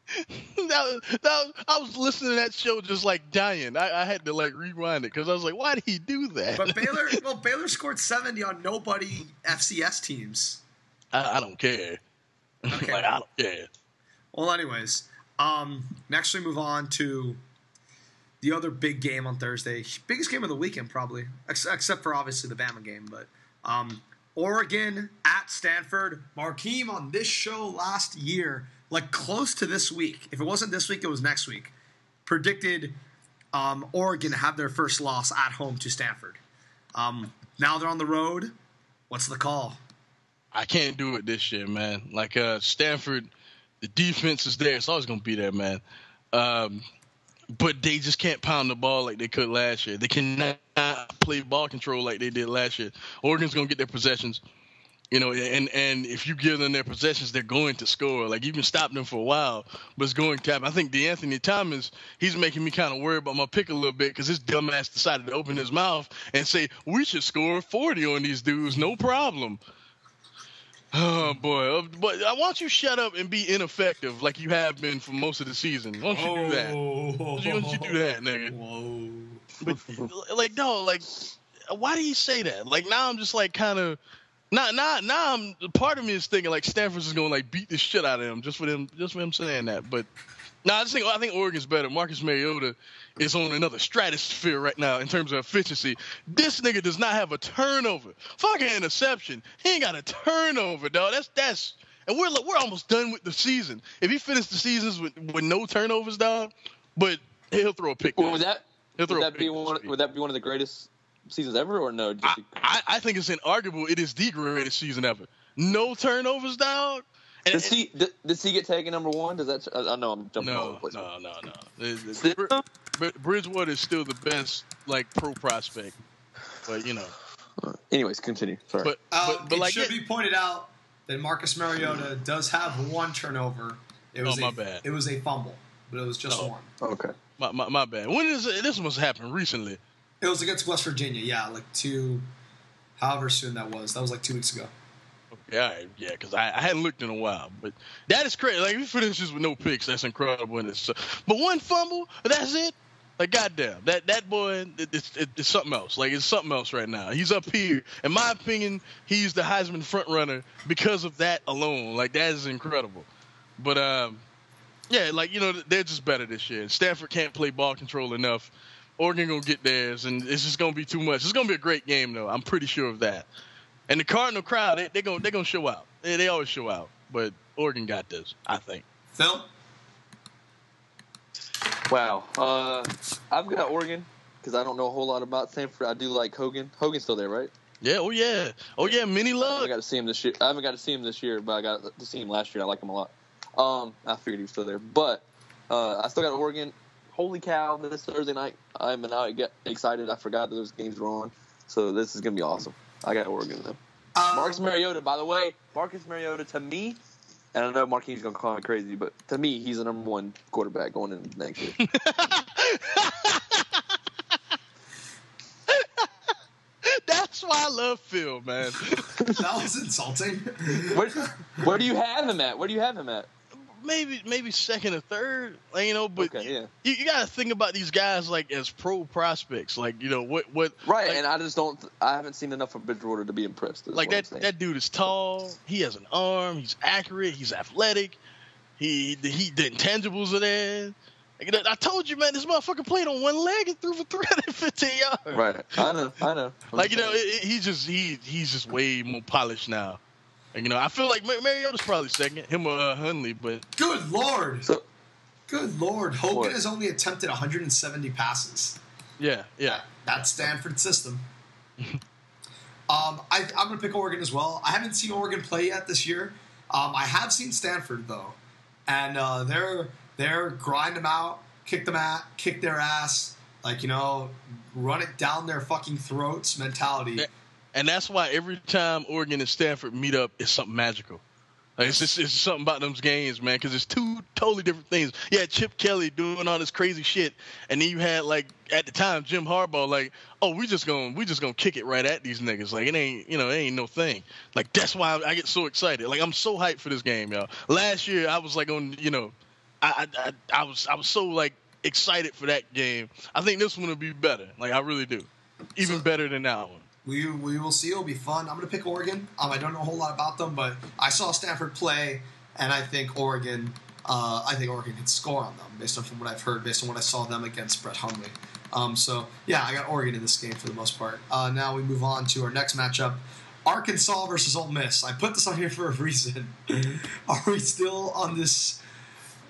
S3: that was, that was, I was listening to that show just like dying. I, I had to like rewind it because I was like, why did he do that?
S2: But Baylor, well, Baylor scored seventy on nobody FCS teams.
S3: I, I don't care.
S2: Okay.
S3: like I don't care.
S2: Well, anyways, um, next we move on to the other big game on Thursday, biggest game of the weekend probably, ex- except for obviously the Bama game. But um, Oregon at Stanford. Markeem on this show last year, like close to this week. If it wasn't this week, it was next week. Predicted um, Oregon to have their first loss at home to Stanford. Um, now they're on the road. What's the call?
S3: I can't do it this year, man. Like uh, Stanford, the defense is there. It's always gonna be there, man. Um, but they just can't pound the ball like they could last year. They cannot play ball control like they did last year. Oregon's gonna get their possessions, you know, and and if you give them their possessions, they're going to score. Like you can stop them for a while, but it's going to happen. I think DeAnthony Thomas, he's making me kind of worried about my pick a little bit because this dumbass decided to open his mouth and say we should score 40 on these dudes, no problem. Oh boy! Uh, But I want you shut up and be ineffective like you have been for most of the season. Why don't you do that? Why don't you do that, nigga?
S2: Whoa.
S3: But like, no, like, why do you say that? Like now, I'm just like kind of. Now, now, now, I'm part of me is thinking like Stanford's is gonna like beat the shit out of him just for them, just for him saying that. But no, I just think I think Oregon's better. Marcus Mariota is on another stratosphere right now in terms of efficiency. This nigga does not have a turnover. Fucking interception. He ain't got a turnover, dog. That's that's. And we're we're almost done with the season. If he finished the seasons with, with no turnovers, dog, but he'll throw a pick.
S1: Well, would that
S3: He'll throw
S1: would that be
S3: pick this
S1: one? Would that be one of the greatest seasons ever, or no?
S3: I, I, I think it's inarguable. It is the greatest season ever. No turnovers, dog. And,
S1: does he does, does he get taken number one? Does that? I, I know I'm jumping all over
S3: no,
S1: the place.
S3: no, no, no. It- it-
S1: Still?
S3: Br- Br- Bridgewater is still the best, like pro prospect, but you know,
S1: Anyways, continue. Sorry.
S3: but
S2: Uh,
S3: but, but
S2: it
S3: like,
S2: should
S3: yeah,
S2: be pointed out that Marcus Mariota does have one turnover. It was
S3: Oh, my
S2: a,
S3: bad.
S2: It was a fumble, but it was just
S3: Oh.
S2: one.
S1: okay.
S3: my, my, my bad. When is it? This must happen recently.
S2: It was against West Virginia. Yeah, like two, however soon that was. That was like two weeks ago.
S3: Okay, all right, yeah, because I, I hadn't looked in a while, but that is crazy. Like if he finishes with no picks, that's incredible. And it's, uh, but one fumble, that's it. Like goddamn, that that boy, it, it's, it, it's something else. Like it's something else right now. He's up here. In my opinion, he's the Heisman front runner because of that alone. Like that is incredible. But um, yeah, like you know, they're just better this year. Stanford can't play ball control enough. Oregon gonna get theirs, and it's just gonna be too much. It's gonna be a great game though. I'm pretty sure of that. And the Cardinal crowd, they, they're gonna they're gonna show out. They, they always show out. But Oregon got this, I think.
S2: Phil,
S1: Wow. Uh, I've got Oregon because I don't know a whole lot about Stanford. I do like Hogan. Hogan's still there, right?
S3: Yeah. Oh yeah. Oh yeah. Mini love.
S1: haven't got to see him this year. I haven't got to see him this year, but I got to see him last year. I like him a lot. Um, I figured he was still there, but uh, I still got Oregon. Holy cow! This Thursday night, I'm now I get excited. I forgot that those games were on, so this is gonna be awesome. I got Oregon though.
S2: Uh,
S1: Marcus Mariota, by the way, Marcus Mariota to me, and I know Marquinhos gonna call me crazy, but to me, he's the number one quarterback going into next year.
S3: That's why I love Phil, man.
S2: that was insulting.
S1: where, where do you have him at? Where do you have him at?
S3: Maybe maybe second or third, you know. But
S1: Okay, yeah.
S3: you, you got to think about these guys like as pro prospects, like you know what what
S1: Right,
S3: like,
S1: and I just don't. I haven't seen enough of Bridgewater to be impressed.
S3: like that that dude is tall. He has an arm. He's accurate. He's athletic. He the, he the intangibles are there. Like, I told you, man, this motherfucker played on one leg and threw for 315 yards.
S1: Right, I know, I know.
S3: Like you know, it, it, he's just he he's just way more polished now. Like, you know, I feel like Mar- Mariota's probably second, him or uh, Hundley, but
S2: Good lord.
S1: so
S2: Good lord. Hogan
S1: What?
S2: has only attempted 170 passes.
S3: yeah, yeah.
S2: That's Stanford's system. um, I, I'm going to pick Oregon as well. I haven't seen Oregon play yet this year. Um, I have seen Stanford though, and uh, they're they're grind them out, kick them at, kick their ass, like you know, run it down their fucking throats mentality.
S3: Yeah. And that's why every time Oregon and Stanford meet up, it's something magical. Like it's just it's something about those games, man, because it's two totally different things. You had Chip Kelly doing all this crazy shit, and then you had like at the time Jim Harbaugh like, oh, we just gonna we just gonna kick it right at these niggas. Like it ain't you know it ain't no thing. Like that's why I get so excited. Like I'm so hyped for this game, y'all. Last year I was like on you know, I I, I, I was I was so like excited for that game. I think this one will be better. Like I really do, even
S2: So-
S3: better than that one.
S2: We, we will see. It'll be fun. I'm going to pick Oregon. Um, I don't know a whole lot about them, but I saw Stanford play, and I think Oregon. Uh, I think Oregon can score on them based on from what I've heard, based on what I saw them against Brett Hundley. Um, so yeah, I got Oregon in this game for the most part. Uh, now we move on to our next matchup: Arkansas versus Ole Miss. I put this on here for a reason. Are we still on this?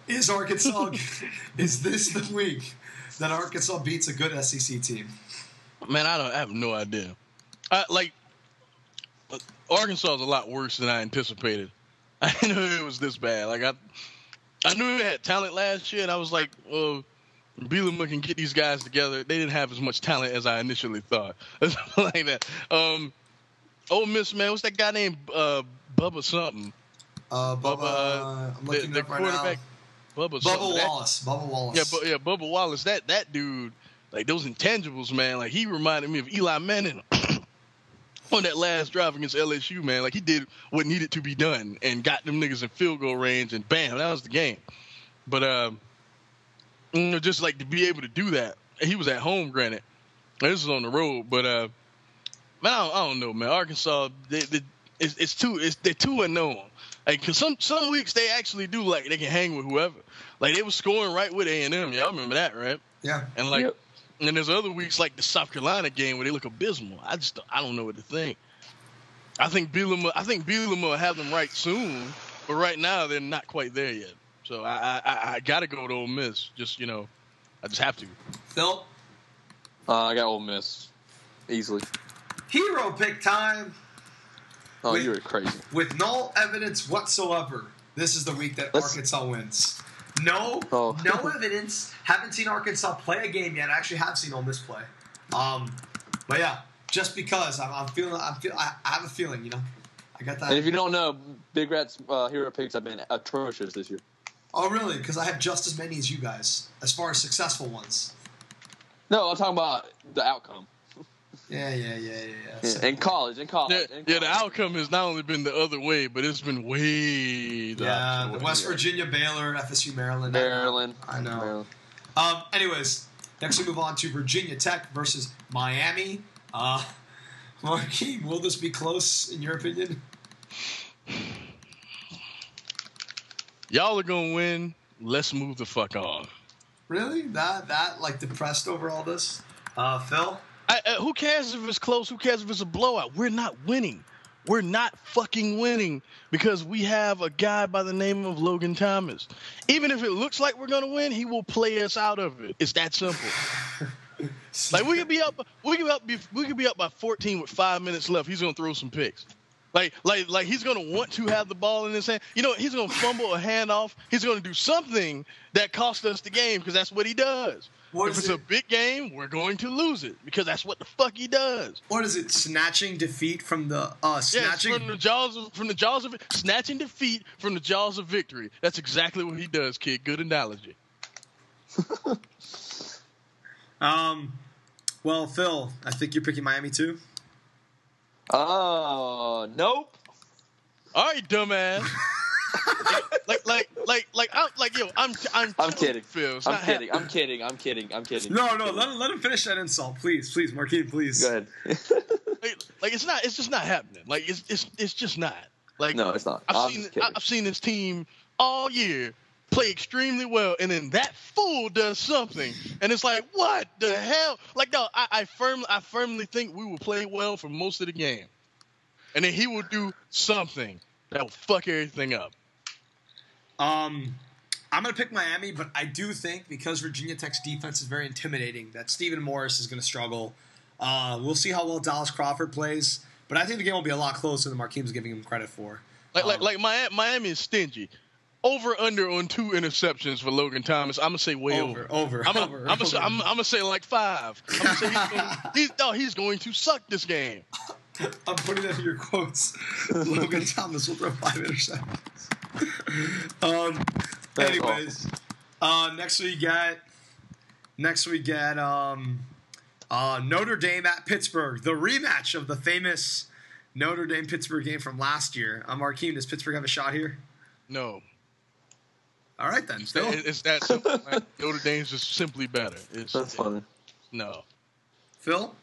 S2: Is Arkansas? is this the week that Arkansas beats a good SEC team?
S3: Man, I don't I have no idea. I, like Arkansas is a lot worse than I anticipated. I didn't know it was this bad. Like I, I knew it had talent last year, and I was like, well, Bielema can get these guys together. They didn't have as much talent as I initially thought. like that. Um, Ole Miss, man, what's that guy named uh, Bubba something?
S2: Uh, Bubba,
S3: Bubba, uh,
S2: I'm
S3: the,
S2: looking
S3: the
S2: up right now.
S3: quarterback. Bubba, something.
S2: Bubba
S3: That-
S2: Wallace. Bubba Wallace.
S3: yeah, but yeah, Bubba Wallace. That that dude, like those intangibles, man. Like he reminded me of Eli Manning on that last drive against LSU, man. Like he did what needed to be done and got them niggas in field goal range, and bam, that was the game. But um, you know, just like to be able to do that, he was at home, granted. This is on the road, but uh, man, I don't, I don't know, man. Arkansas, they, they, it's, it's too, it's they're too unknown. Like, cause some some weeks they actually do like they can hang with whoever. Like they were scoring right with A and M. Y'all remember that, right?
S2: yeah.
S3: And like,
S1: Yep.
S3: And then there's other weeks like the South Carolina game where they look abysmal. I just I don't know what to think. I think Bielema, I think Bielema will have them right soon, but right now they're not quite there yet. So I I, I, I got to go to Ole Miss. Just you know, I just have to.
S2: Phil,
S1: Uh, I got Ole Miss easily.
S2: hero pick time
S1: Oh,
S2: Wait.
S1: you were crazy.
S2: with no evidence whatsoever. This is the week that
S1: Let's-
S2: Arkansas wins. No,
S1: Oh.
S2: no evidence. Haven't seen Arkansas play a game yet. I actually have seen Ole Miss play. Um, but yeah, just because I'm, I'm feeling, I'm feel, I, I have a feeling, you know, I got that.
S1: And if you don't know, Big Rat's uh, hero picks have been atrocious this year.
S2: oh, really? Because I have just as many as you guys, as far as successful ones.
S1: No, I'm talking about the outcome.
S2: Yeah, yeah, yeah, yeah. yeah.
S1: Yeah, in college, in college.
S3: Yeah,
S1: in
S3: yeah, the outcome has not only been the other way, but it's been way the
S2: Yeah, the
S3: way.
S2: West. Virginia, Baylor, FSU, Maryland.
S1: Maryland.
S2: I know.
S1: Maryland.
S2: Um, anyways, next we move on to Virginia Tech versus Miami. Uh, Marquis, will this be close in your opinion?
S3: Y'all are gonna win. Let's move the fuck on.
S2: Really? That that like depressed over all this? Uh, Phil?
S3: I, uh, who cares if it's close? Who cares if it's a blowout? We're not winning. We're not fucking winning because we have a guy by the name of Logan Thomas. Even if it looks like we're gonna win, he will play us out of it. It's that simple. Like we could be up, we could be up, we could be up by 14 with five minutes left. He's gonna throw some picks. Like, like, like he's gonna want to have the ball in his hand. You know, he's gonna fumble a handoff. He's gonna do something that costs us the game because that's what he does.
S2: What
S3: if it's
S2: it?
S3: a big game, we're going to lose it because that's what the fuck he does.
S2: What is it? Snatching defeat from the uh
S3: Yes,
S2: snatching.
S3: from the jaws of from the jaws of snatching defeat from the jaws of victory. That's exactly what he does, kid. Good analogy.
S2: Um, well, Phil, I think you're picking Miami too.
S1: Oh, nope.
S3: All right, dumbass. like, like, like, like, I'm like, yo, I'm, I'm,
S1: I'm kidding.
S3: you, Phil,
S1: I'm kidding. I'm kidding. I'm kidding. I'm kidding.
S2: No,
S1: I'm
S2: no,
S1: kidding.
S2: let him, let him finish that insult, please, please, Marquise, please.
S1: Go ahead.
S3: Like, like, it's not, it's just not happening. Like, it's, it's, it's just not. Like,
S1: no, it's not.
S3: I've
S1: I'm
S3: seen,
S1: just kidding.
S3: I've seen this team all year play extremely well, and then that fool does something, and it's like, what the hell? Like, no, I, I firmly, I firmly think we will play well for most of the game, and then he will do something that will fuck everything up.
S2: Um, I'm going to pick Miami, but I do think because Virginia Tech's defense is very intimidating, that Stephen Morris is going to struggle. Uh, we'll see how well Dallas Crawford plays, but I think the game will be a lot closer than Marquise is giving him credit for.
S3: Like, like,
S2: Um,
S3: like Miami, Miami is stingy. Over under on two interceptions for Logan Thomas. I'm gonna say way over.
S2: over, over,
S3: I'm gonna,
S2: over,
S3: I'm, gonna say. I'm, I'm gonna say like five. I'm gonna say he's going, he's, no, he's going to suck this game.
S2: I'm putting that in your quotes. Logan Thomas will throw five interceptions. Um. Anyways, uh, next we get next we get um, uh, Notre Dame at Pittsburgh, the rematch of the famous Notre Dame Pittsburgh game from last year. Uh, Markeem, does Pittsburgh have a shot here?
S3: No,
S2: All right then. Still,
S3: It- it's that simple. Notre Dame's just simply better. It's,
S1: That's funny.
S3: No,
S2: Phil.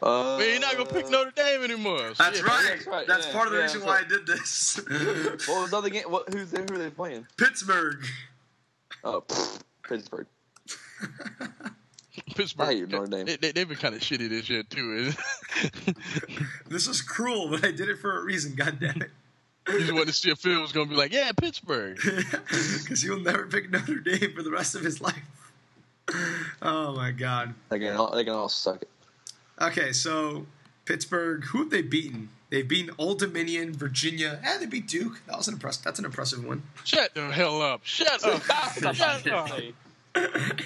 S1: Uh,
S3: man, you're not gonna pick Notre Dame anymore.
S2: That's
S3: yeah.
S2: right.
S1: that's right,
S2: That's
S1: yeah,
S2: part of the
S1: yeah,
S2: reason
S1: that's
S2: why. I did this.
S1: What was the other game? What? Who's? Who are they playing?
S2: Pittsburgh.
S1: Oh, pfft, Pittsburgh.
S3: Pittsburgh.
S1: I hate Notre Dame.
S3: They, they, they've been kind of shitty this year too.
S2: This is cruel, but I did it for a reason. God damn it.
S3: you just want to see if Phil was gonna be like, yeah, Pittsburgh.
S2: Because he'll never pick Notre Dame for the rest of his life. Oh my God.
S1: They can all, they can all suck it.
S2: Okay, so Pittsburgh, who have they beaten? They've beaten Old Dominion, Virginia, and they beat Duke. That was an impressive. That's an impressive one.
S3: Shut the hell up. Shut up. Shut up.
S1: I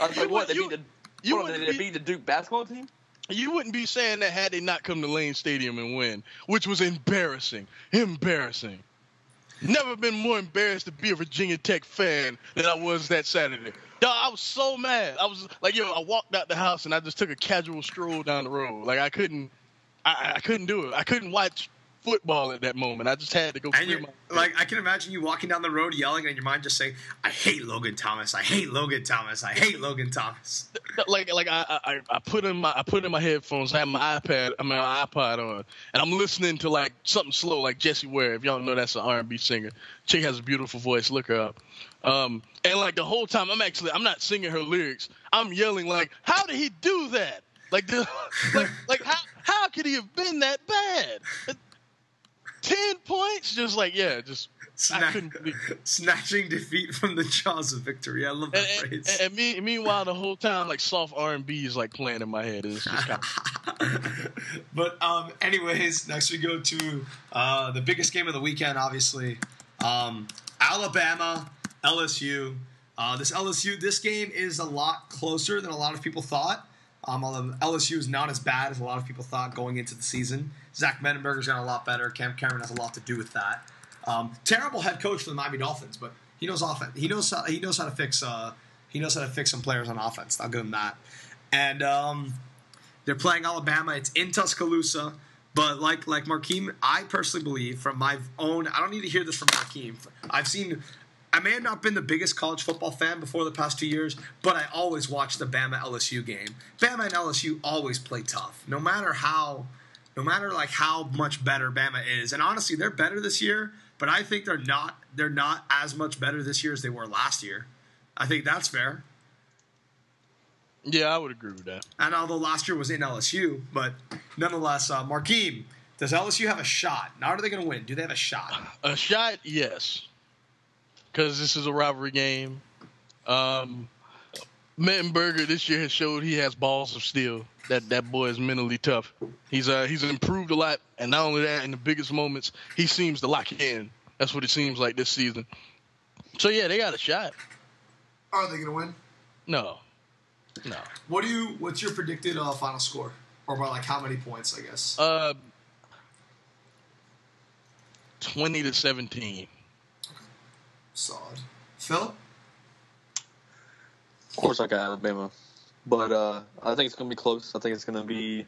S1: was like, what? They
S3: You-
S1: beat the
S3: you
S1: what,
S3: wouldn't
S1: they
S3: be-
S1: beat the Duke basketball team?
S3: You wouldn't be saying that had they not come to Lane Stadium and win, which was embarrassing. Embarrassing. Never been more embarrassed to be a Virginia Tech fan than I was that Saturday. Dog, I was so mad. I was like, yo, I walked out the house and I just took a casual stroll down the road. Like I couldn't, I, I couldn't do it. I couldn't watch football at that moment. I just had to go.
S2: And like, I can imagine you walking down the road yelling, and in your mind just saying, "I hate Logan Thomas. I hate Logan Thomas. I hate Logan Thomas."
S3: like like I, I I put in my I put in my headphones, I have my iPad, I mean my iPod on, and I'm listening to like something slow, like Jessie Ware. If y'all know, that's an R&B singer. Chick has a beautiful voice. Look her up. Um, and like the whole time, I'm actually I'm not singing her lyrics. I'm yelling like, "How did he do that?" Like the like like how how could he have been that bad? Ten points, just like yeah, just I
S2: Sna-
S3: couldn't believe it.
S2: snatching defeat from the jaws of victory. I love that
S3: And, and,
S2: phrase.
S3: and me, meanwhile, the whole time, like soft R and B is like playing in my head. It's just kind of
S2: but um, anyways, next we go to uh, the biggest game of the weekend, obviously, um, Alabama LSU. Uh, this LSU, this game is a lot closer than a lot of people thought. Um, LSU is not as bad as a lot of people thought going into the season. Zach Mettenberger's got a lot better. Cam Cameron has a lot to do with that. Um, terrible head coach for the Miami Dolphins, but he knows offense. He knows how, he knows how to fix. Uh, he knows how to fix some players on offense. I'll give him that. And um, they're playing Alabama. It's in Tuscaloosa. But like like Markeem, I personally believe from my own, I don't need to hear this from Markeem. I've seen, I may have not been the biggest college football fan before the past two years, but I always watch the Bama LSU game. Bama and LSU always play tough, no matter how, no matter like how much better Bama is. And honestly, they're better this year, but I think they're not. They're not as much better this year as they were last year. I think that's fair.
S3: yeah, I would agree with that.
S2: And although last year was in LSU, but nonetheless, uh, Markeem, does LSU have a shot? Not are they going to win? Do they have a shot?
S3: A shot, yes, because this is a rivalry game. Um, Mettenberger this year has showed he has balls of steel. That that boy is mentally tough. He's uh he's improved a lot, and not only that, in the biggest moments, he seems to lock in. That's what it seems like this season. So yeah, they got a shot.
S2: Are they going to win?
S3: No, no.
S2: What do you? What's your predicted uh, final score, or by like how many points? I guess.
S3: Uh, twenty to seventeen.
S2: Solid. Phil.
S1: Of course, I got Alabama, but uh, I think it's going to be close. I think it's going to be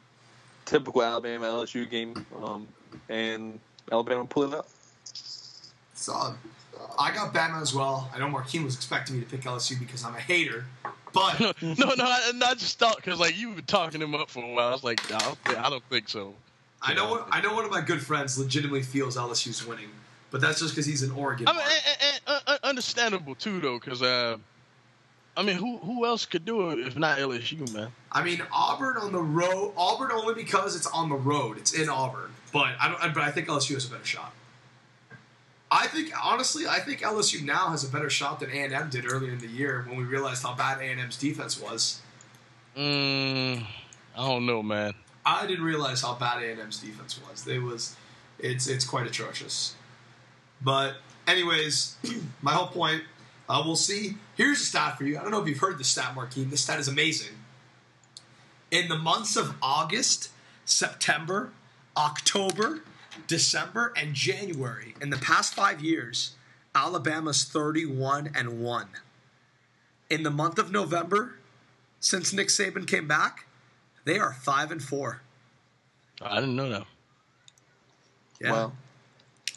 S1: typical Alabama LSU game, um, and Alabama will pull it out.
S2: Solid. I got Bama as well. I know Markeem was expecting me to pick LSU because I'm a hater, but
S3: no, no, I, I just thought because like you've been talking him up for a while. I was like, no, I don't think, I don't think so.
S2: I know what, I know one of my good friends legitimately feels LSU's winning, but that's just because he's an Oregon.
S3: I mean, and, and, and, uh, understandable too, though, because uh, I mean, who who else could do it if not LSU, man?
S2: I mean, Auburn on the road. Auburn only because it's on the road. It's in Auburn, but I don't. But I think LSU has a better shot. I think honestly, I think LSU now has a better shot than A and M did earlier in the year when we realized how bad A and M's defense was.
S3: Mm, I don't know, man.
S2: I didn't realize how bad A and M's defense was. They was, it's it's quite atrocious. But anyways, my whole point. Uh, we'll see. Here's a stat for you. I don't know if you've heard this stat, Markeem. This stat is amazing. In the months of August, September, October, December, and January, in the past five years, Alabama's 31 and 1. In the month of November, since Nick Saban came back, they are 5 and 4.
S3: I didn't know that.
S2: Yeah.
S1: Wow.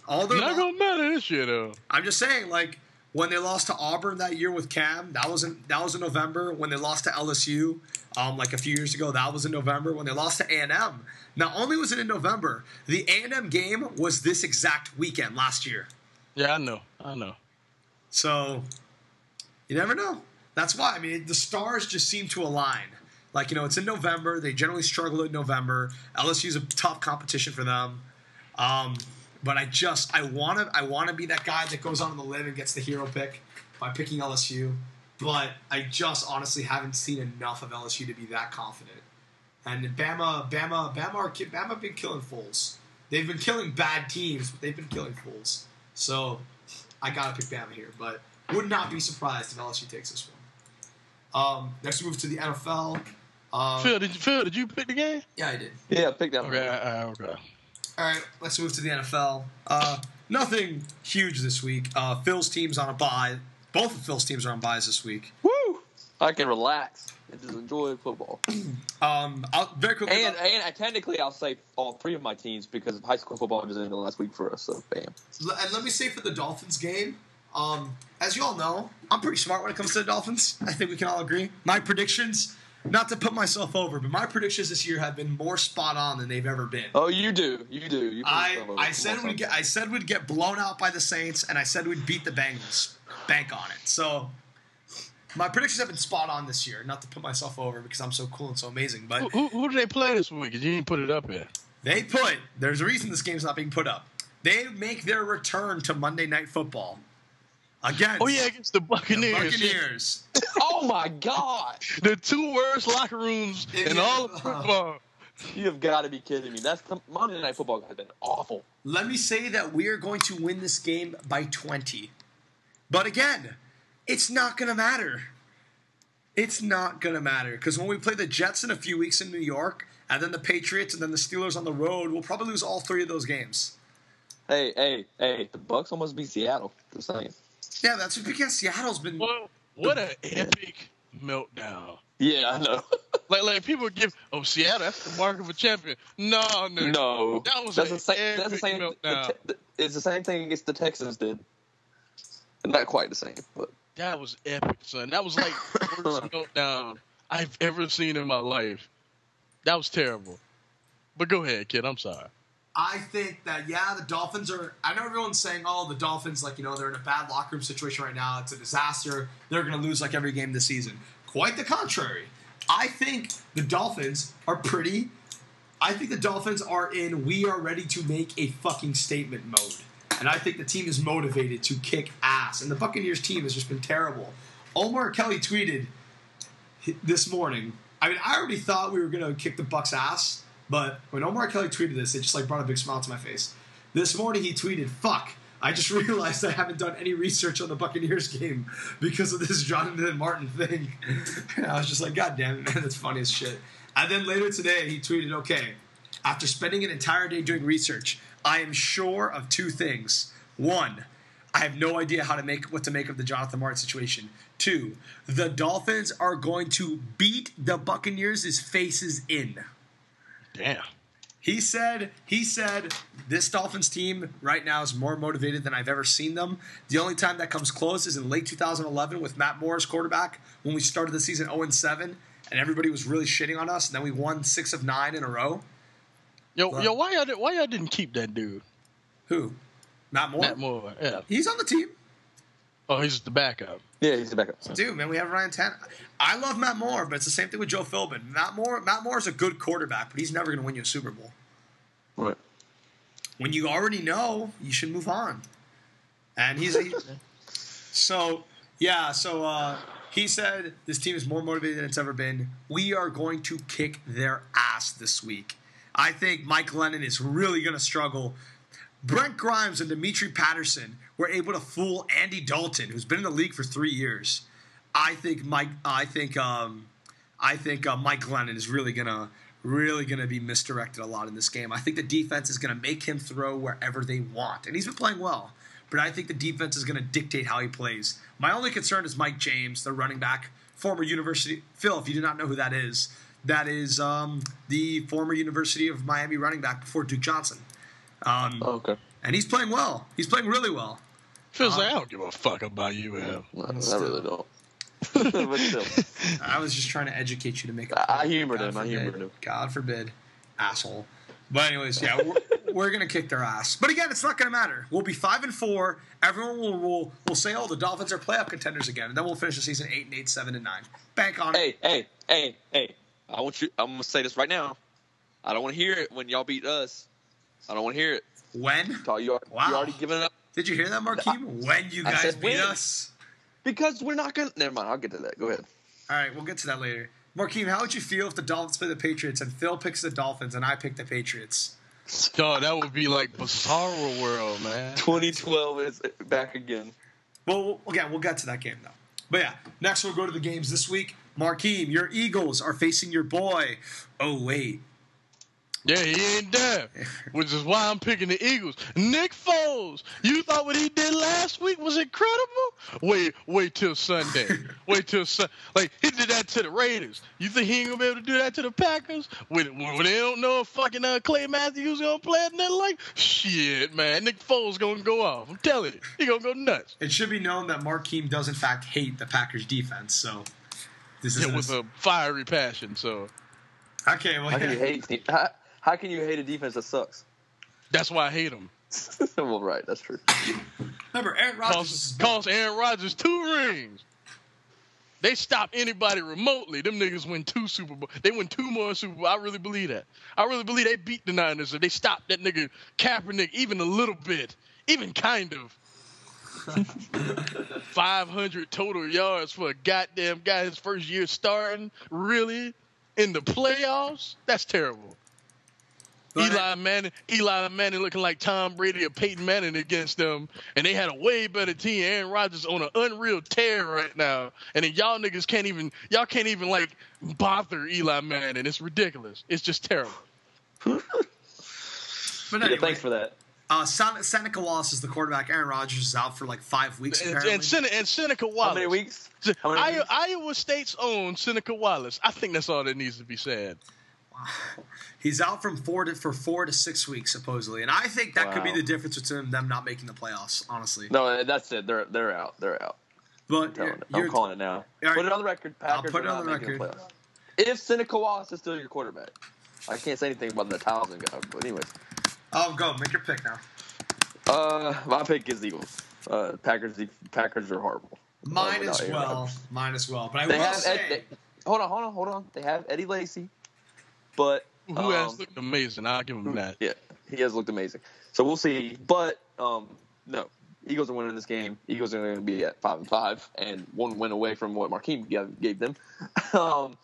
S2: All their
S3: Not
S2: lo-
S3: gonna matter this year though.
S2: I'm just saying, like when they lost to Auburn that year with Cam, that was in that was in November. When they lost to LSU, um, like a few years ago, that was in November. When they lost to A and M, not only was it in November, the A and M game was this exact weekend last year.
S3: Yeah, I know. I know.
S2: So you never know. That's why I mean the stars just seem to align. Like you know, it's in November. They generally struggle in November. LSU's a tough competition for them. Um, but I just I want to I want to be that guy that goes on the limb and gets the hero pick by picking LSU. But I just honestly haven't seen enough of LSU to be that confident. And Bama, Bama, Bama, are, Bama have been killing fools. They've been killing bad teams, but they've been killing fools. So I gotta pick Bama here, but would not be surprised if LSU takes this one. Um, next, we move to the NFL. Um,
S3: Phil, did you Phil? Did you pick the game?
S2: yeah, I did.
S1: Yeah, pick that
S3: Okay,
S1: one.
S3: uh, okay.
S2: All right, let's move to the NFL. Uh, nothing huge this week. Uh, Phil's team's on a bye. Both of Phil's teams are on buys this week.
S1: Woo! I can relax and just enjoy football.
S2: Um, I'll, very quickly.
S1: And and I, technically, I'll say all three of my teams because high school football just ended last week for us. So bam.
S2: And let me say for the Dolphins game, um, as you all know, I'm pretty smart when it comes to the Dolphins. I think we can all agree. My predictions, not to put myself over, but my predictions this year have been more spot on than they've ever been.
S1: Oh, you do, you do. You
S2: I, I said we'd get I said we'd get blown out by the Saints, and I said we'd beat the Bengals. Bank on it. So my predictions have been spot on this year. Not to put myself over because I'm so cool and so amazing, but
S3: Who, who, who did they play this week? You didn't put it up yet.
S2: they put. There's a reason this game's not being put up. They make their return to Monday Night Football against
S3: Oh yeah, against the
S2: the
S3: Buccaneers.
S2: Buccaneers.
S1: oh my god!
S3: The two worst locker rooms
S2: In
S3: in
S2: the-
S3: all of football.
S1: You have got to be kidding me. That's the Monday Night Football has been awful.
S2: Let me say that we are going to win this game by 20. But again, it's not going to matter. It's not going to matter because when we play the Jets in a few weeks in New York, and then the Patriots, and then the Steelers on the road, we'll probably lose all three of those games.
S1: Hey, hey, hey! The Bucks almost beat Seattle. Just saying.
S2: Yeah, that's because Seattle's been.
S3: Well, what an epic meltdown.
S1: Yeah, I know.
S3: Like, like people give, oh Seattle, that's the mark of a champion. No, no,
S1: no,
S3: That was
S1: that's
S3: an
S1: the same. That's the
S3: epic
S1: same. the
S3: meltdown.
S1: te- it's the same thing against the Texans did. Not quite the same, but
S3: That was epic, son. That was like the worst meltdown I've ever seen in my life. That was terrible. But go ahead, kid. I'm sorry.
S2: I think that yeah, the Dolphins are. I know everyone's saying, "Oh, the Dolphins, like you know, they're in a bad locker room situation right now. It's a disaster. They're going to lose like every game this season." Quite the contrary. I think the Dolphins are pretty. I think the Dolphins are in. We are ready to make a fucking statement mode, and I think the team is motivated to kick ass. And the Buccaneers team has just been terrible. Omar Kelly tweeted, this morning. I mean, I already thought we were gonna kick the Bucks ass, but when Omar Kelly tweeted this, it just like brought a big smile to my face. This morning he tweeted, "Fuck." I just realized I haven't done any research on the Buccaneers game because of this Jonathan Martin thing. And I was just like, God damn it, man, that's funny as shit. And then later today, he tweeted, okay, after spending an entire day doing research, I am sure of two things. One, I have no idea how to make what to make of the Jonathan Martin situation. Two, the Dolphins are going to beat the Buccaneers' faces in.
S3: Damn.
S2: He said he said this Dolphins team right now is more motivated than I've ever seen them. The only time that comes close is in late 2011 with Matt Morris quarterback when we started the season 0 7 and everybody was really shitting on us and then we won 6 of 9 in a row.
S3: Yo,
S2: What?
S3: yo, why y'all, di- why y'all didn't keep that dude,
S2: Who? Matt Moore.
S3: Matt Moore? Yeah.
S2: He's on the team.
S3: Oh, he's the backup.
S1: Yeah, he's the backup.
S2: Dude, man, we have Ryan Tannehill. I love Matt Moore, but it's the same thing with Joe Philbin. Matt Moore, Matt Moore is a good quarterback, but he's never going to win you a Super Bowl.
S1: Right.
S2: when you already know, you should move on. And he's he, so yeah. So uh, he said this team is more motivated than it's ever been. We are going to kick their ass this week. I think Mike Glennon is really going to struggle. Brent Grimes and Dimitri Patterson were able to fool Andy Dalton, who's been in the league for three years. I think Mike. I think. Um, I think uh, Mike Glennon is really gonna really gonna be misdirected a lot in this game. I think the defense is gonna make him throw wherever they want, and he's been playing well. But I think the defense is gonna dictate how he plays. My only concern is Mike James, the running back, former University. Phil, if you do not know who that is, that is um, the former University of Miami running back before Duke Johnson. Um,
S1: Oh, okay.
S2: and he's playing well. He's playing really well.
S3: Feels
S2: Uh-huh.
S3: like I don't give a fuck about you, man.
S1: No, I
S2: Still.
S1: really don't. but still,
S2: I was just trying to educate you to make. a
S1: I
S2: point.
S1: humored
S2: God
S1: him. I humored him.
S2: God forbid, asshole. But anyways, yeah, we're, we're gonna kick their ass. But again, it's not gonna matter. We'll be five and four. Everyone will will will say, "Oh, the Dolphins are playoff contenders again," and then we'll finish the season eight and eight, seven and nine. Bank on it.
S1: hey, hey, hey, hey! I want you. I'm gonna say this right now. I don't want to hear it when y'all beat us. I don't want to hear it.
S2: When
S1: Y'all, you, are,
S2: Wow.
S1: you already giving up
S2: did you hear that, Markeem? When you guys
S1: said
S2: beat
S1: when.
S2: us.
S1: because we're not gonna. Never mind. I'll get to that. Go ahead.
S2: All right, we'll get to that later. Markeem, how would you feel if the Dolphins play the Patriots and Phil picks the Dolphins and I pick the Patriots?
S3: Dog, that would be like Bizarro World, man.
S1: 2012 is back again.
S2: Well, again, we'll get to that game though. But yeah, next we'll go to the games this week. Markeem, your Eagles are facing your boy. Oh wait,
S3: Yeah, he ain't there, which is why I'm picking the Eagles. Nick Foles, you thought what he did last week was incredible? Wait, wait till Sunday. wait till Sun. Like he did that to the Raiders. You think he ain't gonna be able to do that to the Packers? When, when they don't know if fucking uh, Clay Matthews gonna play it, and they're like, shit, man, Nick Foles gonna go off. I'm telling you, he gonna go nuts.
S2: it should be known that Markeem does in fact hate the Packers defense. So this is
S3: Yeah, with a fiery passion. So
S2: okay. Well,
S1: How can
S2: yeah.
S1: you hate? How, how can you hate a defense that sucks?
S3: that's why I hate them.
S1: well, right. That's true.
S2: remember Aaron Rodgers.
S3: Cost, cost Aaron Rodgers two rings. They stop anybody remotely. Them niggas win two Super Bowl. They win two more Super Bowl. I really believe that. I really believe they beat the Niners. If they stopped that nigga Kaepernick even a little bit, even kind of. 500 total yards for a goddamn guy his first year starting. Really? In the playoffs? That's terrible.
S2: But-
S3: Eli Manning, Eli Manning looking like Tom Brady or Peyton Manning against them, and they had a way better team. Aaron Rodgers on an unreal tear right now, and then y'all niggas can't even y'all can't even like bother Eli Manning. It's ridiculous. It's just terrible.
S2: But
S1: Yeah, thanks for that.
S2: uh, Sen- Seneca Wallace is the quarterback. Aaron Rodgers is out for like five weeks.
S3: And,
S2: apparently.
S3: and, Sen- and Seneca Wallace.
S1: How many weeks? How many
S3: Iowa,
S1: weeks?
S3: Iowa State's own Seneca Wallace. I think that's all that needs to be said.
S2: He's out from four to for four to six weeks supposedly, and I think that could be the difference between them not making the playoffs. Honestly,
S1: No, that's it. They're they're out. They're out.
S2: but
S1: I'm. I'm calling it now.
S2: Right.
S1: Put it on the record. Packers
S2: put it on the record.
S1: playoffs. If Seneca Wallace is still your quarterback, I can't say anything about the Townsend guy. But anyways,
S2: oh, go make your pick now.
S1: uh, my pick is Eagles. Uh, Packers. Packers are horrible.
S2: Mine
S1: without
S2: as well. Mine as well. But I
S1: They
S2: will
S1: have
S2: say,
S1: Ed, they, hold on, hold on, hold on. They have Eddie Lacy, but
S3: Who
S1: um,
S3: has looked amazing? I'll give him that.
S1: Yeah, he has looked amazing. So we'll see. But um, no, Eagles are winning this game. Eagles are going to be at five and five, and one win away from what Markeem gave, gave them um,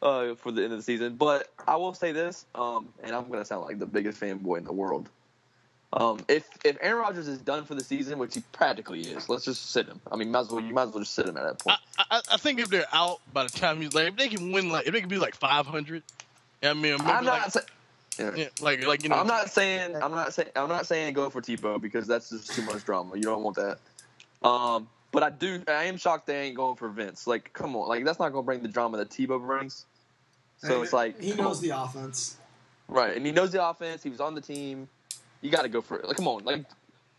S1: uh, for the end of the season. But I will say this, um, and I'm going to sound like the biggest fanboy in the world. Um, if if Aaron Rodgers is done for the season, which he practically is, let's just sit him. I mean, might as well you might as well just sit him at that point.
S3: I, I, I think if they're out by the time he's like, if they can win like, if they can be like 500, I mean, maybe
S1: I'm not.
S3: like,
S1: sa- yeah.
S3: yeah, like, like you know,
S1: I'm not saying I'm not saying I'm not saying go for Tebow because that's just too much drama. You don't want that. Um, but I do. I am shocked they ain't going for Vince. Like, come on, like that's not going to bring the drama that Tebow brings. So it's like
S2: he knows
S1: on.
S2: the offense.
S1: right, and he knows the offense. He was on the team. You got to go for it. Like, come on, like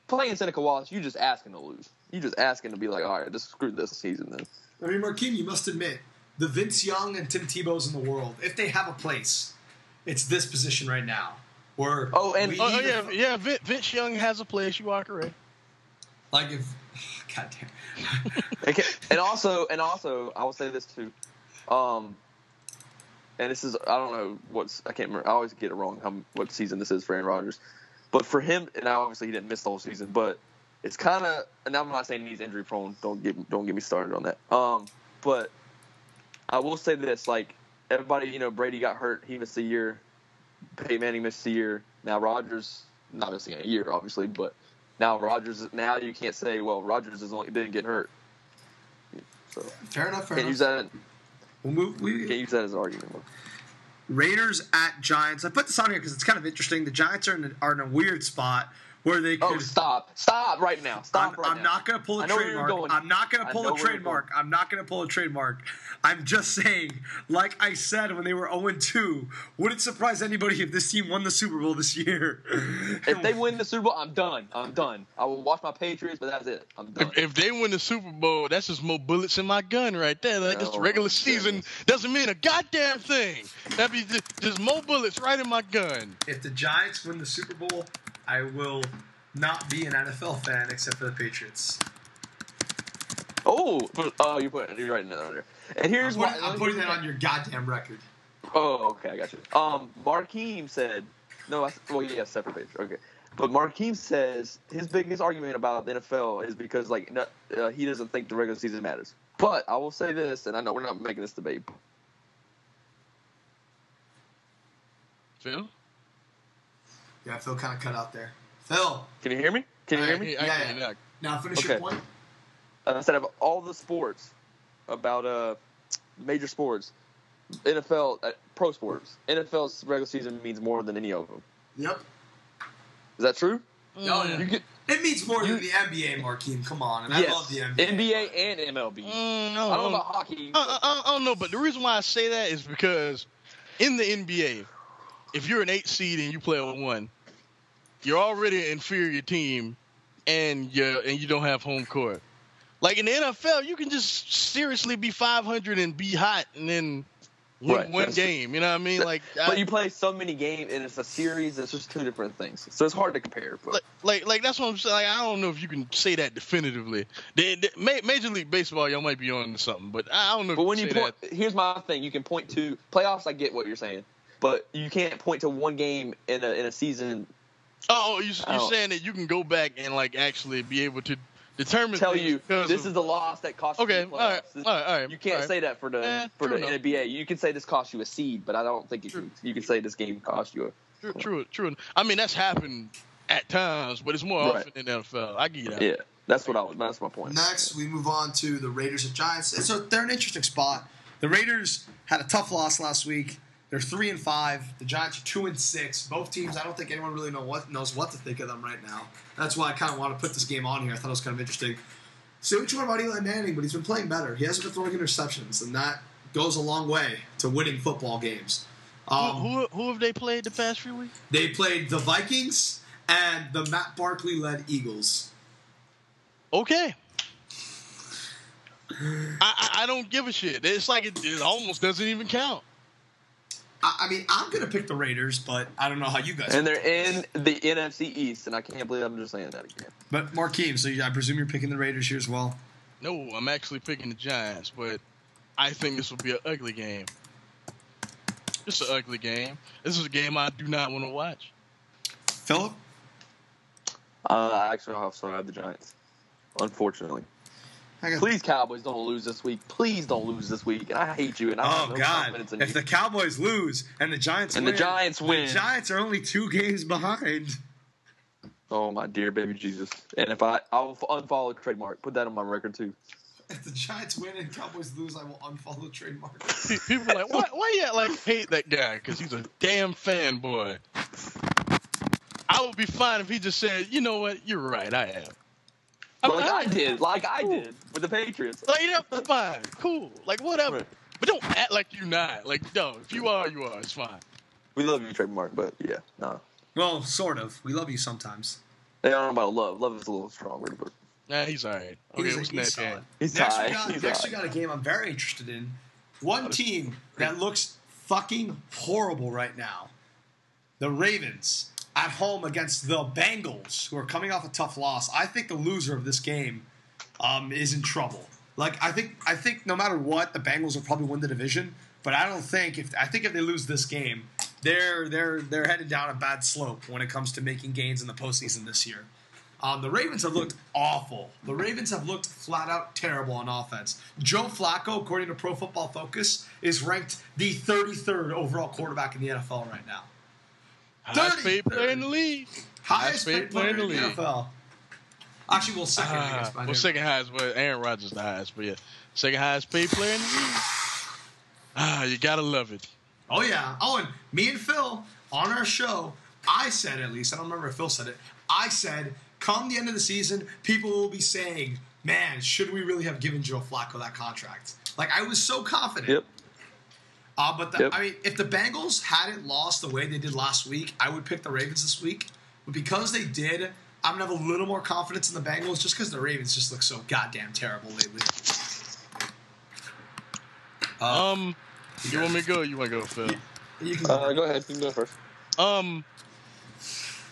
S1: playing Seneca Wallace, you just asking to lose. You just asking to be like, all right, just screw this season then.
S2: I mean, Markeem, you must admit, the Vince Young and Tim Tebow's in the world, if they have a place, it's this position right now. Where
S1: Oh, and-
S2: we
S3: Oh, oh, yeah, yeah. Vince, Vince Young has a place. You are correct.
S2: like if, God damn,
S1: Okay, and also, and also, I will say this too. Um, and this is I don't know what's I can't remember. I always get it wrong how what season this is for Aaron Rodgers, but for him, and now obviously he didn't miss the whole season, but it's kind of. And I'm not saying he's injury prone. Don't get don't get me started on that. Um, but I will say this: like everybody, you know, Brady got hurt. He missed a year. Peyton Manning missed a year. Now Rodgers not missing a year, obviously, but now Rodgers. Now you can't say, well, Rodgers is only didn't get hurt. So
S2: fair enough. Fair
S1: can't use that.
S2: We'll move. We,
S1: Can't use that as an argument.
S2: Raiders at Giants. I put this on here because it's kind of interesting. The Giants are in, a, are in a weird spot where they could.
S1: Oh, stop! Stop right now! Stop
S2: I'm,
S1: right
S2: I'm
S1: now.
S2: not going to pull a
S1: I know where you're
S2: trademark.
S1: going.
S2: I'm not gonna pull a trademark. I'm not going to pull a trademark. I'm just saying, like I said when they were 0 2, wouldn't surprise anybody if this team won the Super Bowl this year.
S1: If they win the Super Bowl, I'm done. I'm done. I will watch my Patriots, but that's it. I'm done.
S3: If, if they win the Super Bowl, that's just more bullets in my gun right there. Like this
S1: Oh,
S3: regular
S1: my
S3: season
S1: goodness.
S3: doesn't mean a goddamn thing. That'd be just, just more bullets right in my gun.
S2: if the Giants win the Super Bowl, I will not be an NFL fan except for the Patriots.
S1: oh, but- oh, you put putting you're writing that on there. And here's
S2: I'm,
S1: why
S2: putting, I'm putting that on your goddamn record.
S1: Oh, okay, I got you. Um, Markeem said, no, I, well, yeah, separate page. Okay, but Markeem says his biggest argument about the NFL is because like no, uh, he doesn't think the regular season matters. But I will say this, and I know we're not making this debate.
S3: Phil?
S2: Yeah, Phil kind of cut out there. Phil,
S1: Can you hear me? Can you hear me?
S3: I- I-
S2: Yeah,
S3: yeah.
S2: now finish
S1: Okay.
S2: your point.
S1: Uh, instead of all the sports about uh major sports, NFL, uh, pro sports, NFL's regular season means more than any of them.
S2: Yep.
S1: Is that true?
S2: Oh, yeah.
S1: You get
S2: It means more than the NBA, Markeem. Come on, and I love the NBA.
S1: NBA and MLB.
S3: Mm,
S1: I don't know about hockey.
S3: I, I, I don't know, but the reason why I say that is because in the NBA, if you're an eight seed and you play a one, you're already an inferior team, and you and you don't have home court. Like in the NFL, you can just seriously be 500 and be hot, and then win
S1: Right,
S3: one game. You know what I mean? Like, I-
S1: But you play so many games, and it's a series. It's just two different things, so it's hard to compare. But
S3: like, like, like that's what I'm saying. Like, I don't know if you can say that definitively. The, the, Ma- Major League Baseball, y'all might be on to something, but I don't know.
S1: but
S3: if
S1: when
S3: you
S1: you
S3: say
S1: point, here's my thing: you can point to playoffs. I get what you're saying, but you can't point to one game in a in a season.
S3: Oh, you, you're
S1: don't-
S3: saying that you can go back and like actually be able to determine?
S1: Tell you this
S3: of-
S1: is the loss that cost
S3: okay.
S1: you the
S3: All right,
S1: playoffs.
S3: all right, all right.
S1: You can't
S3: all right.
S1: say that for the
S3: Eh,
S1: for the
S3: enough.
S1: NBA. You can say this cost you a seed, but I don't think you can. You can say this game cost you a.
S3: True, true, true. I mean, that's happened at times, but it's more
S1: Right.
S3: often in the NFL. I get that.
S1: Yeah, that's what I was. That's my point.
S2: Next, we move on to the Raiders and Giants. So they're an interesting spot. The Raiders had a tough loss last week. They're three and five. The Giants are two and six. Both teams, I don't think anyone really know what knows what to think of them right now. That's why I kind of want to put this game on here. I thought it was kind of interesting. Say what you want about Eli Manning, but he's been playing better. He hasn't been throwing interceptions, and that goes a long way to winning football games. Um,
S3: Who, who who have they played the past few weeks?
S2: They played the Vikings and the Matt Barkley led Eagles.
S3: Okay. I, I I don't give a shit. It's like it, it almost doesn't even count.
S2: I, I mean, I'm gonna pick the Raiders, but I don't know how you guys.
S1: And they're in the NFC East, and I can't believe I'm just saying that again.
S2: But Markeem, so you- I presume you're picking the Raiders here as well.
S3: No, I'm actually picking the Giants, but I think this will be an ugly game. It's an ugly game. This is a game I do not want to watch.
S2: Philip,
S1: Uh, I actually also have the Giants. unfortunately.
S2: I got-
S1: Please, Cowboys, don't lose this week. Please don't lose this week. And I hate you. And I have
S2: Oh
S1: no
S2: God!
S1: in
S2: If
S1: you.
S2: the Cowboys lose and the Giants
S1: And the
S2: win,
S1: Giants win.
S2: the Giants are only two games behind.
S1: Oh my dear baby Jesus! And if I, I'll unfollow trademark. Put that on my record too.
S2: If the Giants win and Cowboys lose, I will unfollow trademark.
S3: People are like, why, why you like hate that guy? Because he's a damn fanboy. I would be fine if he just said, you know what, you're right, I am. I mean,
S1: like I
S3: I-
S1: did, like I did with the Patriots.
S3: Like, that's fine, cool, like whatever.
S1: Right.
S3: But don't act like you're not. Like, no, if you are, you are. It's fine.
S1: We love you, trademark, but yeah, no.
S2: Well, sort of. We love you sometimes.
S1: I don't know about love. Love is a little stronger, but
S3: Nah, he's all right. Okay,
S2: He's- he's solid.
S1: He's
S2: next
S1: high.
S2: we got
S1: He's
S2: next
S1: high.
S2: we got a game I'm very interested in. One team that looks fucking horrible right now. The Ravens at home against the Bengals, who are coming off a tough loss. I think the loser of this game um, is in trouble. Like I think I think no matter what, the Bengals will probably win the division. But I don't think if I think if they lose this game, they're they're they're headed down a bad slope when it comes to making gains in the postseason this year. Um, the Ravens have looked awful. The Ravens have looked flat out terrible on offense. Joe Flacco, according to Pro Football Focus, is ranked the 33rd overall quarterback in the NFL right now.
S3: Highest paid
S2: 33rd.
S3: player in the league.
S2: Highest
S3: paid
S2: paid player in the
S3: league.
S2: NFL. Actually, well, second, I
S3: Ah,
S2: guess.
S3: well,
S2: him.
S3: second highest, but Aaron Rodgers the highest. But yeah, second highest paid player in the league. Ah, you gotta love it.
S2: Oh yeah. Oh, and me and Phil on our show, I said at least I don't remember if Phil said it. I said, come the end of the season, people will be saying, "Man, should we really have given Joe Flacco that contract?" Like I was so confident.
S1: Yep.
S2: Uh, but the,
S1: Yep.
S2: I mean, if the Bengals hadn't lost the way they did last week, I would pick the Ravens this week. But because they did, I'm gonna have a little more confidence in the Bengals just because the Ravens just look so goddamn terrible lately. Uh,
S3: Um, you want me to go? Or you want to go, Phil?
S2: you can
S1: Uh, go ahead. You can go first.
S3: Um,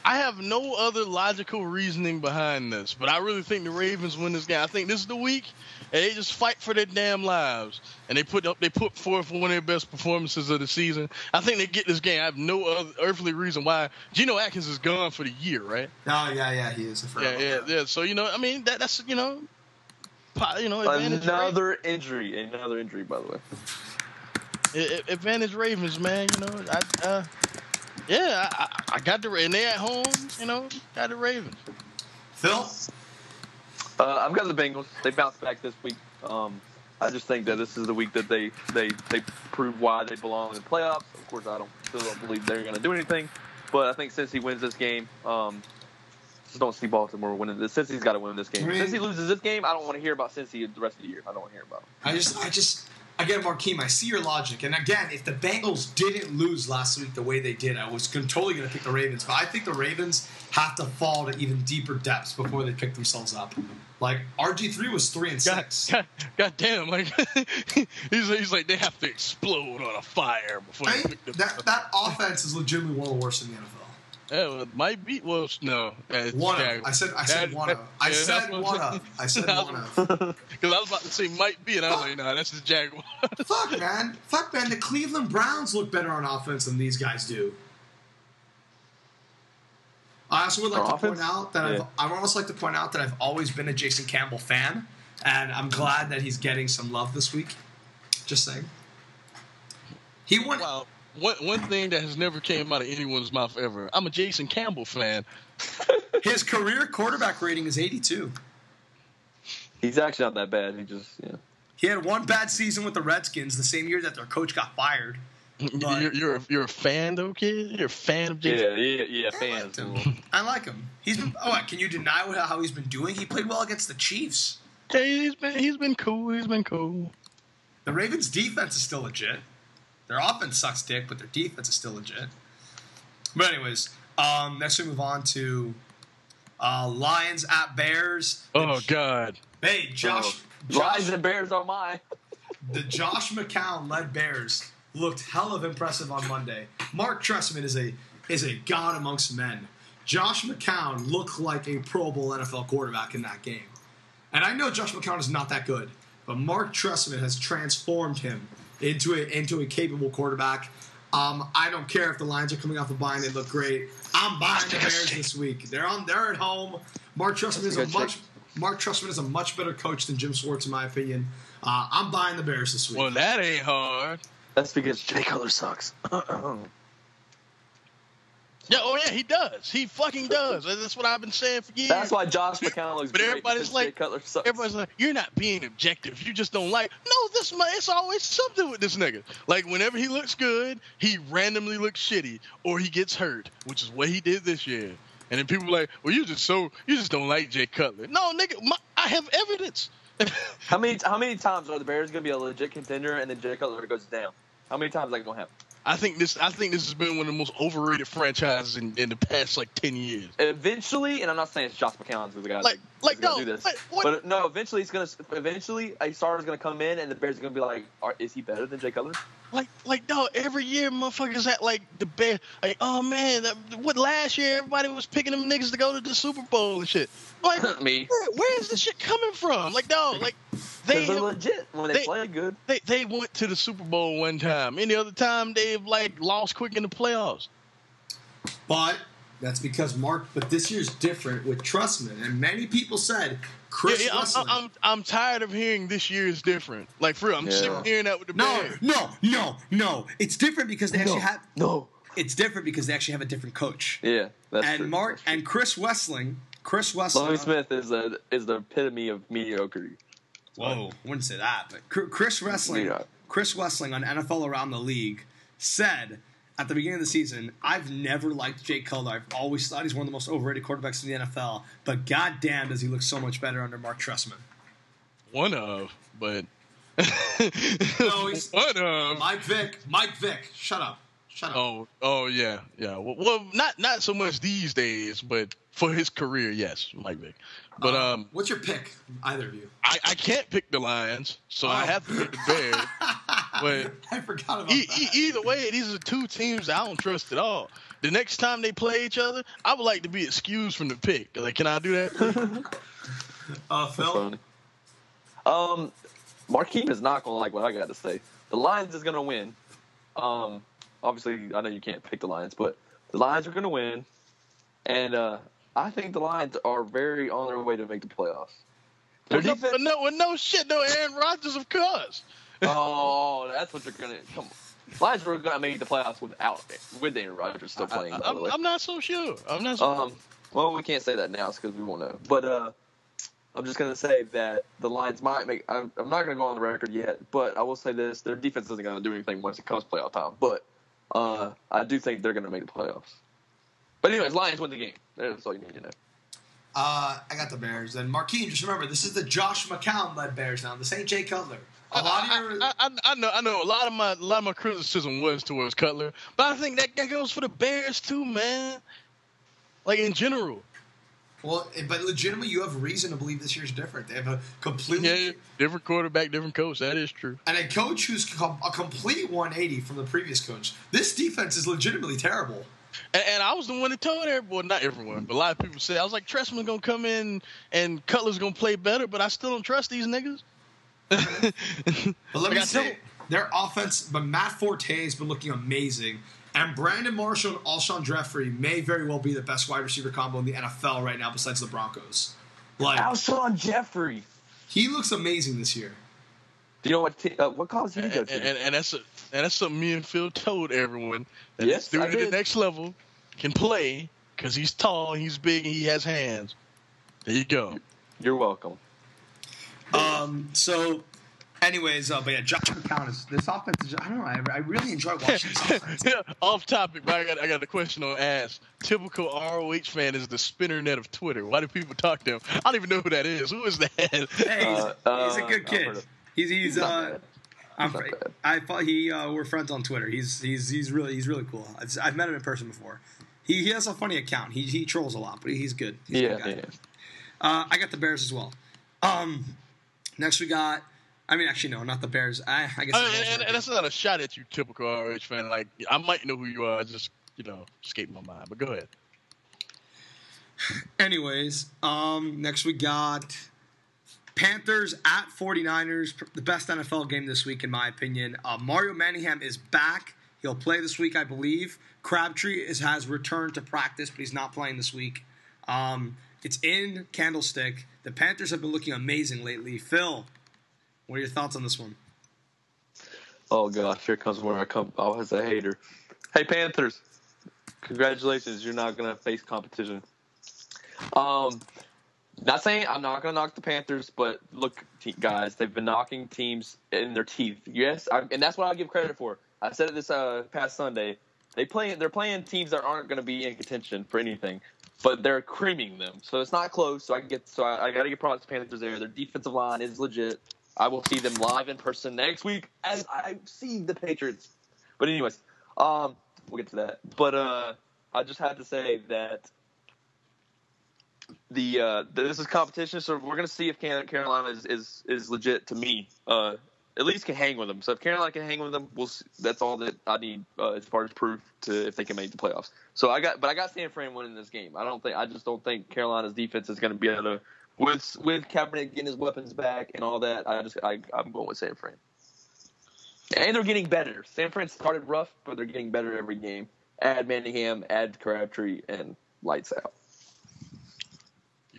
S3: I have no other logical reasoning behind this, but I really think the Ravens win this game. I think this is the week, and they just fight for their damn lives, and they put up, they put forth one of their best performances of the season. I think they get this game. I have no other earthly reason why. Geno Atkins is gone for the year, right?
S2: Oh yeah, yeah, he is. I
S3: Yeah, yeah,
S2: that.
S3: yeah. So you know, I mean, that, that's you know, you know, advantage, Ra-
S1: Another injury. Another injury, by the way.
S3: a- a- advantage Ravens, man. You know, I, uh, yeah, I, I- I got the and they at home. You know, got the Ravens.
S2: Phil.
S1: Uh, I've got the Bengals. They bounced back this week. Um, I just think that this is the week that they they they prove why they belong in the playoffs. Of course, I don't still don't believe they're going to do anything, but I think Cincy wins this game, um, just don't see Baltimore winning this. Cincy's got to win this game.
S2: I mean-
S1: Cincy loses this game, I don't want to hear about Cincy the rest of the year. I don't want to hear about him.
S2: I just, I just, again, Markeem, I see your logic. And again, if the Bengals didn't lose last week the way they did, I was totally going to pick the Ravens. But I think the Ravens have to fall to even deeper depths before they pick themselves up. Like RG three was three and
S3: God,
S2: six.
S3: God, God damn! Like he's, he's like they have to explode on a fire before
S2: I
S3: they pick them.
S2: that that offense is legitimately one of the worst in the NFL.
S3: Yeah, well, it might be. Well, no. uh,
S2: One
S3: yeah,
S2: of. I said. I said
S3: that-
S2: one of. I
S3: yeah,
S2: said
S3: that's
S2: one of. I said
S3: that's
S2: one of.
S3: Because I was about to say might be, and I was like, no, that's the Jaguars.
S2: Fuck man. Fuck man. The Cleveland Browns look better on offense than these guys do. I also would like
S1: On
S2: to
S1: offense?
S2: point out that
S1: Yeah.
S2: I've, I'd also like to point out that I've always been a Jason Campbell fan, and I'm glad that he's getting some love this week. Just saying. He won.
S3: wow. One, one thing that has never came out of anyone's mouth ever. I'm a Jason Campbell fan.
S2: His career quarterback rating is 82.
S1: He's actually not that bad. He just yeah.
S2: He had one bad season with the Redskins the same year that their coach got fired. But-
S3: You're, you're, a, you're a fan, though, kid? You're a fan of Jason?
S1: Yeah, yeah, yeah.
S2: I
S1: Fans.
S2: liked him. I like him. He's been. Oh, can you deny how he's been doing? He played well against the Chiefs.
S3: Yeah, he's been, he's been cool. He's been cool.
S2: The Ravens' defense is still legit. Their offense sucks dick, but their defense is still legit. But anyways, um, next we move on to uh, Lions at Bears.
S3: Oh, God.
S2: Hey, Josh.
S1: Oh,
S2: Josh
S1: Lions and Bears are my.
S2: the Josh McCown led Bears looked hell of impressive on Monday. Mark Trestman is a is a god amongst men. Josh McCown looked like a Pro Bowl NFL quarterback in that game. And I know Josh McCown is not that good, but Mark Trestman has transformed him into a into a capable quarterback. Um, I don't care if the Lions are coming off a bye and they look great. I'm buying the Bears this week. They're on. They're at home. Mark Trestman is a
S1: That's a
S2: much Mark Trestman is a much better coach than Jim Schwartz, in my opinion. Uh, I'm buying the Bears this week.
S3: Well, that ain't hard.
S1: That's because Jay Cutler sucks.
S3: Yeah, oh yeah, he does. He fucking does. That's what I've been saying for years.
S1: That's why Josh McCown looks
S3: But
S1: great.
S3: everybody's like-
S1: Jay Cutler sucks.
S3: Everybody's like, you're not being objective. You just don't like. No, this man, it's always something with this nigga. Like whenever he looks good, he randomly looks shitty, or he gets hurt, which is what he did this year. And then people are like, well, you just so you just don't like Jay Cutler. No, nigga, my, I have evidence.
S1: How many how many times are the Bears gonna be a legit contender and then Jay Cutler goes down? How many times is that gonna happen?
S3: I think this. I think this has been one of the most overrated franchises in, in the past like ten years.
S1: Eventually, and I'm not saying it's Josh McCown's the guy
S3: Like- like, no,
S1: do this,
S3: like,
S1: but no, eventually he's gonna. Eventually, a starter's gonna come in and the Bears are gonna be like, are, "Is he better than Jay Cutler?"
S3: Like, like, no. every year motherfuckers at like the bear. Like, oh man, that, what last year everybody was picking them niggas to go to the Super Bowl and shit. Like,
S1: Me,
S3: where, where is this shit coming from? Like, no, like they
S1: because they're legit when they,
S3: they-
S1: play good.
S3: they they went to the Super Bowl one time. Any other time they've like lost quick in the playoffs.
S2: But that's because Mark. But this year's different with Trestman, and many people said Chris
S3: yeah, yeah, I'm, I'm, I'm tired of hearing this year is different. Like for real, I'm sick of hearing that with the
S2: no,
S3: Bears.
S2: no, no, no. It's different because they actually have.
S1: no.
S2: It's different because they actually have a different coach.
S1: Yeah, that's
S2: and
S1: true.
S2: Mark
S1: That's true.
S2: and Chris Wesseling. Chris Wesseling.
S1: Lovie Smith is the is the epitome of mediocrity.
S2: Whoa, I wouldn't say that, but Chris Wesseling,
S1: Yeah.
S2: Chris Wesseling on NFL Around the League said at the beginning of the season, "I've never liked Jake Cutler. I've always thought he's one of the most overrated quarterbacks in the NFL, but goddamn, does he look so much better under Mark Trestman."
S3: One of, but
S2: No, he's-
S3: one of.
S2: Mike Vick, Mike Vick, shut up, shut up.
S3: Oh, oh yeah, yeah. Well, well, not not so much these days, but for his career, yes, Mike Vick. But
S2: Uh,
S3: um,
S2: what's your pick? Either of you?
S3: I, I can't pick the Lions, so I
S2: Oh.
S3: have to pick the Bears. But
S2: I forgot about
S3: e-
S2: that.
S3: e- either way, these are two teams I don't trust at all. The next time they play each other, I would like to be excused from the pick. Like, can I do that?
S2: uh, Phil,
S1: funny. Um, Markeem is not gonna like what I got to say. The Lions is gonna win. Um, obviously, I know you can't pick the Lions, but the Lions are gonna win, and uh, I think the Lions are very on their way to make the playoffs. Their
S3: Well, no,
S1: defense-
S3: no, well, no shit, no Aaron Rodgers, of course.
S1: oh, that's what you're gonna come. on. Lions were gonna make the playoffs without with Aaron Rodgers still playing.
S3: I, am. I'm not so sure. I'm not. So
S1: Um, well, we can't say that now because we won't know. But uh, I'm just gonna say that the Lions might make. I'm, I'm not gonna go on the record yet, but I will say this: their defense isn't gonna do anything once it comes playoff time. But uh, I do think they're gonna make the playoffs. But anyways, Lions win the game. That's all you need to know.
S2: uh, I got the Bears, and Markeem. Just remember, this is the Josh McCown led Bears now. This ain't Jay Cutler. A lot of your
S3: I, I, I know, I know. A lot of my, a lot of my criticism was towards Cutler, but I think that, that goes for the Bears too, man. Like in general,
S2: Well, but legitimately, you have reason to believe this year's different. They have a completely
S3: yeah, different quarterback, different coach. That is true.
S2: and a coach who's com- a complete 180 from the previous coach. This defense is legitimately terrible.
S3: And, and I was the one that told everyone, not everyone, but a lot of people said I was like, Trestman's gonna come in and Cutler's gonna play better, but I still don't trust these niggas.
S2: But let
S3: Like
S2: me
S3: I
S2: say,
S3: told-
S2: their offense, but Matt Forte has been looking amazing. And Brandon Marshall and Alshon Jeffery may very well be the best wide receiver combo in the NFL right now, besides the Broncos. Like
S1: Alshon Jeffery.
S2: he looks amazing this year.
S1: Do you know what te- uh, what college did he go
S3: and,
S1: to?
S3: and, and that's a, and that's something me and Phil told everyone. That
S1: Yes,
S3: this dude at the next level can play because he's tall, he's big, and he has hands. There you go.
S1: You're welcome.
S2: Um. So, anyways, uh, but yeah, Josh McCown is this offense. Is, I don't know. I, I really enjoy watching this offense.
S3: Yeah, Off topic, but I got I got a question on ask. Typical ROH fan is the spinner net of Twitter. Why do people talk to him? I don't even know who that is. Who is that?
S2: Hey, he's,
S1: Uh,
S2: he's a
S1: uh,
S2: good
S1: I've
S2: kid. He's he's
S1: He's
S2: uh.
S1: Bad.
S2: I'm
S1: Not
S2: afraid.
S1: bad.
S2: I thought he uh, we're friends on Twitter. He's he's he's really he's really cool. I've, I've met him in person before. He, he has a funny account. He he trolls a lot, but he's good. He's a
S1: Yeah,
S2: good guy.
S1: yeah.
S2: Uh, I got the Bears as well. Um, next we got. I mean, actually, no, not the Bears. I, I guess.
S3: Uh,
S2: the Bills
S3: and,
S2: are
S3: and that's not a shot at you, typical RH fan. Like I might know who you are, just you know, escape my mind. But go ahead.
S2: Anyways, um, next we got Panthers at 49ers, the best NFL game this week, in my opinion. Uh, Mario Manningham is back. He'll play this week, I believe. Crabtree is, has returned to practice, but he's not playing this week. Um, It's in Candlestick. The Panthers have been looking amazing lately. Phil, what are your thoughts on this one?
S1: Oh gosh, here comes where I come. I was a hater. Hey Panthers, congratulations! You're not gonna face competition. Um, not saying I'm not gonna knock the Panthers, but look, guys, they've been knocking teams in their teeth. Yes, I, and that's what I give credit for. I said it this uh, past Sunday. They play. They're playing teams that aren't going to be in contention for anything, but they're creaming them. So it's not close. So I get. So I, I got to give props to Panthers there. Their defensive line is legit. I will see them live in person next week as I see the Patriots. But anyways, um, we'll get to that. But uh, I just had to say that the uh, this is competition, so we're gonna see if Carolina is, is is legit to me. Uh, at least can hang with them. So if Carolina can hang with them, we'll see. that's all that I need uh, as far as proof to if they can make the playoffs. So I got, but I got San Fran winning this game. I don't think I just don't think Carolina's defense is going to be able to with with Kaepernick getting his weapons back and all that. I just I, I'm going with San Fran. And they're getting better. San Fran started rough, but they're getting better every game. Add Manningham, add Crabtree, and lights out.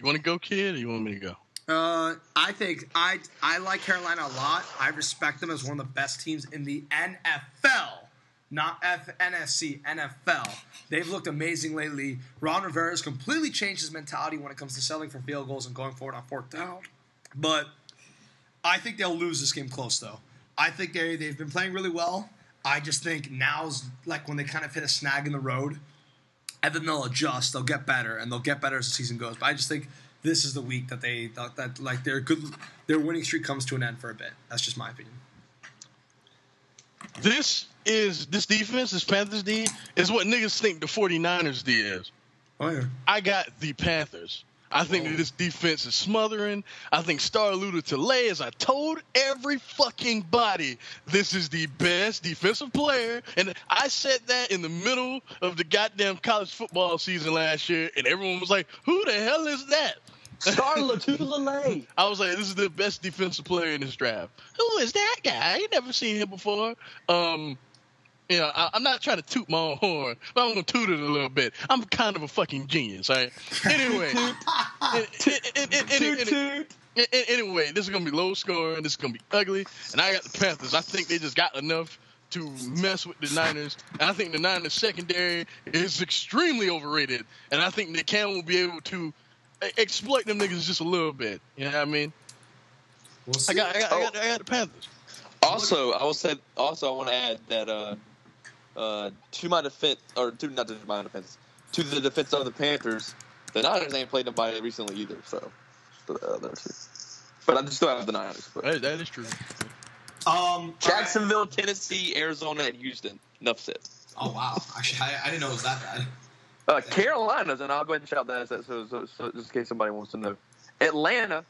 S3: You want to go, kid, or you want me to go?
S2: Uh, I think I I like Carolina a lot. I respect them as one of the best teams in the NFL, not F- NFC, NFL. They've looked amazing lately. Ron Rivera has completely changed his mentality when it comes to selling for field goals and going forward on fourth down. But I think they'll lose this game close, though. I think they they've been playing really well. I just think now's like when they kind of hit a snag in the road, and then they'll adjust. They'll get better, and they'll get better as the season goes. But I just think this is the week that they that, that like their good their winning streak comes to an end for a bit. That's just my opinion.
S3: This is this defense, this Panthers D, is what niggas think the 49ers D is.
S2: Oh yeah.
S3: I got the Panthers. I think that this defense is smothering. I think Star Lotulelei, as I told every fucking body, this is the best defensive player. And I said that in the middle of the goddamn college football season last year, and everyone was like, who the hell is that?
S1: Star Lotulelei.
S3: I was like, this is the best defensive player in this draft. Who is that guy? I ain't never seen him before. Um, you know, I, am not trying to toot my own horn, but I'm gonna toot it a little bit. I'm kind of a fucking genius, right? Anyway. Anyway, this is gonna be low scoring. This is gonna be ugly, and I got the Panthers. I think they just got enough to mess with the Niners. And I think the Niners secondary is extremely overrated, and I think Nick Cam will be able to exploit them niggas just a little bit. You know what I mean?
S2: We'll
S3: I, got, I, got, I, got, I got the Panthers.
S1: Also, I will say. Also, I want to add that uh, uh, to my defense, or to not to my defense, to the defense of the Panthers, the Niners ain't played nobody recently either. So, the. But I just still have the Niners. But.
S3: That, that is true.
S2: Um,
S1: Jacksonville, Tennessee, Arizona, and Houston. Enough said.
S2: Oh wow! Actually, I, I didn't know it was that bad.
S1: Uh, Carolina's, and I'll go ahead and shout that out so, so, so, just in case somebody wants to know. Atlanta,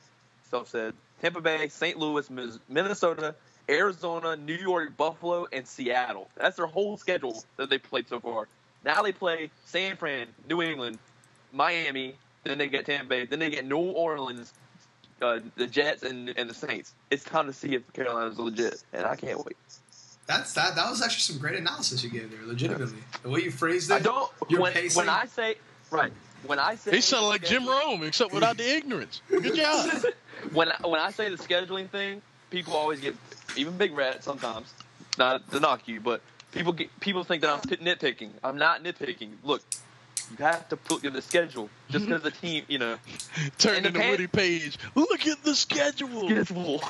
S1: self said. Tampa Bay, St. Louis, Minnesota, Arizona, New York, Buffalo, and Seattle. That's their whole schedule that they played so far. Now they play San Fran, New England, Miami, then they get Tampa Bay, then they get New Orleans, uh, the Jets, and, and the Saints. It's time to see if Carolina's legit, and I can't wait.
S2: That's that. That was actually some great analysis you gave there. Legitimately, the way you phrased it.
S1: I don't.
S2: Your
S1: When,
S2: pacing.
S1: when I say right, when I say
S3: They sound like Jim Rome, except without the ignorance. Good job.
S1: when I, when I say the scheduling thing, people always get even Big Rat sometimes. Not to knock you, but people get people think that I'm nitpicking. I'm not nitpicking. Look, you have to put in the schedule just because the team, you know,
S3: Turn into
S1: Pan-
S3: Woody Paige. Look at the schedule.
S1: schedule.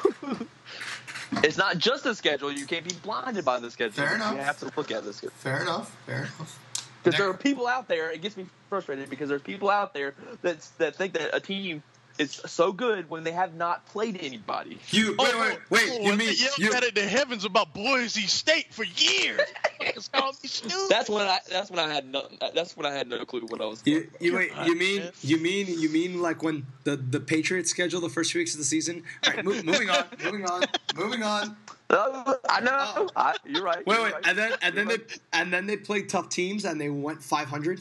S1: it's not just the schedule. You can't be blinded by the schedule.
S2: Fair enough.
S1: You have to look at the schedule.
S2: Fair enough. Fair enough.
S1: Because there are people out there. It gets me frustrated because there's people out there that that think that a team is so good when they have not played anybody.
S2: You wait,
S3: Oh,
S2: wait, wait.
S3: oh,
S2: you mean
S3: they yelled
S2: you,
S3: at it to heavens about Boise State for years. It's called me stupid.
S1: That's when I. That's when I had no. That's when I had no clue what I was.
S2: You, you, wait,
S3: God,
S2: you mean
S3: man.
S2: you mean you mean like when the the Patriots schedule the first few weeks of the season? All right, mo- moving on, moving on, moving on.
S1: I know. I, you're right.
S2: Wait,
S1: you're
S2: wait,
S1: right.
S2: and then and then
S1: You're
S2: they and then they played tough teams and they went 500.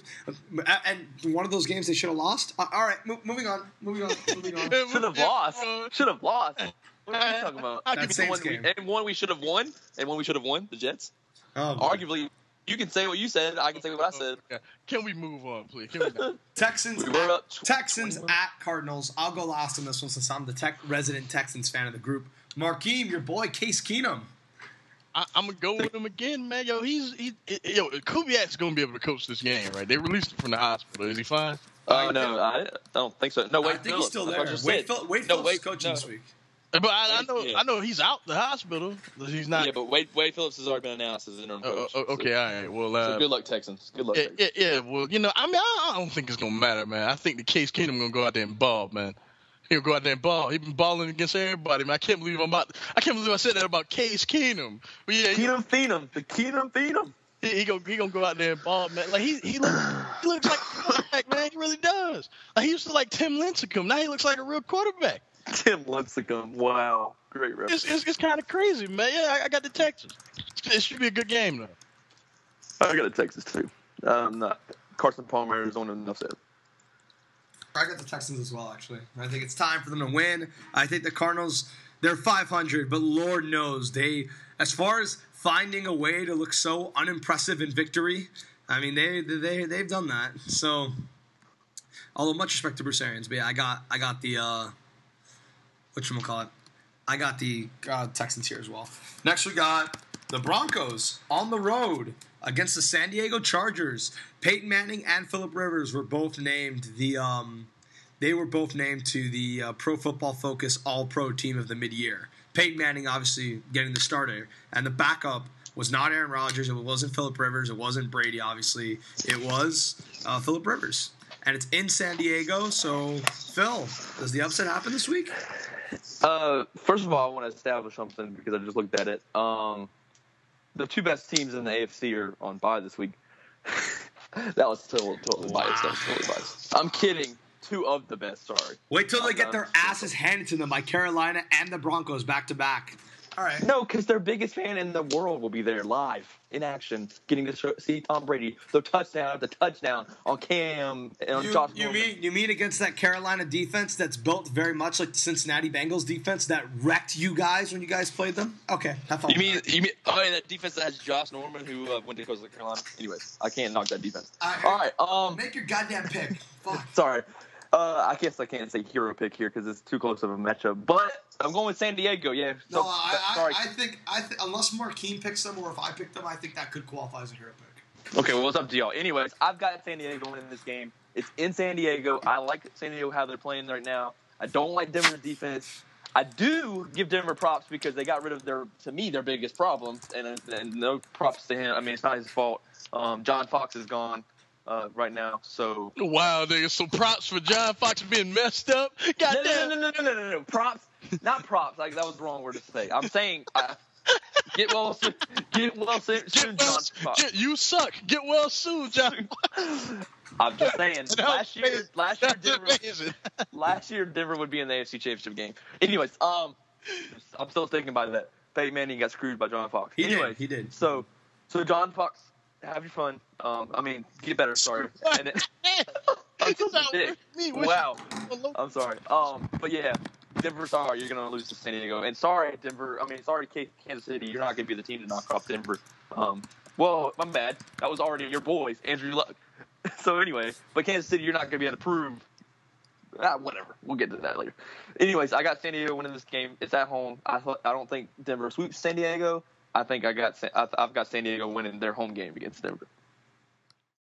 S2: And one of those games they should have lost. Uh, all right, mo- moving on, moving on, moving on.
S1: should have lost. Should have lost. What are you talking about?
S2: That
S3: give
S2: Saints
S1: one we-
S2: game.
S1: and one we should have won, and one we should have won. The Jets.
S2: Oh,
S1: Arguably, You can say what you said. I can say what I said.
S3: Okay. Can we move on, please? Can we
S2: Texans
S1: We
S2: at,
S1: up tw-
S2: Texans
S1: 21.
S2: at Cardinals. I'll go last on this one since I'm the tech resident Texans fan of the group. Markeem, your boy Case Keenum.
S3: I, I'm gonna go with him again, man. Yo, he's he, yo. Kubiak's gonna be able to coach this game, right? They released him from the hospital. Is he fine?
S1: Oh no, I, I don't think so. No, wait,
S2: I think he's still there.
S1: That's
S2: Wade,
S1: what
S2: Phil- Wade.
S1: No,
S2: Phillips
S1: wait,
S2: coaching
S1: no.
S2: this week.
S3: But I, I know,
S1: yeah.
S3: I know he's out the hospital. He's not.
S1: Yeah, but Wade, Wade Phillips has already been announced as interim
S3: Oh,
S1: coach.
S3: oh, okay,
S1: So,
S3: all right. Well,
S1: so
S3: uh,
S1: good luck, Texans. Good luck.
S3: yeah,
S1: Texans.
S3: yeah, yeah. Well, you know, I mean, I, I don't think it's gonna matter, man. I think the Case Keenum gonna go out there and ball, man. He'll go out there and ball. He been balling against everybody, man. I can't believe I'm about. I can't believe I said that about Case Keenum. But yeah,
S1: Keenum Phenom, the Keenum Phenom.
S3: he, he gonna he gonna go out there and ball, man. Like he he looks he looks like a quarterback, man. He really does. Like he used to like Tim Lincecum. Now he looks like a real quarterback.
S1: Tim Lincecum. Wow, great reference.
S3: It's it's, it's kind of crazy, man. Yeah, I, I got the Texans. It should be a good game though.
S1: I got a Texas too. Um, not Carson Palmer, Arizona. Enough said.
S2: I got the Texans as well, actually. I think it's time for them to win. I think the Cardinals, they're 500, but Lord knows they, as far as finding a way to look so unimpressive in victory, I mean they they they've done that. So, although much respect to Bruce Arians, but yeah, I got I got the uh, what you call it, I got the uh, Texans here as well. Next we got the Broncos on the road against the San Diego Chargers. Peyton Manning and Philip Rivers were both named the um, they were both named to the uh, Pro Football Focus All Pro Team of the Mid Year. Peyton Manning obviously getting the starter, and the backup was not Aaron Rodgers. It wasn't Philip Rivers. It wasn't Brady. Obviously, it was uh, Philip Rivers, and it's in San Diego. So, Phil, does the upset happen this week?
S1: Uh, first of all, I want to establish something because I just looked at it. Um, the two best teams in the AFC are on bye this week. that was totally, totally biased. That was totally biased. I'm kidding. Two of the best. Sorry.
S2: Wait till they
S1: I'm
S2: get their asses handed to them by Carolina and the Broncos back to back. All right.
S1: No, because their biggest fan in the world will be there live in action, getting to show, see Tom Brady the touchdown after touchdown on Cam and on
S2: You,
S1: Josh.
S2: you
S1: Norman.
S2: mean you mean against that Carolina defense that's built very much like the Cincinnati Bengals defense that wrecked you guys when you guys played them? Okay, have fun.
S1: You mean
S2: that.
S1: you mean oh yeah, that defense that has Josh Norman who uh, went to Coastal Carolina. Anyways, I can't knock that defense.
S2: I-
S1: All right. Um.
S2: make your goddamn pick? Fuck.
S1: Sorry. Uh, I guess I can't say hero pick here because it's too close of a matchup. But I'm going with San Diego. Yeah.
S2: No,
S1: So,
S2: I, I,
S1: sorry.
S2: I think I th- unless Markeem picks them or if I pick them, I think that could qualify as a hero pick.
S1: Okay, well, it's up to y'all. Anyways, I've got San Diego winning this game. It's in San Diego. I like San Diego how they're playing right now. I don't like Denver's defense. I do give Denver props because they got rid of their, to me, their biggest problem, and, and no props to him. I mean, it's not his fault. Um, John Fox is gone uh, right now, so
S3: Wow, nigga. So props for John Fox being messed up.
S1: no,
S3: Goddamn.
S1: no, no, no, no, no, no, no, props, not props. Like that was the wrong word to say. I'm saying uh, get well soon, get well soon, soon
S3: Get well,
S1: John Fox.
S3: get- you suck. Get well soon, John.
S1: I'm just saying.
S3: That
S1: last year, last year, Denver, last year Denver would be in the AFC Championship game. Anyways, um, I'm still thinking by that. Peyton Manning got screwed by John Fox.
S2: He did,
S1: Anyways,
S2: he did.
S1: So, so John Fox, have your fun. Um, I mean, get better. Sorry. And it, I'm
S3: It's
S1: such a
S3: not
S1: dick.
S3: with me.
S1: Wow. I'm sorry. Um, but yeah, Denver, sorry, you're gonna lose to San Diego. And sorry, Denver. I mean, sorry, Kansas City, you're not gonna be the team to knock off Denver. Um, well, I'm bad. That was already your boys, Andrew Luck. so anyway, but Kansas City, you're not gonna be able to prove. Ah, whatever. We'll get to that later. Anyways, I got San Diego winning this game. It's at home. I I don't think Denver sweeps San Diego. I think I got I've got San Diego winning their home game against Denver.